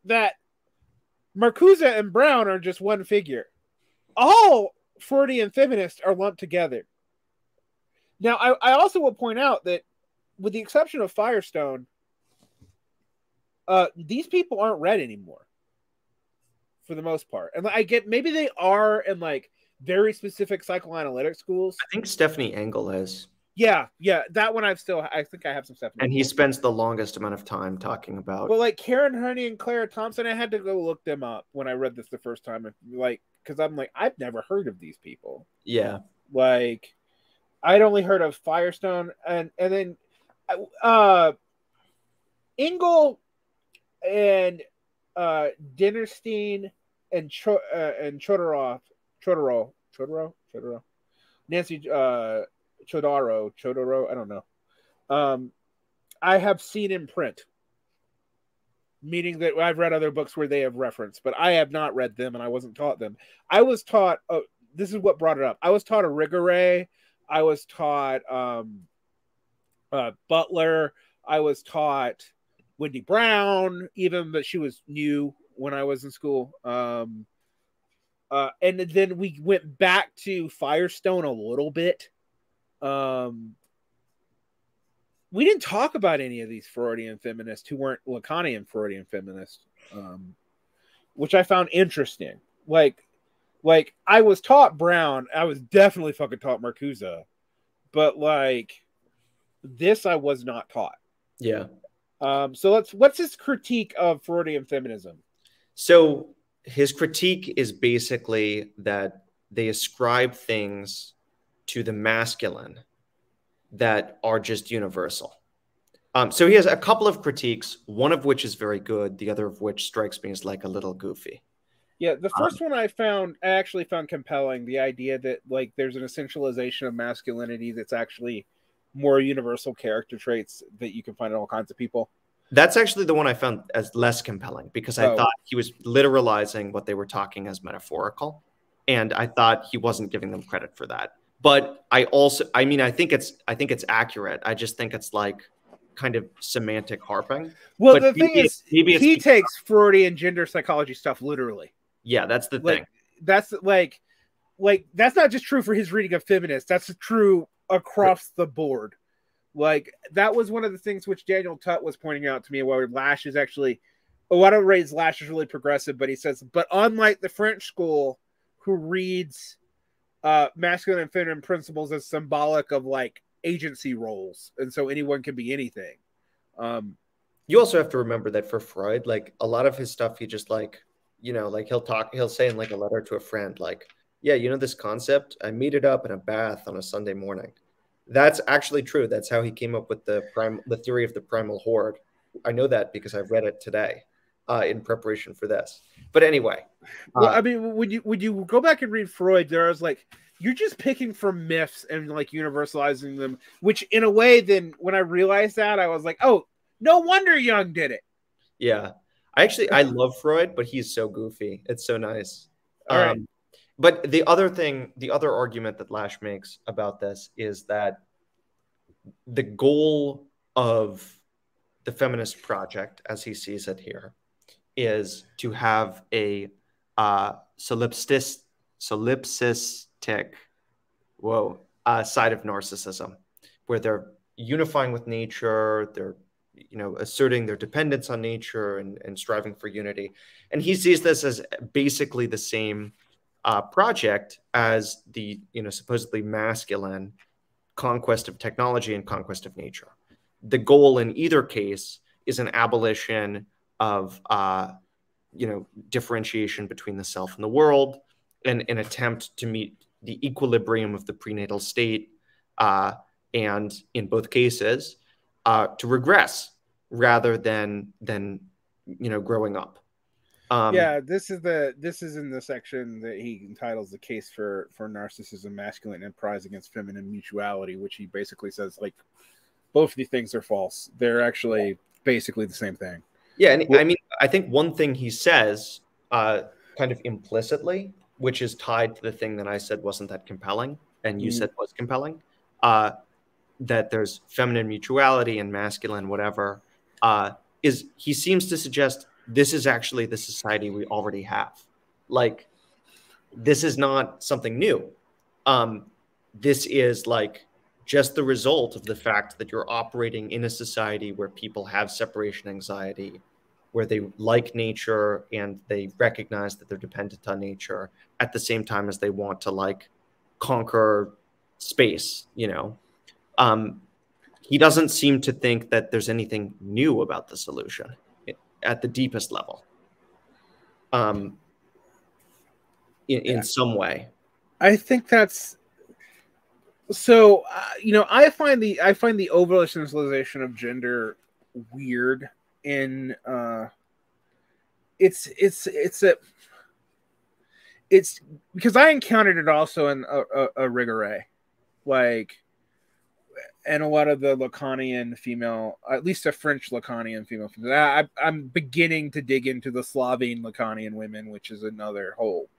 that Marcuse and Brown are just one figure. All Freudian feminists are lumped together. Now, I, I also will point out that, with the exception of Firestone, uh, these people aren't read anymore for the most part. And I get maybe they are in like very specific psychoanalytic schools. I think Stephanie Engel is, Yeah, yeah, that one I've still I think I have some stuff. and he spends the longest amount of time talking about. Well, like Karen Horney and Clara Thompson, I had to go look them up when I read this the first time. Like, because I'm like, I've never heard of these people. yeah, Like, I'd only heard of Firestone, and and then, uh, Engel and uh Dinnerstein and Cho- uh, and Chodorov, Chodoro, Chodoro, Chodoro, Nancy uh Chodaro, Chodoro, I don't know. Um, I have seen in print meaning that I've read other books where they have reference, but I have not read them and I wasn't taught them. I was taught, oh, this is what brought it up. I was taught Irigaray. I was taught um, uh, Butler. I was taught Wendy Brown, even but she was new when I was in school. Um, uh, and then we went back to Firestone a little bit. Um, we didn't talk about any of these Freudian feminists who weren't Lacanian Freudian feminists, um, which I found interesting. Like, like I was taught Brown, I was definitely fucking taught Marcuse, but like this, I was not taught. yeah. Um, so let's what's his critique of Freudian feminism? So his critique is basically that they ascribe things to the masculine that are just universal. Um, so he has a couple of critiques, one of which is very good, the other of which strikes me as like a little goofy. Yeah, the first one I found I actually found compelling. The idea that like there's an essentialization of masculinity that's actually more universal character traits that you can find in all kinds of people. That's actually the one I found as less compelling because I Oh. thought he was literalizing what they were talking as metaphorical. And I thought he wasn't giving them credit for that. But I also I mean I think it's I think it's accurate. I just think it's like kind of semantic harping. Well, But the thing is, maybe he because- takes Freudian gender psychology stuff literally. Yeah, that's the Like thing. that's like, like that's not just true for his reading of feminists. That's true across the board. Like that was one of the things which Daniel Tutt was pointing out to me. Where Lasch is actually, a lot of Ray's Lasch is really progressive, but he says, but unlike the French school, who reads uh, masculine and feminine principles as symbolic of like agency roles, and so anyone can be anything. Um, You also have to remember that for Freud, like a lot of his stuff, he just like, you know, like he'll talk, he'll say in like a letter to a friend, like, yeah, you know, this concept, I meet it up in a bath on a Sunday morning. That's actually true. That's how he came up with the prime, the theory of the primal horde. I know that because I've read it today uh, in preparation for this. But anyway, well, uh, I mean, would you would you go back and read Freud? There was like you're just picking from myths and like universalizing them, which in a way, then when I realized that, I was like, oh, no wonder Jung did it. Yeah, I actually I love Freud, but he's so goofy. It's so nice. Um, right. But the other thing, the other argument that Lasch makes about this is that the goal of the feminist project, as he sees it here, is to have a uh, solipsis, solipsistic, whoa, uh, side of narcissism, where they're unifying with nature, they're you know asserting their dependence on nature and, and striving for unity, and he sees this as basically the same uh, project as the you know supposedly masculine conquest of technology and conquest of nature. The goal in either case is an abolition of uh, you know differentiation between the self and the world, and an attempt to meet the equilibrium of the prenatal state, uh, and in both cases, uh, to regress rather than than you know growing up. Um, yeah, this is the this is in the section that he entitles the case for for narcissism, masculine enterprise against feminine mutuality, which he basically says like both of these things are false. They're actually basically the same thing. Yeah, and I mean, I think one thing he says, uh, kind of implicitly, which is tied to the thing that I said wasn't that compelling, and you mm. said was compelling, uh, that there's feminine mutuality and masculine whatever, uh, is he seems to suggest this is actually the society we already have. Like, this is not something new. Um, this is like just the result of the fact that you're operating in a society where people have separation anxiety, where they like nature and they recognize that they're dependent on nature at the same time as they want to like conquer space, you know. Um, he doesn't seem to think that there's anything new about the solution at the deepest level um, in, in some way. I think that's so. Uh, you know, I find the I find the over essentialization of gender weird. In uh, it's it's it's a it's because I encountered it also in a, a, Irigaray, like and a lot of the Lacanian female, at least a French Lacanian female. I, I'm beginning to dig into the Slovene Lacanian women, which is another whole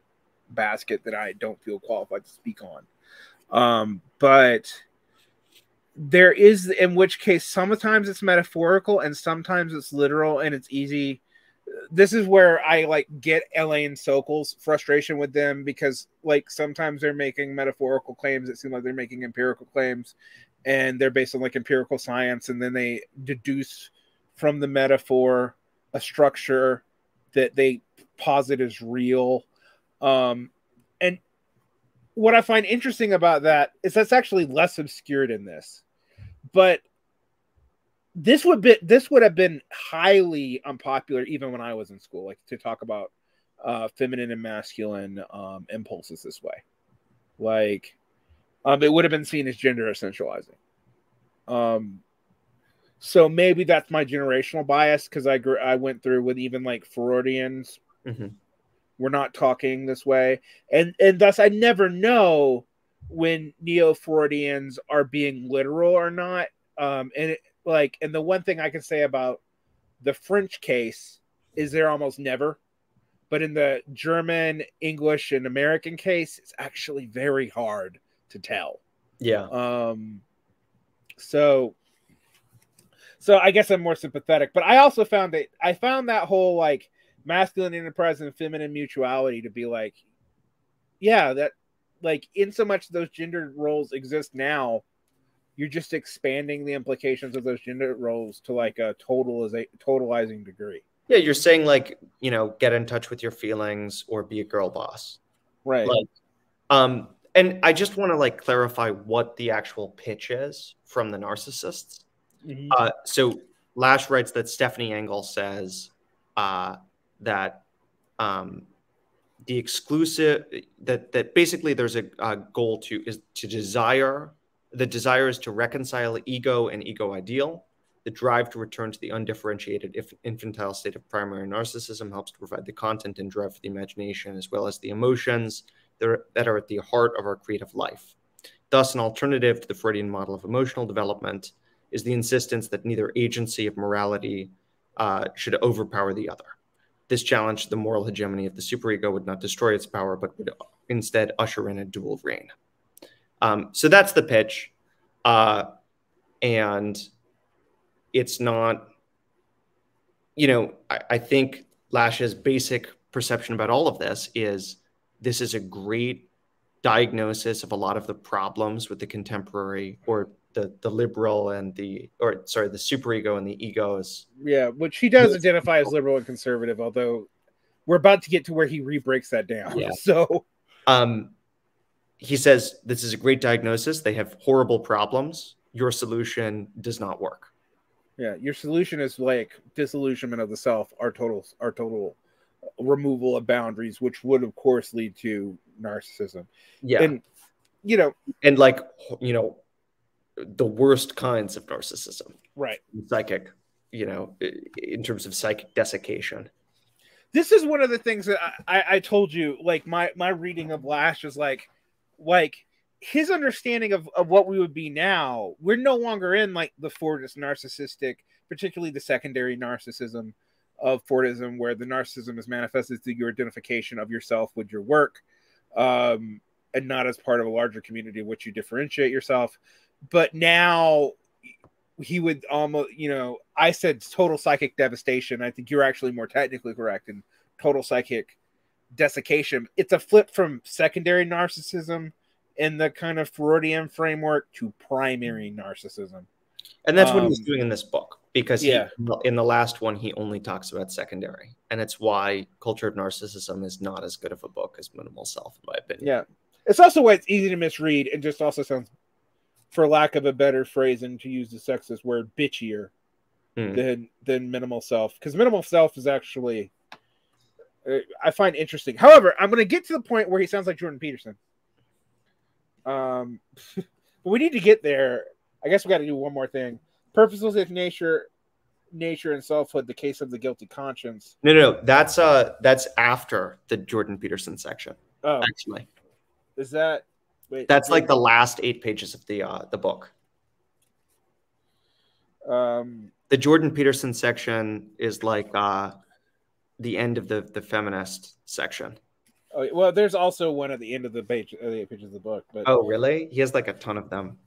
basket that I don't feel qualified to speak on. Um, but there is, in which case, sometimes it's metaphorical and sometimes it's literal, and it's easy. This is where I like get Alan Sokal's frustration with them because, like, sometimes they're making metaphorical claims that seem like they're making empirical claims, and they're based on like empirical science and then they deduce from the metaphor a structure that they posit as real. Um, and what i find interesting about that is that's actually less obscured in this but this would be this would have been highly unpopular even when i was in school like to talk about uh, feminine and masculine um, impulses this way. Like um, it would have been seen as gender essentializing. Um, so maybe that's my generational bias because I grew, I went through with even like Freudians. Mm-hmm. We're not talking this way, and and thus I never know when neo Freudians are being literal or not. Um, and it, like, and the one thing I can say about the French case is they're almost never. But in the German, English, and American case, it's actually very hard to tell. Yeah. Um, so, so I guess I'm more sympathetic, but I also found that I found that whole like masculine enterprise and feminine mutuality to be like, yeah, that like in so much those gender roles exist now, you're just expanding the implications of those gender roles to like a total a totalizing degree. Yeah, you're saying like you know get in touch with your feelings or be a girl boss, right? Like, um, and I just want to like clarify what the actual pitch is from the narcissists. Mm-hmm. Uh, so Lasch writes that Stephanie Engel says uh, that um, the exclusive that that basically there's a, a, goal to is to desire the desire is to reconcile ego and ego ideal The drive to return to the undifferentiated if infantile state of primary narcissism helps to provide the content and drive for the imagination, as well as the emotions that are at the heart of our creative life. Thus, an alternative to the Freudian model of emotional development is the insistence that neither agency of morality uh, should overpower the other. This challenged the moral hegemony of the superego would not destroy its power, but would instead usher in a dual reign. Um, so that's the pitch. Uh, and it's not, you know, I, I think Lasch's basic perception about all of this is this is a great diagnosis of a lot of the problems with the contemporary or the the liberal and the or sorry the superego and the egos yeah which he does identify as liberal and conservative although we're about to get to where he re-breaks that down. Yeah. so um he says this is a great diagnosis. They have horrible problems. Your solution does not work. Yeah your solution is like disillusionment of the self our total our total removal of boundaries which would of course lead to narcissism. Yeah. And you know and like you know the worst kinds of narcissism. Right. Psychic you know in terms of psychic desiccation. This is one of the things that I, I, I told you like my my reading of lasch is like like his understanding of, of what we would be now, we're no longer in like the Fordist narcissistic, particularly the secondary narcissism of Fordism, where the narcissism is manifested through your identification of yourself with your work, um, and not as part of a larger community in which you differentiate yourself. But now he would almost, you know, I said total psychic devastation. I think you're actually more technically correct in total psychic desiccation. It's a flip from secondary narcissism in the kind of Freudian framework to primary narcissism. And that's um, what he's doing in this book because yeah. He, in the last one, he only talks about secondary. And it's why Culture of Narcissism is not as good of a book as Minimal Self, in my opinion. Yeah. It's also why it's easy to misread and just also sounds, for lack of a better phrase and to use the sexist word, bitchier hmm. than, than Minimal Self. Because Minimal Self is actually, uh, I find interesting. However, I'm going to get to the point where he sounds like Jordan Peterson. Um, but we need to get there. I guess we got to do one more thing. Purposeless if nature, nature and selfhood, the case of the guilty conscience. No, no, no. That's uh, that's after the Jordan Peterson section. Oh, actually, is that? Wait, that's like the last eight pages of the uh the book. Um, the Jordan Peterson section is like uh the end of the the feminist section. Oh, well, there's also one at the end of the page, uh, the pages of the book. But oh, really? He has like a ton of them.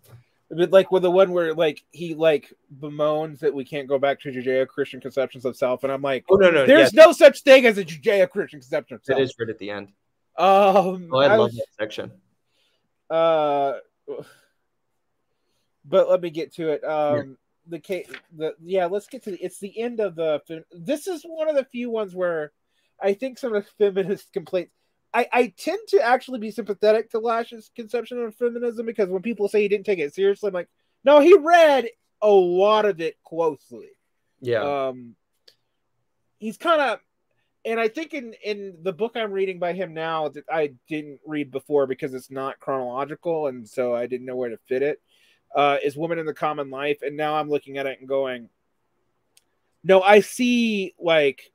But like with the one where like he like bemoans that we can't go back to Judeo-Christian conceptions of self, and I'm like, oh no, no, there's no such thing as a Judeo-Christian conception of self. It is right at the end. Um, oh, I, I love was, that section. Uh, but let me get to it. Um, yeah. the case, the yeah, let's get to the. It's the end of the. This is one of the few ones where I think some of the feminist complaints I, I tend to actually be sympathetic to Lasch's conception of feminism because when people say he didn't take it seriously, I'm like, no, he read a lot of it closely. Yeah. Um, he's kind of, and I think in in the book I'm reading by him now that I didn't read before because it's not chronological, and so I didn't know where to fit it. Uh, is Woman in the Common Life, and now I'm looking at it and going, no, I see like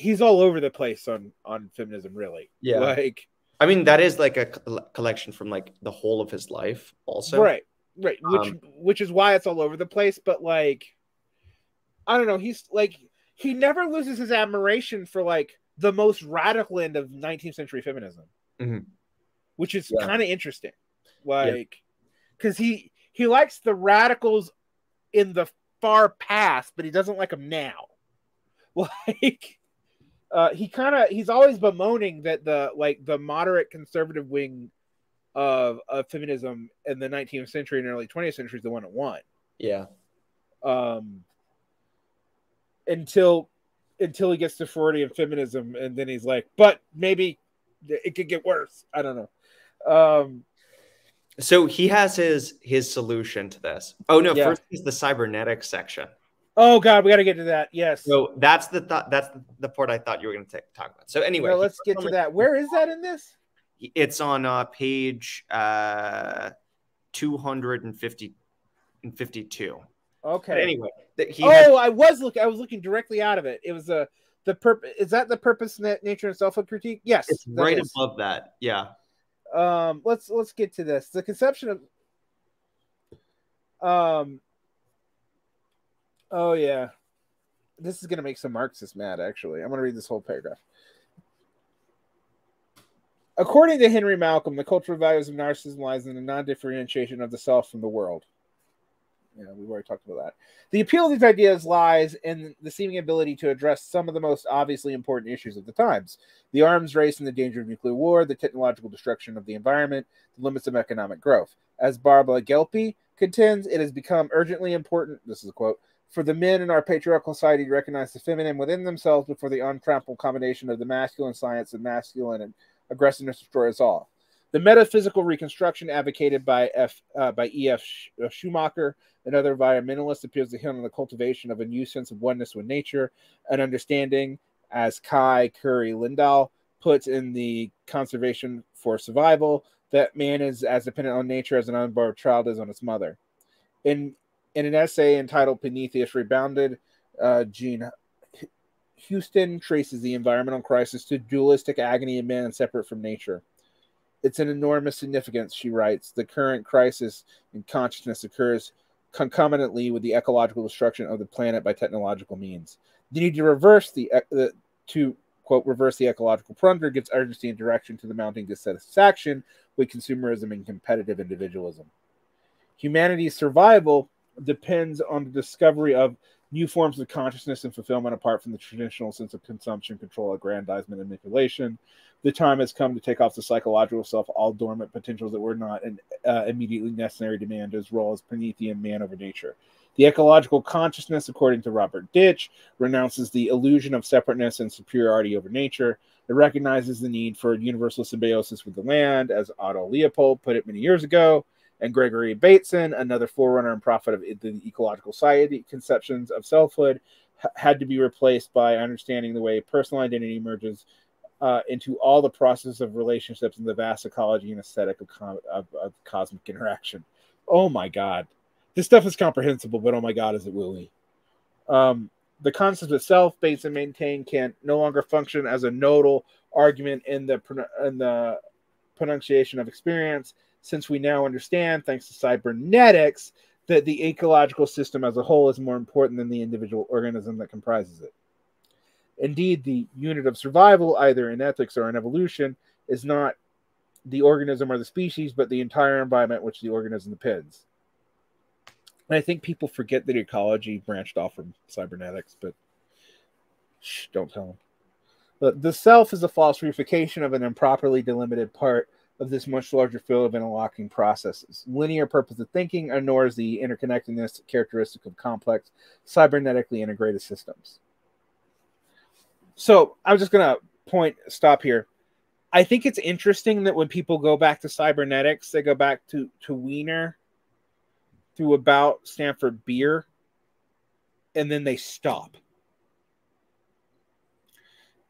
he's all over the place on on feminism really yeah like i mean that is like a collection from like the whole of his life also right right which um, which is why it's all over the place but like i don't know he's like he never loses his admiration for like the most radical end of 19th century feminism mm-hmm. which is yeah. kind of interesting like because yeah. he he likes the radicals in the far past but he doesn't like them now like uh, he kind of he's always bemoaning that the like the moderate conservative wing of of feminism in the 19th century and early 20th century is the one that won. Yeah. Um. Until until he gets to Freudian feminism, and then he's like, but maybe it could get worse. I don't know. Um. So he has his his solution to this. Oh no! Yeah. First is the cybernetic section. Oh God, we got to get to that. Yes. So that's the th- that's the part I thought you were going to talk about. So anyway, let's get to that. Where is that in this? It's on uh, page uh, 250 and 52. Okay. But anyway, that he oh, had, I was looking. I was looking directly out of it. It was a the purpose. Is that the purpose, nature, and selfhood critique? Yes, it's right is. above that. Yeah. Um, let's let's get to this. The conception of um. Oh yeah, this is gonna make some Marxists mad. Actually, I'm gonna read this whole paragraph. According to Henry Malcolm, the cultural values of narcissism lies in the non-differentiation of the self from the world. Yeah, we've already talked about that. The appeal of these ideas lies in the seeming ability to address some of the most obviously important issues of the times the arms race and the danger of nuclear war, the technological destruction of the environment, the limits of economic growth. As Barbara Gelpi contends, it has become urgently important, this is a quote, for the men in our patriarchal society to recognize the feminine within themselves before the untrampled combination of the masculine science and masculine and aggressiveness destroy us all. The metaphysical reconstruction advocated by F uh, by E. F. Schumacher and other environmentalists appears to hint on the cultivation of a new sense of oneness with nature, an understanding, as Kai Curry Lindahl puts in the Conservation for Survival, that man is as dependent on nature as an unborn child is on its mother. In in an essay entitled Prometheus Rebounded, uh, Jean Houston traces the environmental crisis to dualistic agony of man separate from nature. It's an enormous significance, she writes. The current crisis in consciousness occurs concomitantly with the ecological destruction of the planet by technological means. The need to reverse the, the to quote reverse the ecological plunder gives urgency and direction to the mounting dissatisfaction with consumerism and competitive individualism. Humanity's survival depends on the discovery of new forms of consciousness and fulfillment apart from the traditional sense of consumption, control, aggrandizement, and manipulation. The time has come to take off the psychological self, all dormant potentials that were not an uh, immediately necessary demand as well as Promethean man over nature. The ecological consciousness, according to Robert Ditch, renounces the illusion of separateness and superiority over nature. It recognizes the need for universal symbiosis with the land, as Aldo Leopold put it many years ago and Gregory Bateson, another forerunner and prophet of the ecological society conceptions of selfhood, had to be replaced by understanding the way personal identity emerges uh, into all the process of relationships and the vast ecology and aesthetic of, of, of, cosmic interaction. Oh my God. This stuff is comprehensible, but oh my God, is it wooey. Um, the concept of self, Bateson maintained, can no longer function as a nodal argument in the in the pronunciation of experience since we now understand, thanks to cybernetics, that the ecological system as a whole is more important than the individual organism that comprises it. Indeed, the unit of survival, either in ethics or in evolution, is not the organism or the species, but the entire environment which the organism depends. And I think people forget that ecology branched off from cybernetics, but shh, don't tell them. But the self is a false reification of an improperly delimited part of this much larger field of interlocking processes. Linear purpose of thinking ignores the interconnectedness characteristic of complex, cybernetically integrated systems. So I'm just going to point, stop here. I think it's interesting that when people go back to cybernetics, they go back to, to Wiener through about Stafford Beer, and then they stop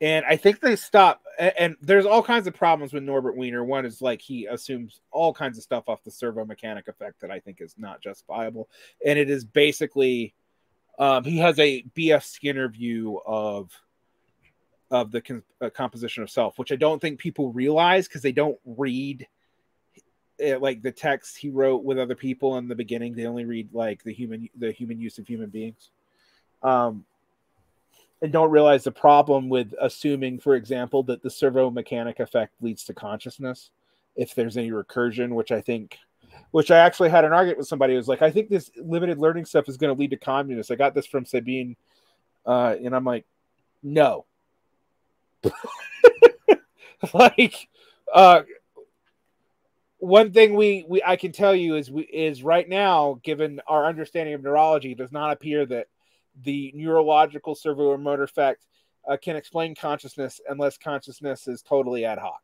and I think they stop. And, there's all kinds of problems with Norbert Wiener. One is like he assumes all kinds of stuff off the servo mechanic effect that I think is not justifiable, and it is basically um, he has a B.F. Skinner view of of the uh, composition of self, which I don't think people realize because they don't read. It, like the text he wrote with other people in the beginning, they only read like the human the human use of human beings. Um, and don't realize the problem with assuming, for example, that the servo mechanic effect leads to consciousness if there's any recursion, which I think, which I actually had an argument with somebody who was like, I think this limited learning stuff is going to lead to communists. I got this from Sabine, uh, and I'm like, no. like, uh, one thing we, we I can tell you is we is right now, given our understanding of neurology, does not appear that the neurological servomotor effect uh, can explain consciousness unless consciousness is totally ad hoc.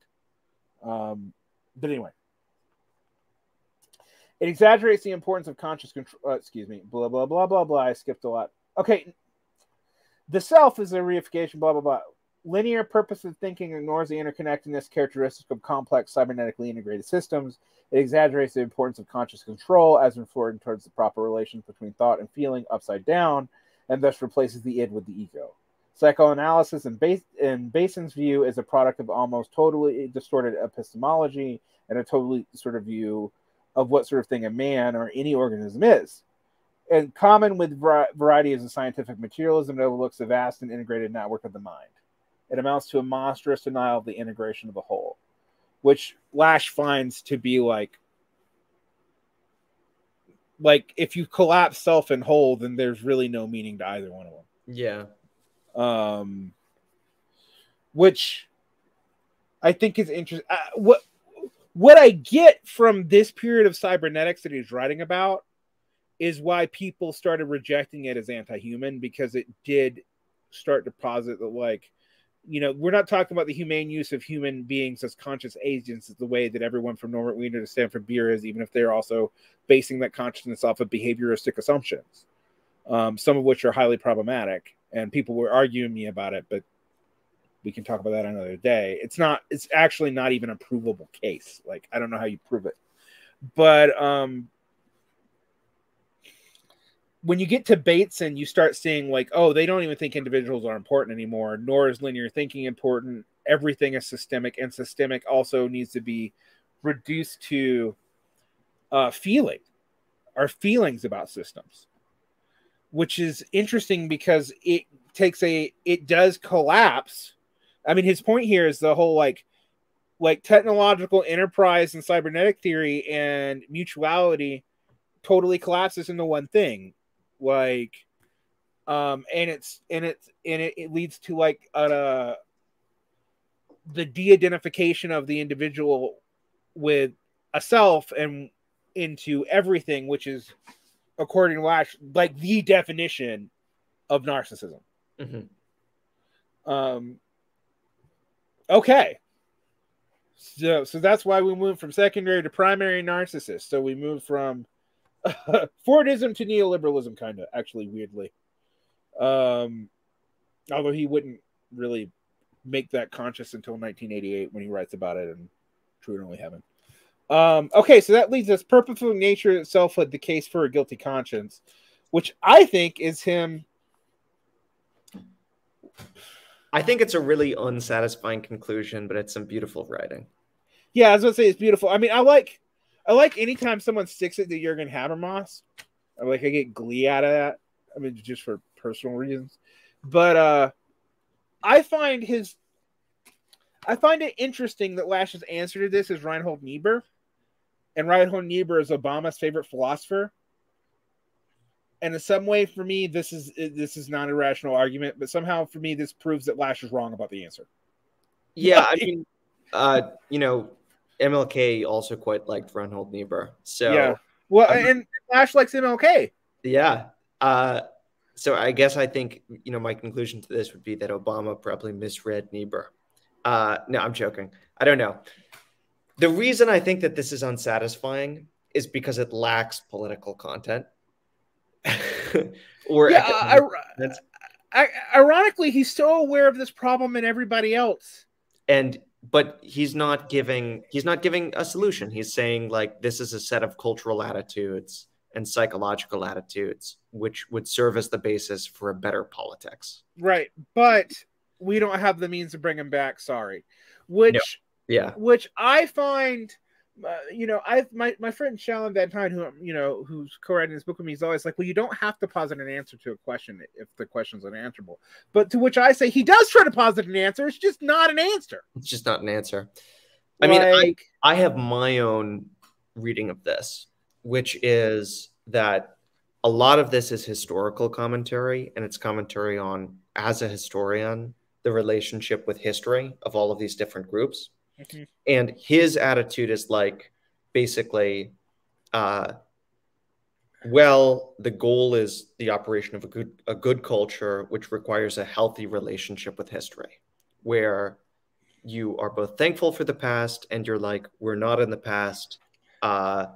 Um, but anyway, it exaggerates the importance of conscious control. Uh, excuse me, blah, blah, blah, blah, blah. I skipped a lot. Okay. The self is a reification, blah, blah, blah. linear purposive thinking ignores the interconnectedness characteristic of complex cybernetically integrated systems. It exaggerates the importance of conscious control as referring towards the proper relations between thought and feeling upside down, and thus replaces the id with the ego. Psychoanalysis in, Bas- in Bason's view is a product of almost totally distorted epistemology and a totally sort of view of what sort of thing a man or any organism is. In common with var- varieties of scientific materialism, it overlooks the vast and integrated network of the mind. It amounts to a monstrous denial of the integration of the whole, which Lasch finds to be like like if you collapse self and whole, then there's really no meaning to either one of them. Yeah. Um, which I think is interesting. Uh, what what I get from this period of cybernetics that he's writing about is why people started rejecting it as anti-human because it did start to posit that like you know we're not talking about the humane use of human beings as conscious agents the way that everyone from Norbert Wiener to Stafford Beer is even if they're also basing that consciousness off of behavioristic assumptions um, some of which are highly problematic. And people were arguing me about it but we can talk about that another day. It's not it's actually not even a provable case. Like i don't know how you prove it. But um when you get to Bateson, you start seeing like, oh, they don't even think individuals are important anymore, nor is linear thinking important. Everything is systemic, and systemic also needs to be reduced to uh, feeling, our feelings about systems, which is interesting because it takes a, it does collapse. I mean, his point here is the whole like, like technological enterprise and cybernetic theory and mutuality totally collapses into one thing like um and it's and it's and it, it leads to like uh the de-identification of the individual with a self and into everything which is according to Lasch like the definition of narcissism. Mm-hmm. um okay. So so that's why we moved from secondary to primary narcissist. So we moved from Fordism to neoliberalism, kind of actually, weirdly. Um, although he wouldn't really make that conscious until 1988 when he writes about it in True and Only Heaven. Um, okay, so that leads us purposeful nature itself with the case for a guilty conscience, which I think is him. I think it's a really unsatisfying conclusion, but it's some beautiful writing. Yeah, I was gonna say it's beautiful. I mean, I like I like anytime someone sticks it to Jurgen Habermas. I like I get glee out of that. I mean, just for personal reasons. But uh I find his I find it interesting that Lasch's answer to this is Reinhold Niebuhr. And Reinhold Niebuhr is Obama's favorite philosopher. And in some way, for me, this is this is not a rational argument, but somehow for me, this proves that Lash is wrong about the answer. Yeah, I mean, uh, you know, MLK also quite liked Reinhold Niebuhr. So yeah, well, um, and Lasch likes MLK. Yeah. Uh, so I guess I think you know my conclusion to this would be that Obama probably misread Niebuhr. Uh, no, I'm joking. I don't know. The reason I think that this is unsatisfying is because it lacks political content. or yeah, I, I, ironically, he's so aware of this problem and everybody else. And but he's not giving he's not giving a solution. He's saying like this is a set of cultural attitudes and psychological attitudes which would serve as the basis for a better politics. Right, but we don't have the means to bring him back. Sorry, which no. yeah, which I find. Uh, you know, I my my friend Shalom Van Tine, who you know, who's co-writing this book with me, is always like, "Well, you don't have to posit an answer to a question if the question's unanswerable." But to which I say, he does try to posit an answer. It's just not an answer. It's just not an answer. I mean, I, I have my own reading of this, which is that a lot of this is historical commentary, and it's commentary on, as a historian, the relationship with history of all of these different groups. Mm-hmm. And his attitude is like basically, uh, well, the goal is the operation of a good a good culture, which requires a healthy relationship with history, where you are both thankful for the past and you're like, we're not in the past, uh,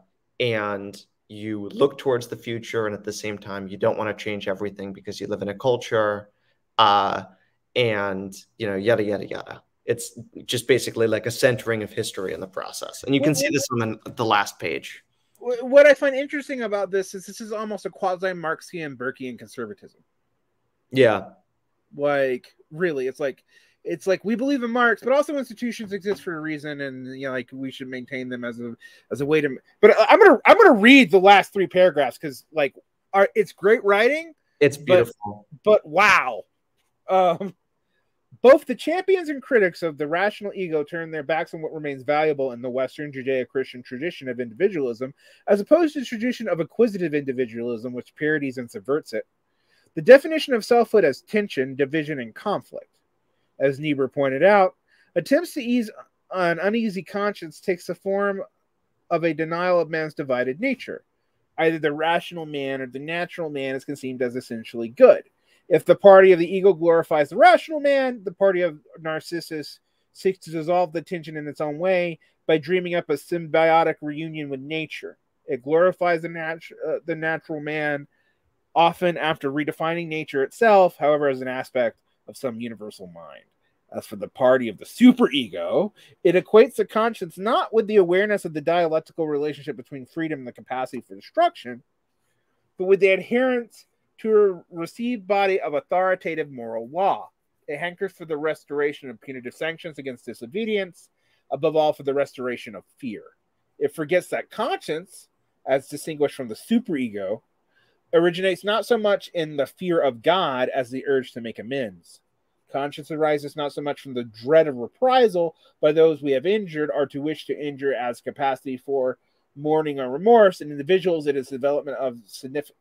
and you look towards the future, and at the same time, you don't want to change everything because you live in a culture. Uh, and you know yada yada yada it's just basically like a centering of history in the process and you can see this on the, last page what i find interesting about this is this is almost a quasi-marxian burkean conservatism yeah like really it's like it's like we believe in Marx, but also institutions exist for a reason, and you know, like we should maintain them as a as a way to. But I'm gonna I'm gonna read the last three paragraphs because like, are it's great writing. It's beautiful, but, but wow, um, both the champions and critics of the rational ego turn their backs on what remains valuable in the Western Judeo-Christian tradition of individualism, as opposed to the tradition of acquisitive individualism, which parodies and subverts it. The definition of selfhood as tension, division, and conflict. As Niebuhr pointed out, attempts to ease an uneasy conscience takes the form of a denial of man's divided nature. Either the rational man or the natural man is conceived as essentially good. If the party of the ego glorifies the rational man, the party of Narcissus seeks to dissolve the tension in its own way by dreaming up a symbiotic reunion with nature. It glorifies the, nat- uh, the natural man, often after redefining nature itself, however, as an aspect of some universal mind. As for the party of the superego, it equates the conscience not with the awareness of the dialectical relationship between freedom and the capacity for destruction, but with the adherence to a received body of authoritative moral law. It hankers for the restoration of punitive sanctions against disobedience, above all, for the restoration of fear. It forgets that conscience, as distinguished from the superego, originates not so much in the fear of God as the urge to make amends. Conscience arises not so much from the dread of reprisal by those we have injured or to wish to injure as capacity for mourning or remorse. In individuals, it is the development of significant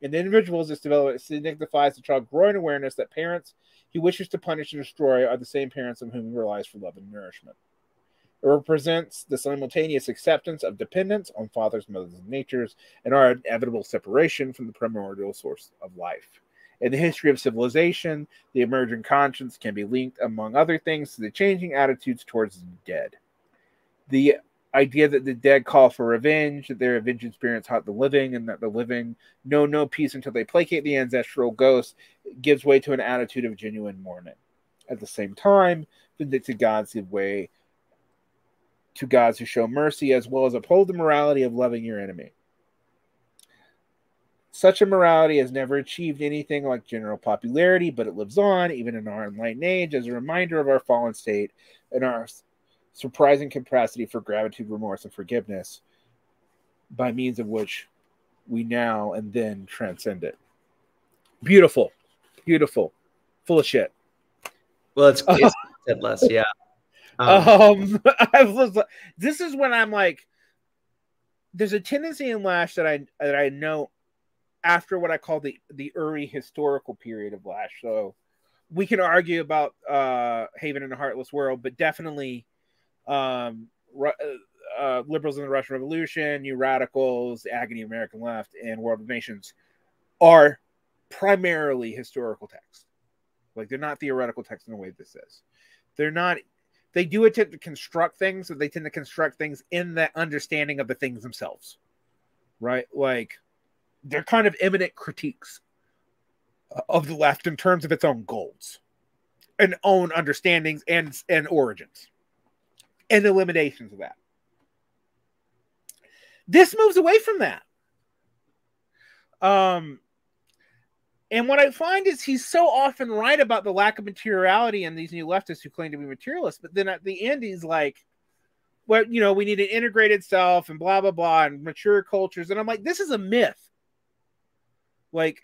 in the individuals, this development signifies the child's growing awareness that parents he wishes to punish and destroy are the same parents on whom he relies for love and nourishment. It represents the simultaneous acceptance of dependence on fathers, mothers, and natures, and our inevitable separation from the primordial source of life. In the history of civilization, the emerging conscience can be linked, among other things, to the changing attitudes towards the dead. The idea that the dead call for revenge, that their avenging spirits haunt the living, and that the living know no peace until they placate the ancestral ghosts, gives way to an attitude of genuine mourning. At the same time, vindictive gods give way to gods who show mercy as well as uphold the morality of loving your enemy. Such a morality has never achieved anything like general popularity, but it lives on, even in our enlightened age, as a reminder of our fallen state and our surprising capacity for gratitude, remorse, and forgiveness, by means of which we now and then transcend it. Beautiful, beautiful, full of shit. Well, it's, it's said less, yeah. Um, um this is when I'm like, there's a tendency in Lasch that I that I know after what I call the the Uri historical period of Lasch. So we can argue about uh, Haven in a Heartless World, but definitely um, uh, uh, liberals in the Russian Revolution, New Radicals, Agony of American Left, and World of Nations are primarily historical texts. Like they're not theoretical texts in the way this is. They're not. They do attempt to construct things, but they tend to construct things in the understanding of the things themselves, right? Like they're kind of immanent critiques of the left in terms of its own goals and own understandings and and origins and the limitations of that. This moves away from that. Um, and what I find is he's so often right about the lack of materiality in these new leftists who claim to be materialists, but then at the end he's like, "Well, you know, we need an integrated self and blah blah blah and mature cultures," and I'm like, "This is a myth." Like,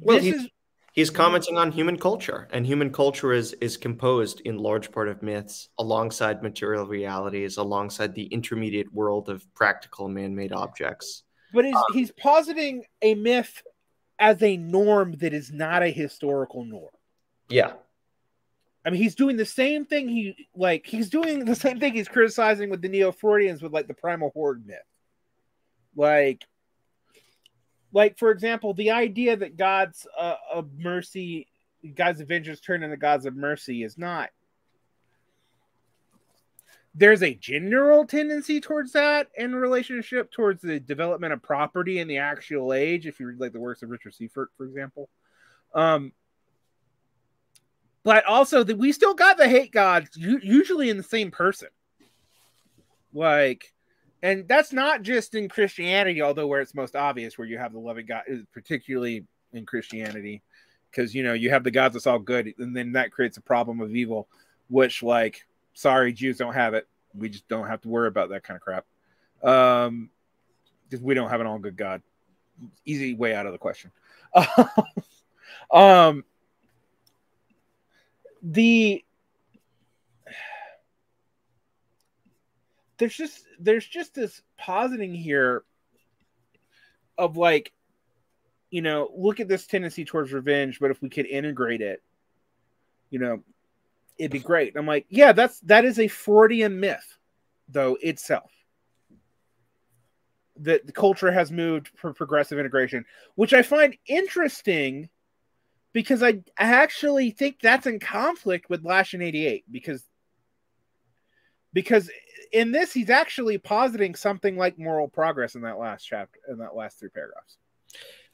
well, he's, is... he's commenting on human culture, and human culture is is composed in large part of myths, alongside material realities, alongside the intermediate world of practical man-made objects. But he's, um, he's positing a myth as a norm that is not a historical norm. Yeah. I mean, he's doing the same thing. He like he's doing the same thing he's criticizing with the Neo Freudians with like the primal horde myth. Like like for example the idea that god's uh, of mercy god's avengers turn into gods of mercy is not there's a general tendency towards that in relationship towards the development of property in the actual age if you read like the works of richard seifert for example um but also that we still got the hate gods usually in the same person. Like, and that's not just in Christianity, although where it's most obvious, where you have the loving God, particularly in Christianity, because you know you have the gods that's all good, and then that creates a problem of evil, which like, sorry, Jews don't have it. We just don't have to worry about that kind of crap. Um, we don't have an all good God. Easy way out of the question. um, the there's just there's just this positing here of like you know look at this tendency towards revenge but if we could integrate it you know it'd be great. I'm like yeah that's that is a freudian myth though itself. That the culture has moved for progressive integration which i find interesting because I, I actually think that's in conflict with lasch in 88 because because in this he's actually positing something like moral progress in that last chapter in that last three paragraphs.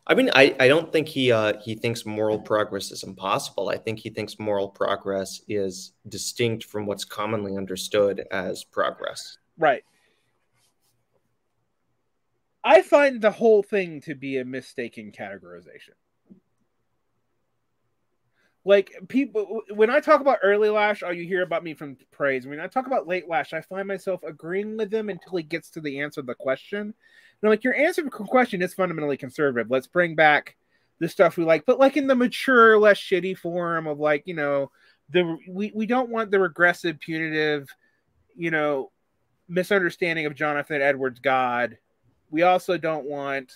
I mean, I, I don't think he uh, he thinks moral progress is impossible. I think he thinks moral progress is distinct from what's commonly understood as progress. Right. I find the whole thing to be a mistaken categorization like people when I talk about early lasch all you hear about me from praise. When I talk about late lasch I find myself agreeing with them until he gets to the answer of the question. And I'm like, your answer to the question is fundamentally conservative. Let's bring back the stuff we like, but like in the mature, less shitty form of like, you know, the we, we don't want the regressive, punitive, you know, misunderstanding of Jonathan Edwards' God. We also don't want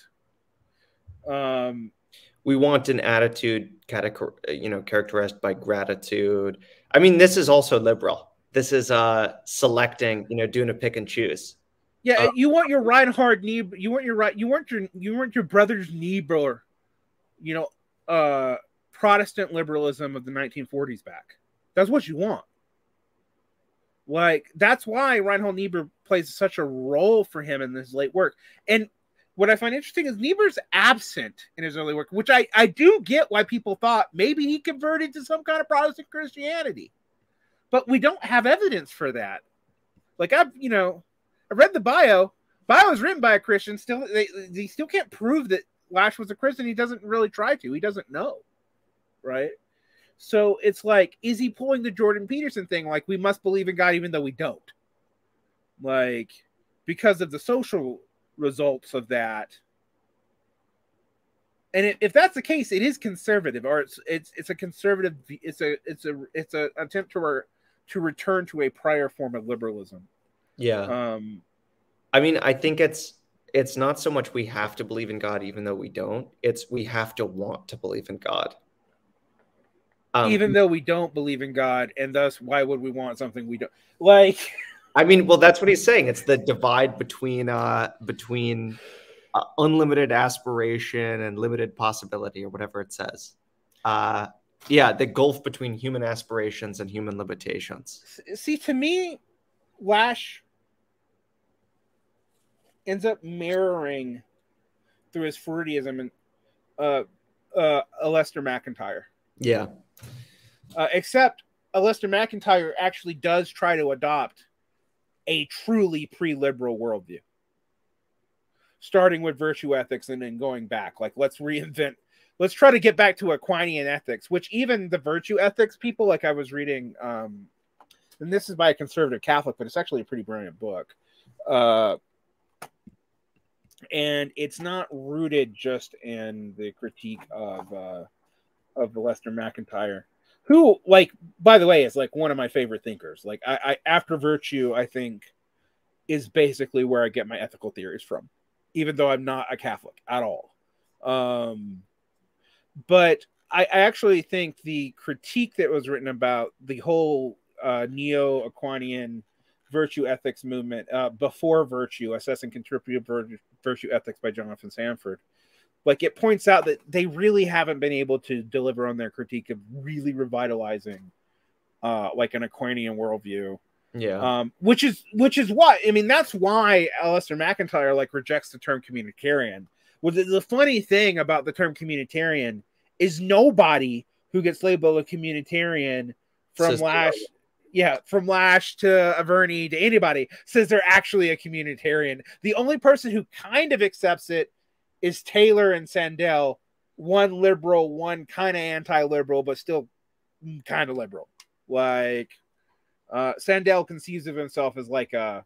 um we want an attitude you know characterized by gratitude. I mean this is also liberal. This is uh selecting you know doing a pick and choose. Yeah uh, you want your reinhold Niebuhr, you want your right you weren't your you weren't your brother's Niebuhr, you know uh protestant liberalism of the 1940s back. That's what you want. Like that's why reinhold niebuhr plays such a role for him in this late work. And what I find interesting is Niebuhr's absent in his early work, which I, I do get why people thought maybe he converted to some kind of Protestant Christianity. But we don't have evidence for that. Like I've, you know, I read the bio. Bio is written by a Christian. Still, they, they still can't prove that Lasch was a Christian. He doesn't really try to. He doesn't know, right? So it's like, is he pulling the Jordan Peterson thing? Like we must believe in God even though we don't. Like because of the social results of that. And if that's the case, it is conservative, or it's it's it's a conservative. It's a it's a it's a attempt to re, to return to a prior form of liberalism. Yeah. Um, I mean, I think it's it's not so much we have to believe in God, even though we don't. It's we have to want to believe in God. Um, even though we don't believe in God, and thus, why would we want something we don't like? I mean, well, that's what he's saying. It's the divide between uh, between uh, unlimited aspiration and limited possibility, or whatever it says. Uh, yeah, the gulf between human aspirations and human limitations. See, to me, Lasch ends up mirroring through his Freudianism and uh, uh, Alasdair MacIntyre. Yeah. Uh, except Alasdair MacIntyre actually does try to adopt a truly pre-liberal worldview. Starting with virtue ethics and then going back like let's reinvent let's try to get back to aquinian ethics which even the virtue ethics people like i was reading um and this is by a conservative catholic but it's actually a pretty brilliant book uh and it's not rooted just in the critique of uh of Alasdair MacIntyre who like by the way is like one of my favorite thinkers. Like I, I, after virtue i think is basically where i get my ethical theories from even though i'm not a catholic at all. Um but i, I actually think the critique that was written about the whole uh, neo aquinian virtue ethics movement uh, before virtue assessing contributive virtue ethics by jonathan sanford like it points out that they really haven't been able to deliver on their critique of really revitalizing uh like an Aquarian worldview. Yeah. Um, which is which is why I mean that's why Alasdair MacIntyre like rejects the term communitarian. Well, the, the funny thing about the term communitarian is nobody who gets labeled a communitarian from Says Lasch, yeah, from Lasch to Averney to anybody says they're actually a communitarian. The only person who kind of accepts it is Taylor and Sandel, one liberal, one kind of anti-liberal, but still kind of liberal. Like uh Sandel conceives of himself as like a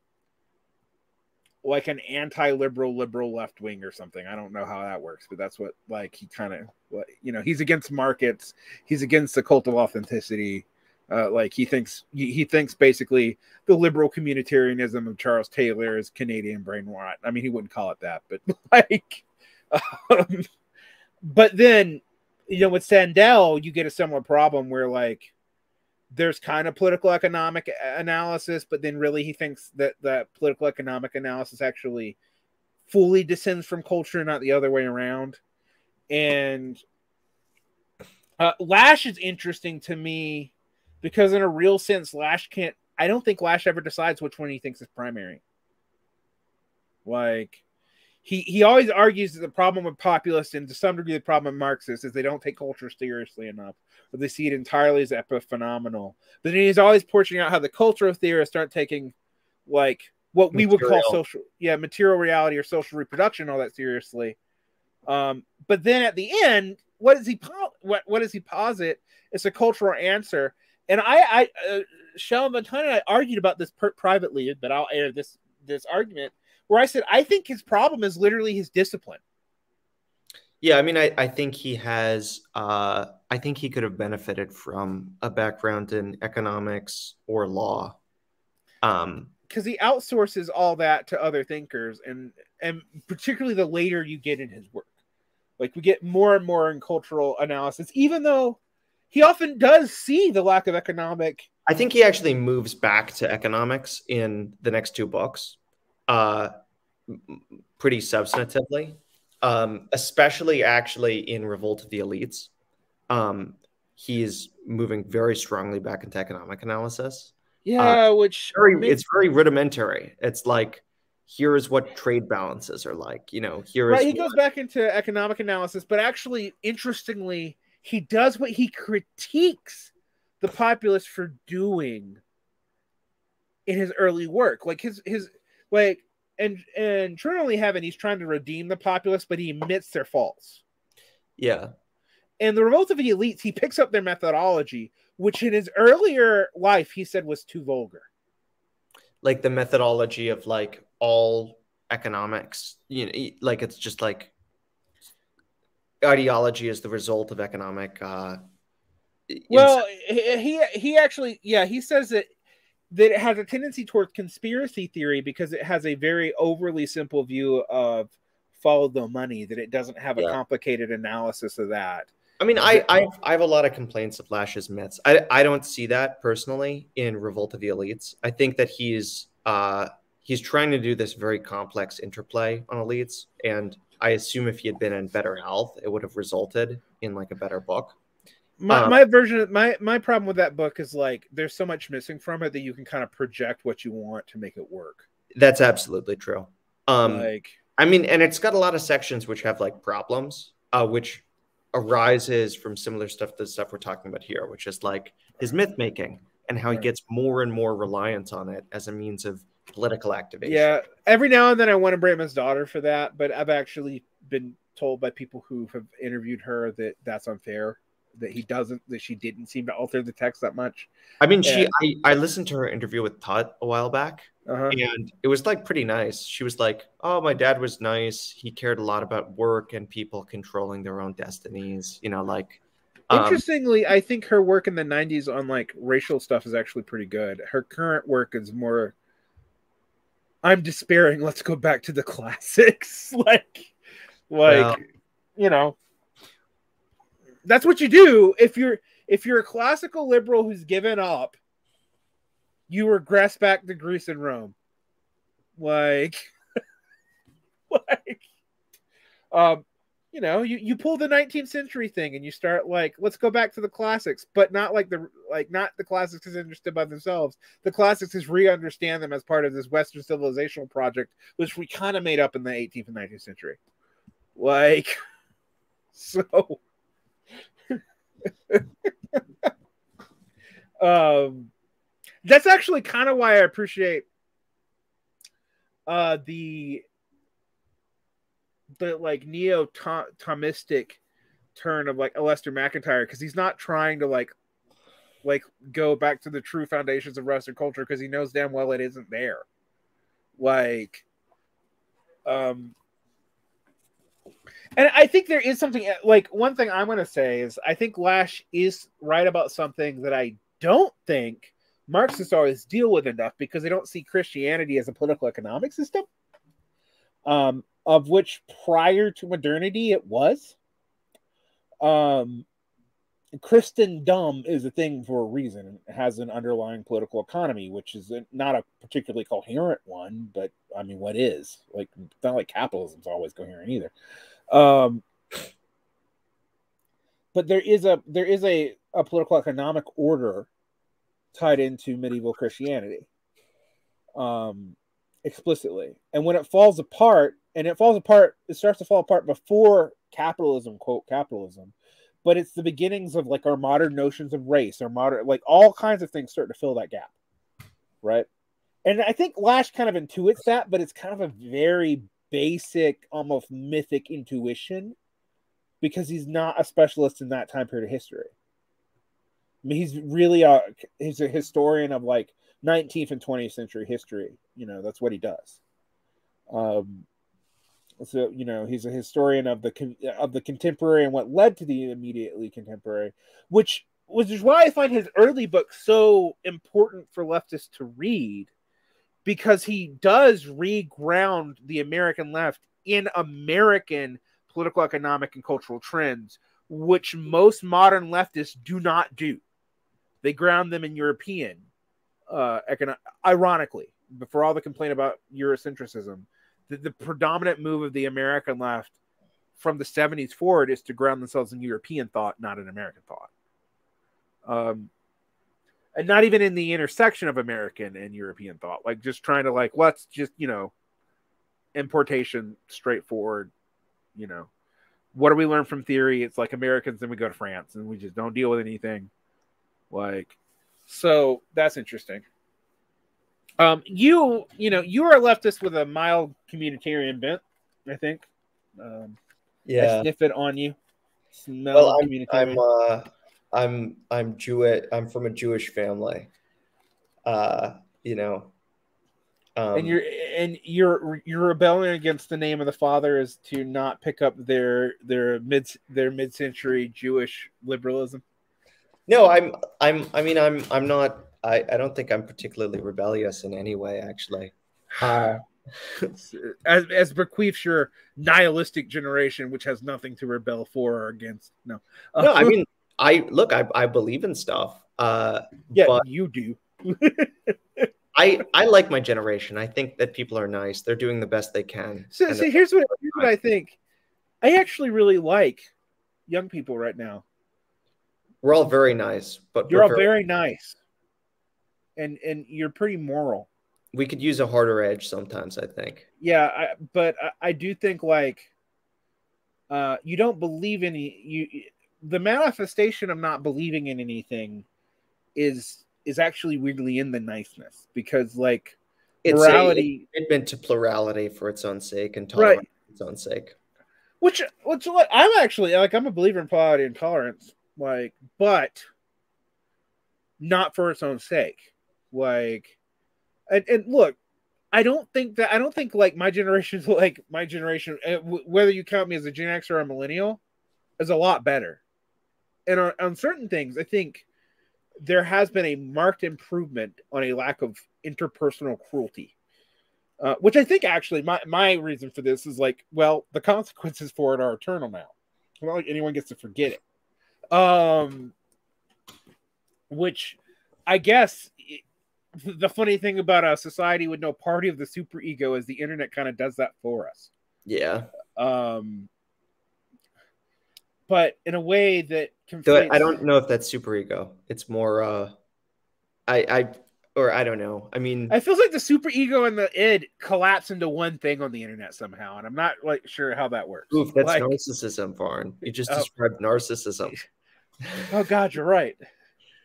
like an anti-liberal liberal left wing or something. I don't know how that works, but that's what like he kind of you know, he's against markets, he's against the cult of authenticity. Uh, like he thinks he, he thinks basically the liberal communitarianism of Charles Taylor is Canadian brain rot. I mean, he wouldn't call it that, but like um, but then you know with Sandel, you get a similar problem where like there's kind of political economic analysis, but then really he thinks that that political economic analysis actually fully descends from culture, not the other way around. And uh, Lasch is interesting to me because, in a real sense, Lasch can't. I don't think Lasch ever decides which one he thinks is primary. Like, he he always argues that the problem with populists and to some degree the problem with Marxists is they don't take culture seriously enough, or they see it entirely as epiphenomenal. But then he's always portraying out how the cultural theorists aren't taking like what we would call social, yeah, material reality or social reproduction all that seriously. Um, but then at the end, what does he what what does he posit? It's a cultural answer, and I I uh, Shell and and I argued about this per- privately, but I'll air this this argument where I said I think his problem is literally his discipline. Yeah, I mean, I, I think he has, uh, I think he could have benefited from a background in economics or law. Um, because he outsources all that to other thinkers and and particularly the later you get in his work like we get more and more in cultural analysis even though he often does see the lack of economic I think he actually moves back to economics in the next two books, uh, pretty substantively, um, especially actually in Revolt of the Elites. Um, he is moving very strongly back into economic analysis. yeah which very makes- it's very rudimentary it's like here is what trade balances are like you know here right he goes back into economic analysis but actually interestingly he does what he critiques the populace for doing in his early work like his his like and and Only Heaven he's trying to redeem the populace but he admits their faults yeah. And the revolt of the elites he picks up their methodology which in his earlier life he said was too vulgar. Like the methodology of like all economics you know like it's just like ideology is the result of economic uh Well, he- he actually, yeah, he says that that it has a tendency towards conspiracy theory because it has a very overly simple view of follow the money. That it doesn't have a complicated analysis of that. I mean, I, I I have a lot of complaints of Lasch's myths. I I don't see that personally in Revolt of the Elites. I think that he's uh he's trying to do this very complex interplay on elites, and I assume if he had been in better health, it would have resulted in like a better book. My, Um, my version, my my problem with that book is like there's so much missing from it that you can kind of project what you want to make it work. That's absolutely true. Um, like, I mean, and it's got a lot of sections which have like problems, uh, which arises from similar stuff to the stuff we're talking about here, which is like his myth making and how he gets more and more reliant on it as a means of political activation. yeah, every now and then I want to blame his daughter for that, but I've actually been told by people who have interviewed her that that's unfair. That he doesn't, that she didn't seem to alter the text that much. I mean, she. I, I listened to her interview with Todd a while back, Uh-huh. and it was like pretty nice. She was like, "Oh, my dad was nice. He cared a lot about work and people controlling their own destinies." You know, like um, Interestingly, I think her work in the '90s on like racial stuff is actually pretty good. Her current work is more. I'm despairing. Let's go back to the classics. like, like Well- you know, that's what you do if you're if you're a classical liberal who's given up. You regress back to Greece and Rome, like, like, um, you know, you, you pull the 19th century thing and you start like, let's go back to the classics, but not like the like not the classics as understood by themselves. The classics is re-understand them as part of this Western civilizational project, which we kind of made up in the 18th and 19th century. Like, so Um, that's actually kind of why I appreciate uh the the like neo Thomistic turn of like Alasdair MacIntyre because he's not trying to like like go back to the true foundations of Western culture because he knows damn well it isn't there. Like, um, and I think there is something like one thing I'm going to say is I think Lasch is right about something that I don't think Marxists always deal with enough because they don't see Christianity as a political economic system, um, of which prior to modernity it was. Um, Christendom is a thing for a reason. It has an underlying political economy, which is not a particularly coherent one, but I mean, what is? Like, it's not like capitalism's always coherent either. Um, but there is a there is a, a political economic order tied into medieval Christianity, um, explicitly. And when it falls apart, and it falls apart, it starts to fall apart before capitalism, quote capitalism but it's the beginnings of like our modern notions of race, our modern like all kinds of things start to fill that gap, right? And I think Lasch kind of intuits that, but it's kind of a very basic, almost mythic intuition because he's not a specialist in that time period of history. I mean, he's really a he's a historian of like 19th and 20th century history. You know, that's what he does. Um, so you know he's a historian of the of the contemporary and what led to the immediately contemporary which which is why i find his early books so important for leftists to read because he does reground the american left in american political economic and cultural trends which most modern leftists do not do they ground them in european uh econo- ironically for all the complaint about eurocentrism the, the predominant move of the American left from the 70s forward is to ground themselves in European thought, not in American thought. Um, and not even in the intersection of American and European thought, like just trying to like let's just you know importation straightforward, you know, what do we learn from theory? It's like Americans, then we go to France and we just don't deal with anything. Like, so that's interesting. Um, you, you know, you are a leftist with a mild communitarian bent, I think. Um, yeah, I sniff it on you. Smell well, I'm, I'm, uh, I'm, I'm Jewish. I'm from a Jewish family. Uh, you know, um, and your and your your rebellion against the name of the father is to not pick up their their mid their mid century Jewish liberalism. No, I'm I'm I mean I'm I'm not I, I don't think I'm particularly rebellious in any way, actually. Uh, as as bequeaths your nihilistic generation, which has nothing to rebel for or against. No, uh, no. I mean, I look. I, I believe in stuff. Uh, yeah, but you do. I I like my generation. I think that people are nice. They're doing the best they can. So, so here's what here's what I think. I actually really like young people right now. We're all very nice, but you're all very, very nice and and you're pretty moral. We could use a harder edge sometimes, I think. Yeah, I, but I, I do think like uh, you don't believe in you. The manifestation of not believing in anything is is actually weirdly in the niceness because like it's morality a commitment to plurality for its own sake and tolerance right. for its own sake. Which which what I'm actually like I'm a believer in plurality and tolerance, like, but not for its own sake. Like, and, and look, I don't think that I don't think like my generation's like my generation, eh, whether you count me as a Gen X or a millennial, is a lot better. And on, on certain things, I think there has been a marked improvement on a lack of interpersonal cruelty. Uh, which I think actually my, my reason for this is like, well, the consequences for it are eternal now. It's not like anyone gets to forget it. Um, which I guess the funny thing about a society with no party of the super ego is the internet kind of does that for us. Yeah. Um, but in a way that conflates... I don't know if that's super ego. It's more, uh, I, I, or I don't know. I mean, I feels like the super ego and the id collapse into one thing on the internet somehow, and I'm not like sure how that works. Oof, that's like, narcissism, Varn. You just oh. described narcissism. Oh God, you're right.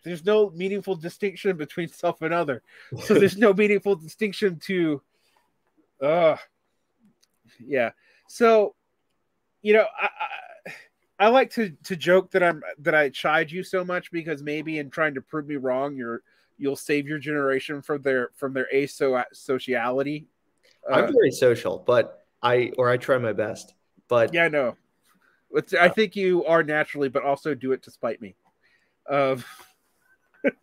there's no meaningful distinction between self and other. So there's no meaningful distinction to uh yeah. So you know, I, I I like to to joke that I'm that I chide you so much because maybe in trying to prove me wrong, you're you'll save your generation from their from their asociality. Uh, I'm very social, but I or I try my best. But yeah, I know. It's, I think you are naturally, but also do it to spite me. Um,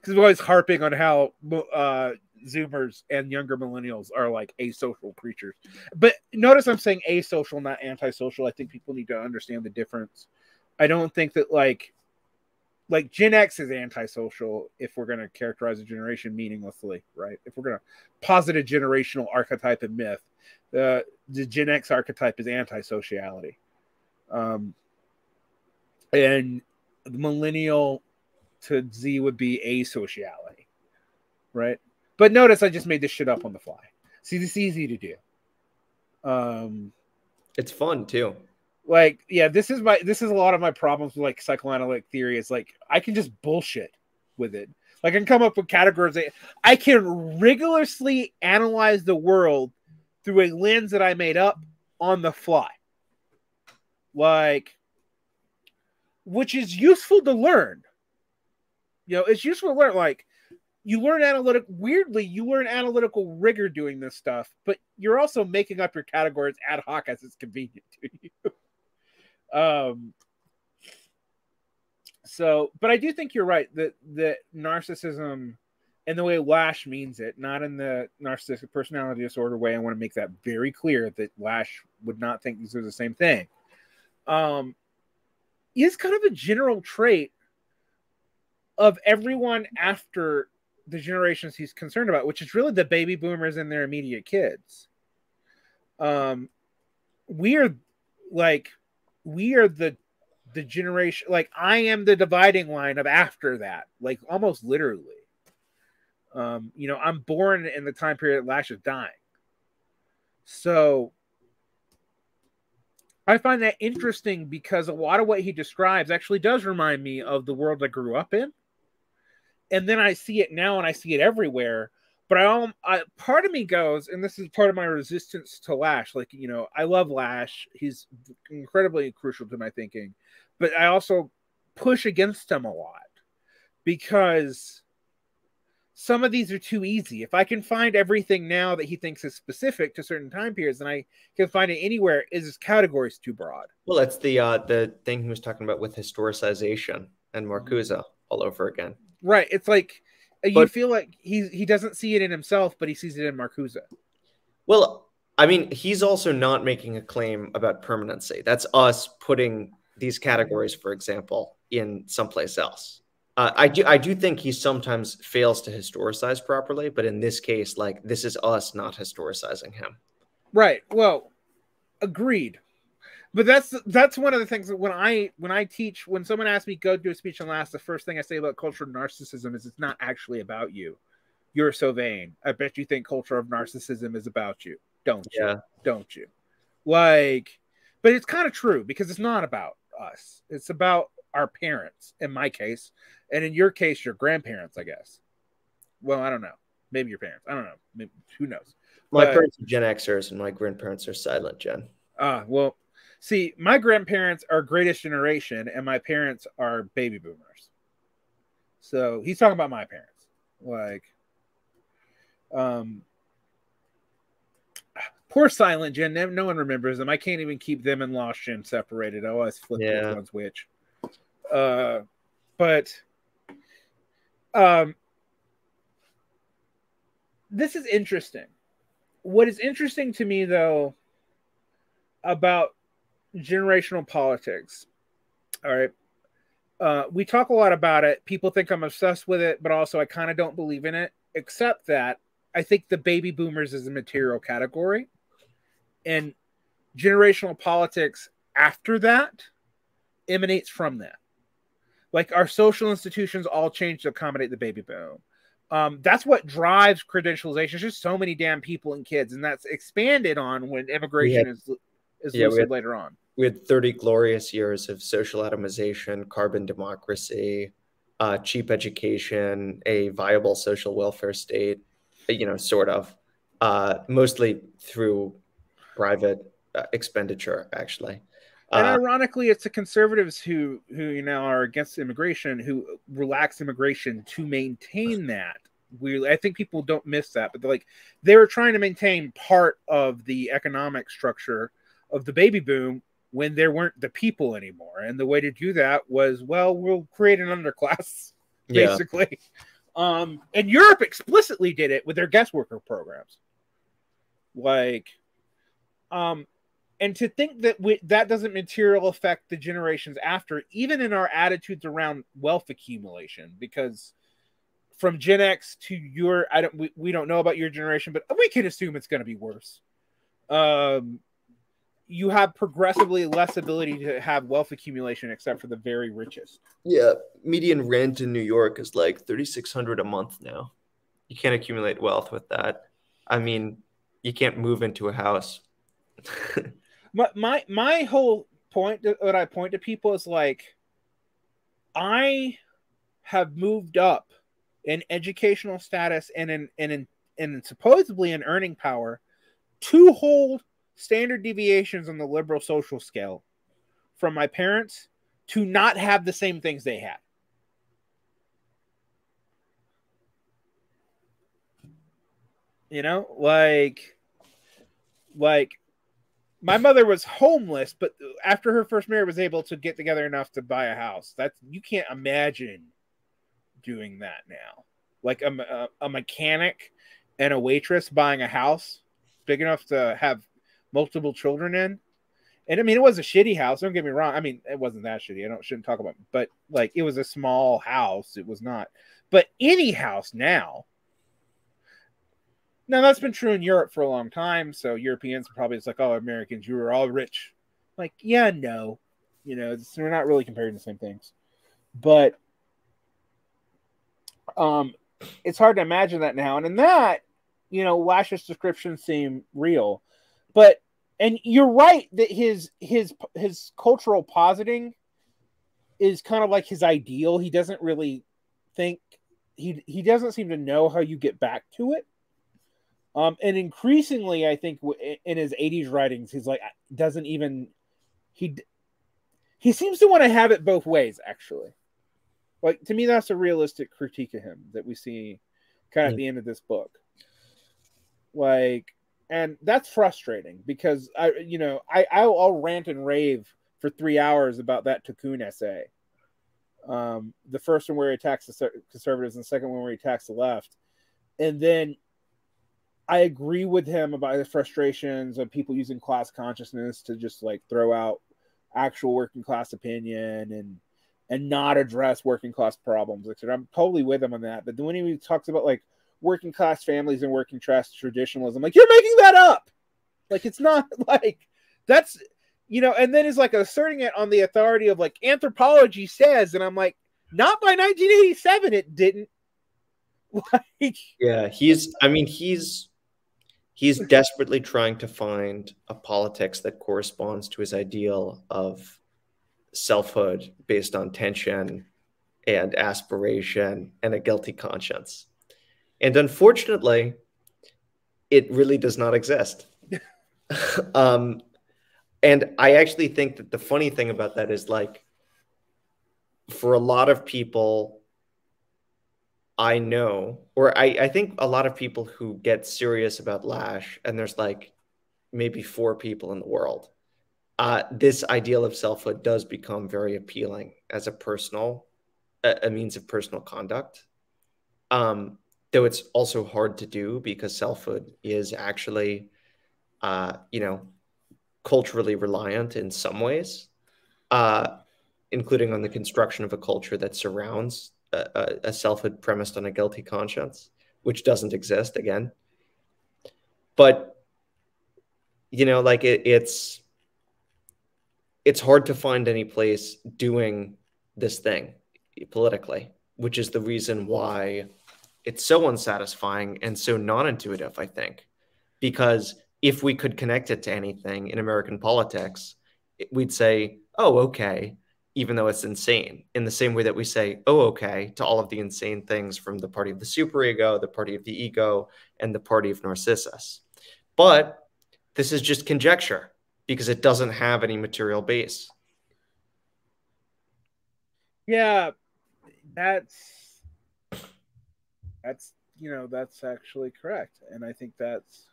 because we're always harping on how uh, Zoomers and younger millennials are like asocial creatures. But notice I'm saying asocial, not antisocial. I think people need to understand the difference. I don't think that like like Gen X is antisocial if we're going to characterize a generation meaninglessly, right? If we're going to posit a generational archetype and myth, the the Gen X archetype is antisociality. Um, and the millennial to Z would be asociality, right? But notice I just made this shit up on the fly. See, this is easy to do. Um, it's fun too. Like, yeah, this is my this is a lot of my problems with like psychoanalytic theory. Is like I can just bullshit with it. Like I can come up with categories. I can rigorously analyze the world through a lens that I made up on the fly. Like, which is useful to learn. You know, it's useful to learn. Like, you learn analytic weirdly you learn analytical rigor doing this stuff but you're also making up your categories ad hoc as it's convenient to you um so but i do think you're right that that narcissism and the way Lasch means it not in the narcissistic personality disorder way i want to make that very clear that Lasch would not think these are the same thing um is kind of a general trait of everyone after the generations he's concerned about, which is really the baby boomers and their immediate kids. Um, we are like, we are the the generation. Like, I am the dividing line of after that, like almost literally. Um, you know, I'm born in the time period Lasch is dying, so I find that interesting because a lot of what he describes actually does remind me of the world I grew up in and then I see it now and I see it everywhere. But I, um, I part of me goes, and this is part of my resistance to Lasch. Like you know, I love Lasch; he's incredibly crucial to my thinking. But I also push against him a lot because some of these are too easy. If I can find everything now that he thinks is specific to certain time periods, and I can find it anywhere, is his categories too broad? Well, that's the uh, the thing he was talking about with historicization and Marcuse all over again. Right. It's like uh, but, you feel like he he doesn't see it in himself, but he sees it in Marcuse. Well, I mean, he's also not making a claim about permanency. That's us putting these categories, for example, in someplace else. Uh, I do I do think he sometimes fails to historicize properly, but in this case, like this is us not historicizing him. Right. Well, agreed but that's that's one of the things that when I when I teach when someone asks me go do a speech on Lasch, the first thing I say about cultural narcissism is it's not actually about you. You're so vain. I bet you think culture of narcissism is about you, don't you? Yeah. Don't you? Like, but it's kind of true because it's not about us. It's about our parents, in my case, and in your case, your grandparents, I guess. Well, I don't know. Maybe your parents. I don't know. Maybe, who knows? My but, parents are Gen Xers, and my grandparents are silent Gen. Ah, uh, well, See, my grandparents are greatest generation, and my parents are baby boomers. So he's talking about my parents. Like, um, poor Silent Gen. No one remembers them. I can't even keep them and Lost Gen separated. I always flip yeah. which one's which. Uh, but, um, this is interesting. What is interesting to me, though, about generational politics. All right. Uh, we talk a lot about it. People think I'm obsessed with it, but also I kind of don't believe in it, except that I think the baby boomers is a material category. And generational politics after that emanates from that. Like our social institutions all change to accommodate the baby boom. Um, that's what drives credentialization. It's just so many damn people and kids, and that's expanded on when immigration yeah. is is yeah, listed had, later on. We had 30 glorious years of social atomization, carbon democracy, uh, cheap education, a viable social welfare state, you know, sort of, uh, mostly through private uh, expenditure, actually. And Uh, ironically, it's the conservatives who who you know are against immigration who relax immigration to maintain that. We I think people don't miss that, but they're like they were trying to maintain part of the economic structure of the baby boom when there weren't the people anymore. And the way to do that was well, we'll create an underclass, yeah, basically. Um, and Europe explicitly did it with their guest worker programs. Like, um, and to think that we, that doesn't material affect the generations after, even in our attitudes around wealth accumulation, because from Gen X to your, I don't, we, we don't know about your generation, but we can assume it's going to be worse. Um, you have progressively less ability to have wealth accumulation, except for the very richest. yeah. Median rent in New York is like thirty six hundred a month now. You can't accumulate wealth with that. I mean, you can't move into a house. my my my whole point that I point to people is like I have moved up in educational status and in and in and supposedly in earning power to whole standard deviations on the liberal social scale from my parents to not have the same things they had. You know, like like my mother was homeless, but after her first marriage was able to get together enough to buy a house. That's you can't imagine doing that now. Like a, a, a mechanic and a waitress buying a house big enough to have multiple children in. And I mean, it was a shitty house. Don't get me wrong. I mean, it wasn't that shitty. I don't shouldn't talk about, it. but like it was a small house. It was not. But any house now. Now that's been true in Europe for a long time. So Europeans probably just like, oh, Americans, you were all rich. Like, yeah, no, you know, we're not really comparing the same things. But um, it's hard to imagine that now. And in that, you know, Lasch's descriptions seem real. But and you're right that his his his cultural positing is kind of like his ideal. He doesn't really think he he doesn't seem to know how you get back to it. Um, and increasingly, I think in his '80s writings, he's like doesn't even he he seems to want to have it both ways. Actually, like to me, that's a realistic critique of him that we see kind of at the end of this book. Like, and that's frustrating because I, you know, I I'll, I'll rant and rave for three hours about that Cocoon essay. Um, the first one where he attacks the conservatives, and the second one where he attacks the left, and then I agree with him about the frustrations of people using class consciousness to just like throw out actual working class opinion and and not address working class problems. Etc. I'm totally with him on that. But then when he talks about like working class families and working class traditionalism, like you're making that up. Like it's not like that's you know, and then it's like asserting it on the authority of like anthropology says, and I'm like, not by 1987, it didn't. Like, yeah, he's. I mean, he's he's desperately trying to find a politics that corresponds to his ideal of selfhood based on tension and aspiration and a guilty conscience. And unfortunately, it really does not exist. um, and I actually think that the funny thing about that is like, for a lot of people, I know, or I, I think a lot of people who get serious about Lasch, and there's like maybe four people in the world, uh, this ideal of selfhood does become very appealing as a personal, a, a means of personal conduct. Um, though it's also hard to do because selfhood is actually, uh, you know, culturally reliant in some ways, uh, including on the construction of a culture that surrounds a, a selfhood premised on a guilty conscience, which doesn't exist again. But you know, like it, it's it's hard to find any place doing this thing politically, which is the reason why it's so unsatisfying and so non-intuitive. I think because if we could connect it to anything in American politics, we'd say, oh, okay, even though it's insane, in the same way that we say, oh, okay, to all of the insane things from the party of the superego, the party of the ego, and the party of Narcissus. But this is just conjecture because it doesn't have any material base. Yeah, that's that's you know that's actually correct, and I think that's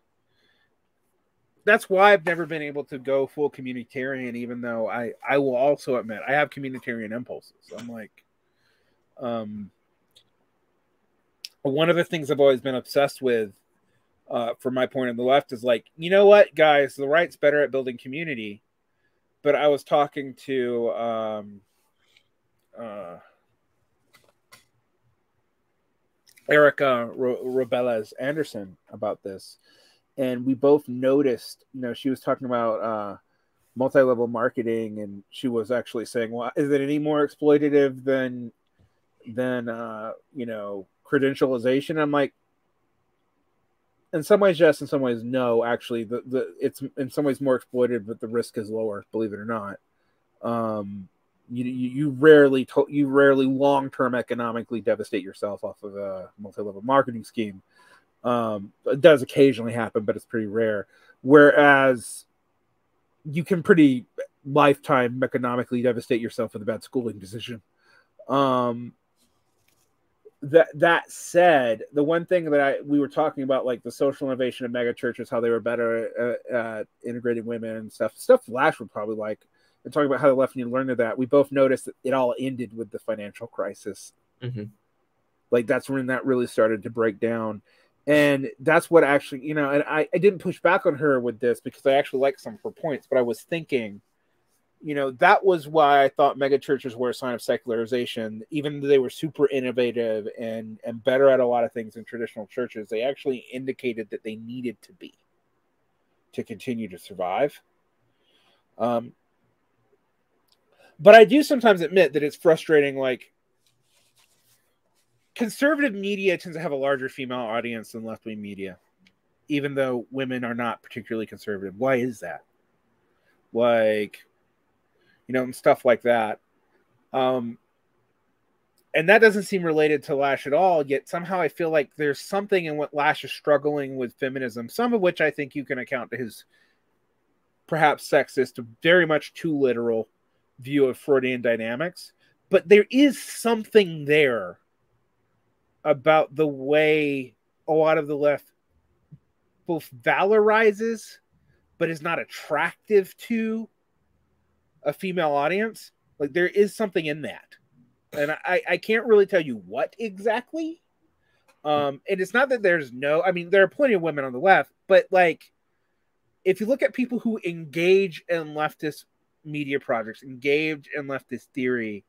that's why I've never been able to go full communitarian, even though I I will also admit I have communitarian impulses. I'm like, um, one of the things I've always been obsessed with, uh, from my point on the left, is like, you know what, guys, the right's better at building community. But I was talking to um, uh, Erica Robelez Anderson about this. And we both noticed you know she was talking about uh multi-level marketing and she was actually saying well is it any more exploitative than than uh you know credentialization? I'm like in some ways yes in some ways no. Actually the, the it's in some ways more exploitative but the risk is lower believe it or not. Um you you, rarely to, you rarely long term economically devastate yourself off of a multi-level marketing scheme um, it does occasionally happen, but it's pretty rare. Whereas you can pretty lifetime economically devastate yourself with a bad schooling decision. Um, that that said, the one thing that I we were talking about, like the social innovation of mega churches, how they were better at, at integrating women and stuff. Stuff Lasch would probably like, and talking about how the left need to learn to that. We both noticed that it all ended with the financial crisis. Mm-hmm. Like that's when that really started to break down and that's what actually you know and I, I didn't push back on her with this because i actually like some of her points but i was thinking you know that was why i thought mega churches were a sign of secularization even though they were super innovative and and better at a lot of things than traditional churches they actually indicated that they needed to be to continue to survive um but i do sometimes admit that it's frustrating like conservative media tends to have a larger female audience than left wing media, even though women are not particularly conservative. Why is that? Like, you know, and stuff like that. Um, and that doesn't seem related to Lasch at all. Yet somehow I feel like there's something in what Lasch is struggling with feminism, some of which I think you can account to his perhaps sexist, very much too literal view of Freudian dynamics. But there is something there about the way a lot of the left both valorizes but is not attractive to a female audience. Like there is something in that. And I, I can't really tell you what exactly. Um, and it's not that there's no, I mean, there are plenty of women on the left, but like if you look at people who engage in leftist media projects, engage in leftist theory,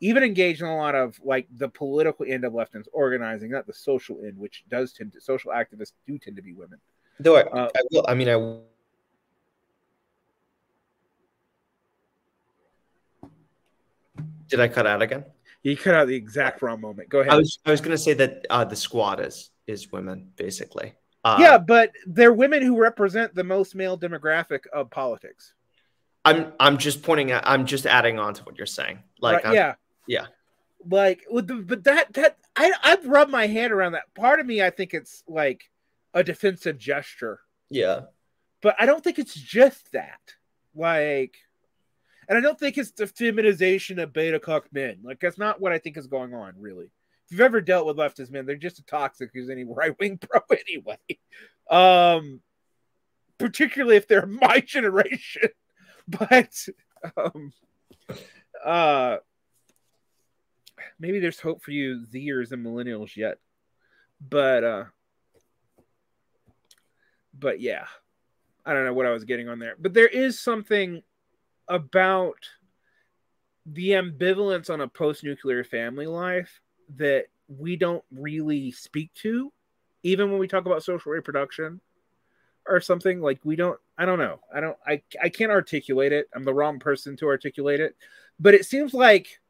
even engaged in a lot of like the political end of leftists organizing, not the social end, which does tend to social activists do tend to be women. Though I, uh, I will, I mean, I. Did I cut out again? You cut out the exact wrong moment. Go ahead. I was I was going to say that uh, the squad is is women basically. Uh, yeah, but they're women who represent the most male demographic of politics. I'm I'm just pointing out. I'm just adding on to what you're saying. Like, right, yeah, yeah. Like with the, but that that I I've rubbed my hand around that. Part of me I think it's like a defensive gesture. Yeah. But I don't think it's just that. Like and I don't think it's the feminization of beta cuck men. Like that's not what I think is going on, really. If you've ever dealt with leftist men, they're just as toxic as any right wing pro anyway. Um particularly if they're my generation. But um uh maybe there's hope for you Zers and millennials yet. But uh but yeah. I don't know what I was getting on there. But there is something about the ambivalence on a post-nuclear family life that we don't really speak to even when we talk about social reproduction or something like we don't i don't know i don't i, I can't articulate it i'm the wrong person to articulate it but it seems like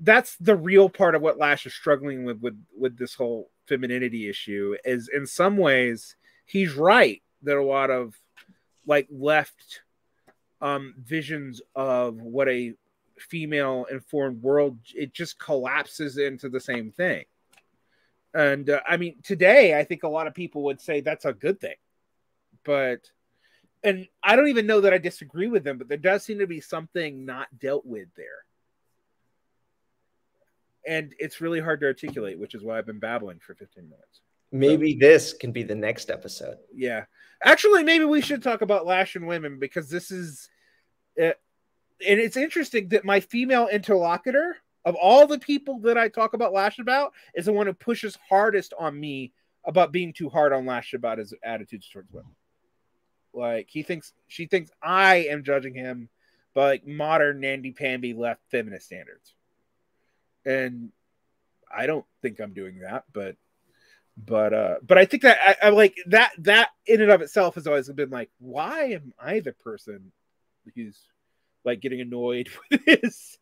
that's the real part of what Lasch is struggling with with with this whole femininity issue is in some ways he's right that a lot of like left um visions of what a female informed world, it just collapses into the same thing. And uh, I mean, today, I think a lot of people would say that's a good thing. But, and I don't even know that I disagree with them, but there does seem to be something not dealt with there. And it's really hard to articulate, which is why I've been babbling for 15 minutes. Maybe so, this can be the next episode. Yeah. Actually, maybe we should talk about Lasch and Women because this is, uh, and it's interesting that my female interlocutor of all the people that I talk about Lasch about is the one who pushes hardest on me about being too hard on Lasch about his attitudes towards women. Like he thinks she thinks I am judging him by like modern Nandy Pamby left feminist standards. And I don't think I'm doing that, but but uh but i think that I, I, like that that in and of itself has always been like why am i the person who's like getting annoyed with this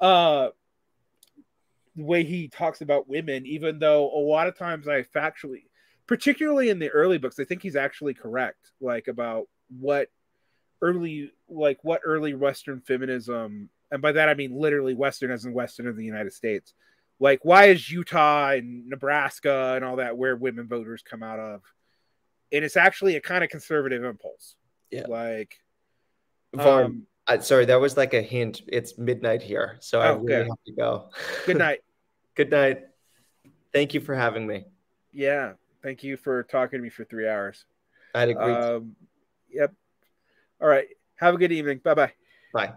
uh the way he talks about women even though a lot of times i factually particularly in the early books i think he's actually correct like about what early like what early western feminism and by that i mean literally western as in western of the united states like why is Utah and Nebraska and all that where women voters come out of? And it's actually a kind of conservative impulse. Yeah. Like Varn, um, I, sorry, that was like a hint. It's midnight here, so oh, I really okay. have to go. Good night. Good night. Thank you for having me. Yeah, thank you for talking to me for three hours. I had a great. Um, yep. All right. Have a good evening. Bye-bye. Bye.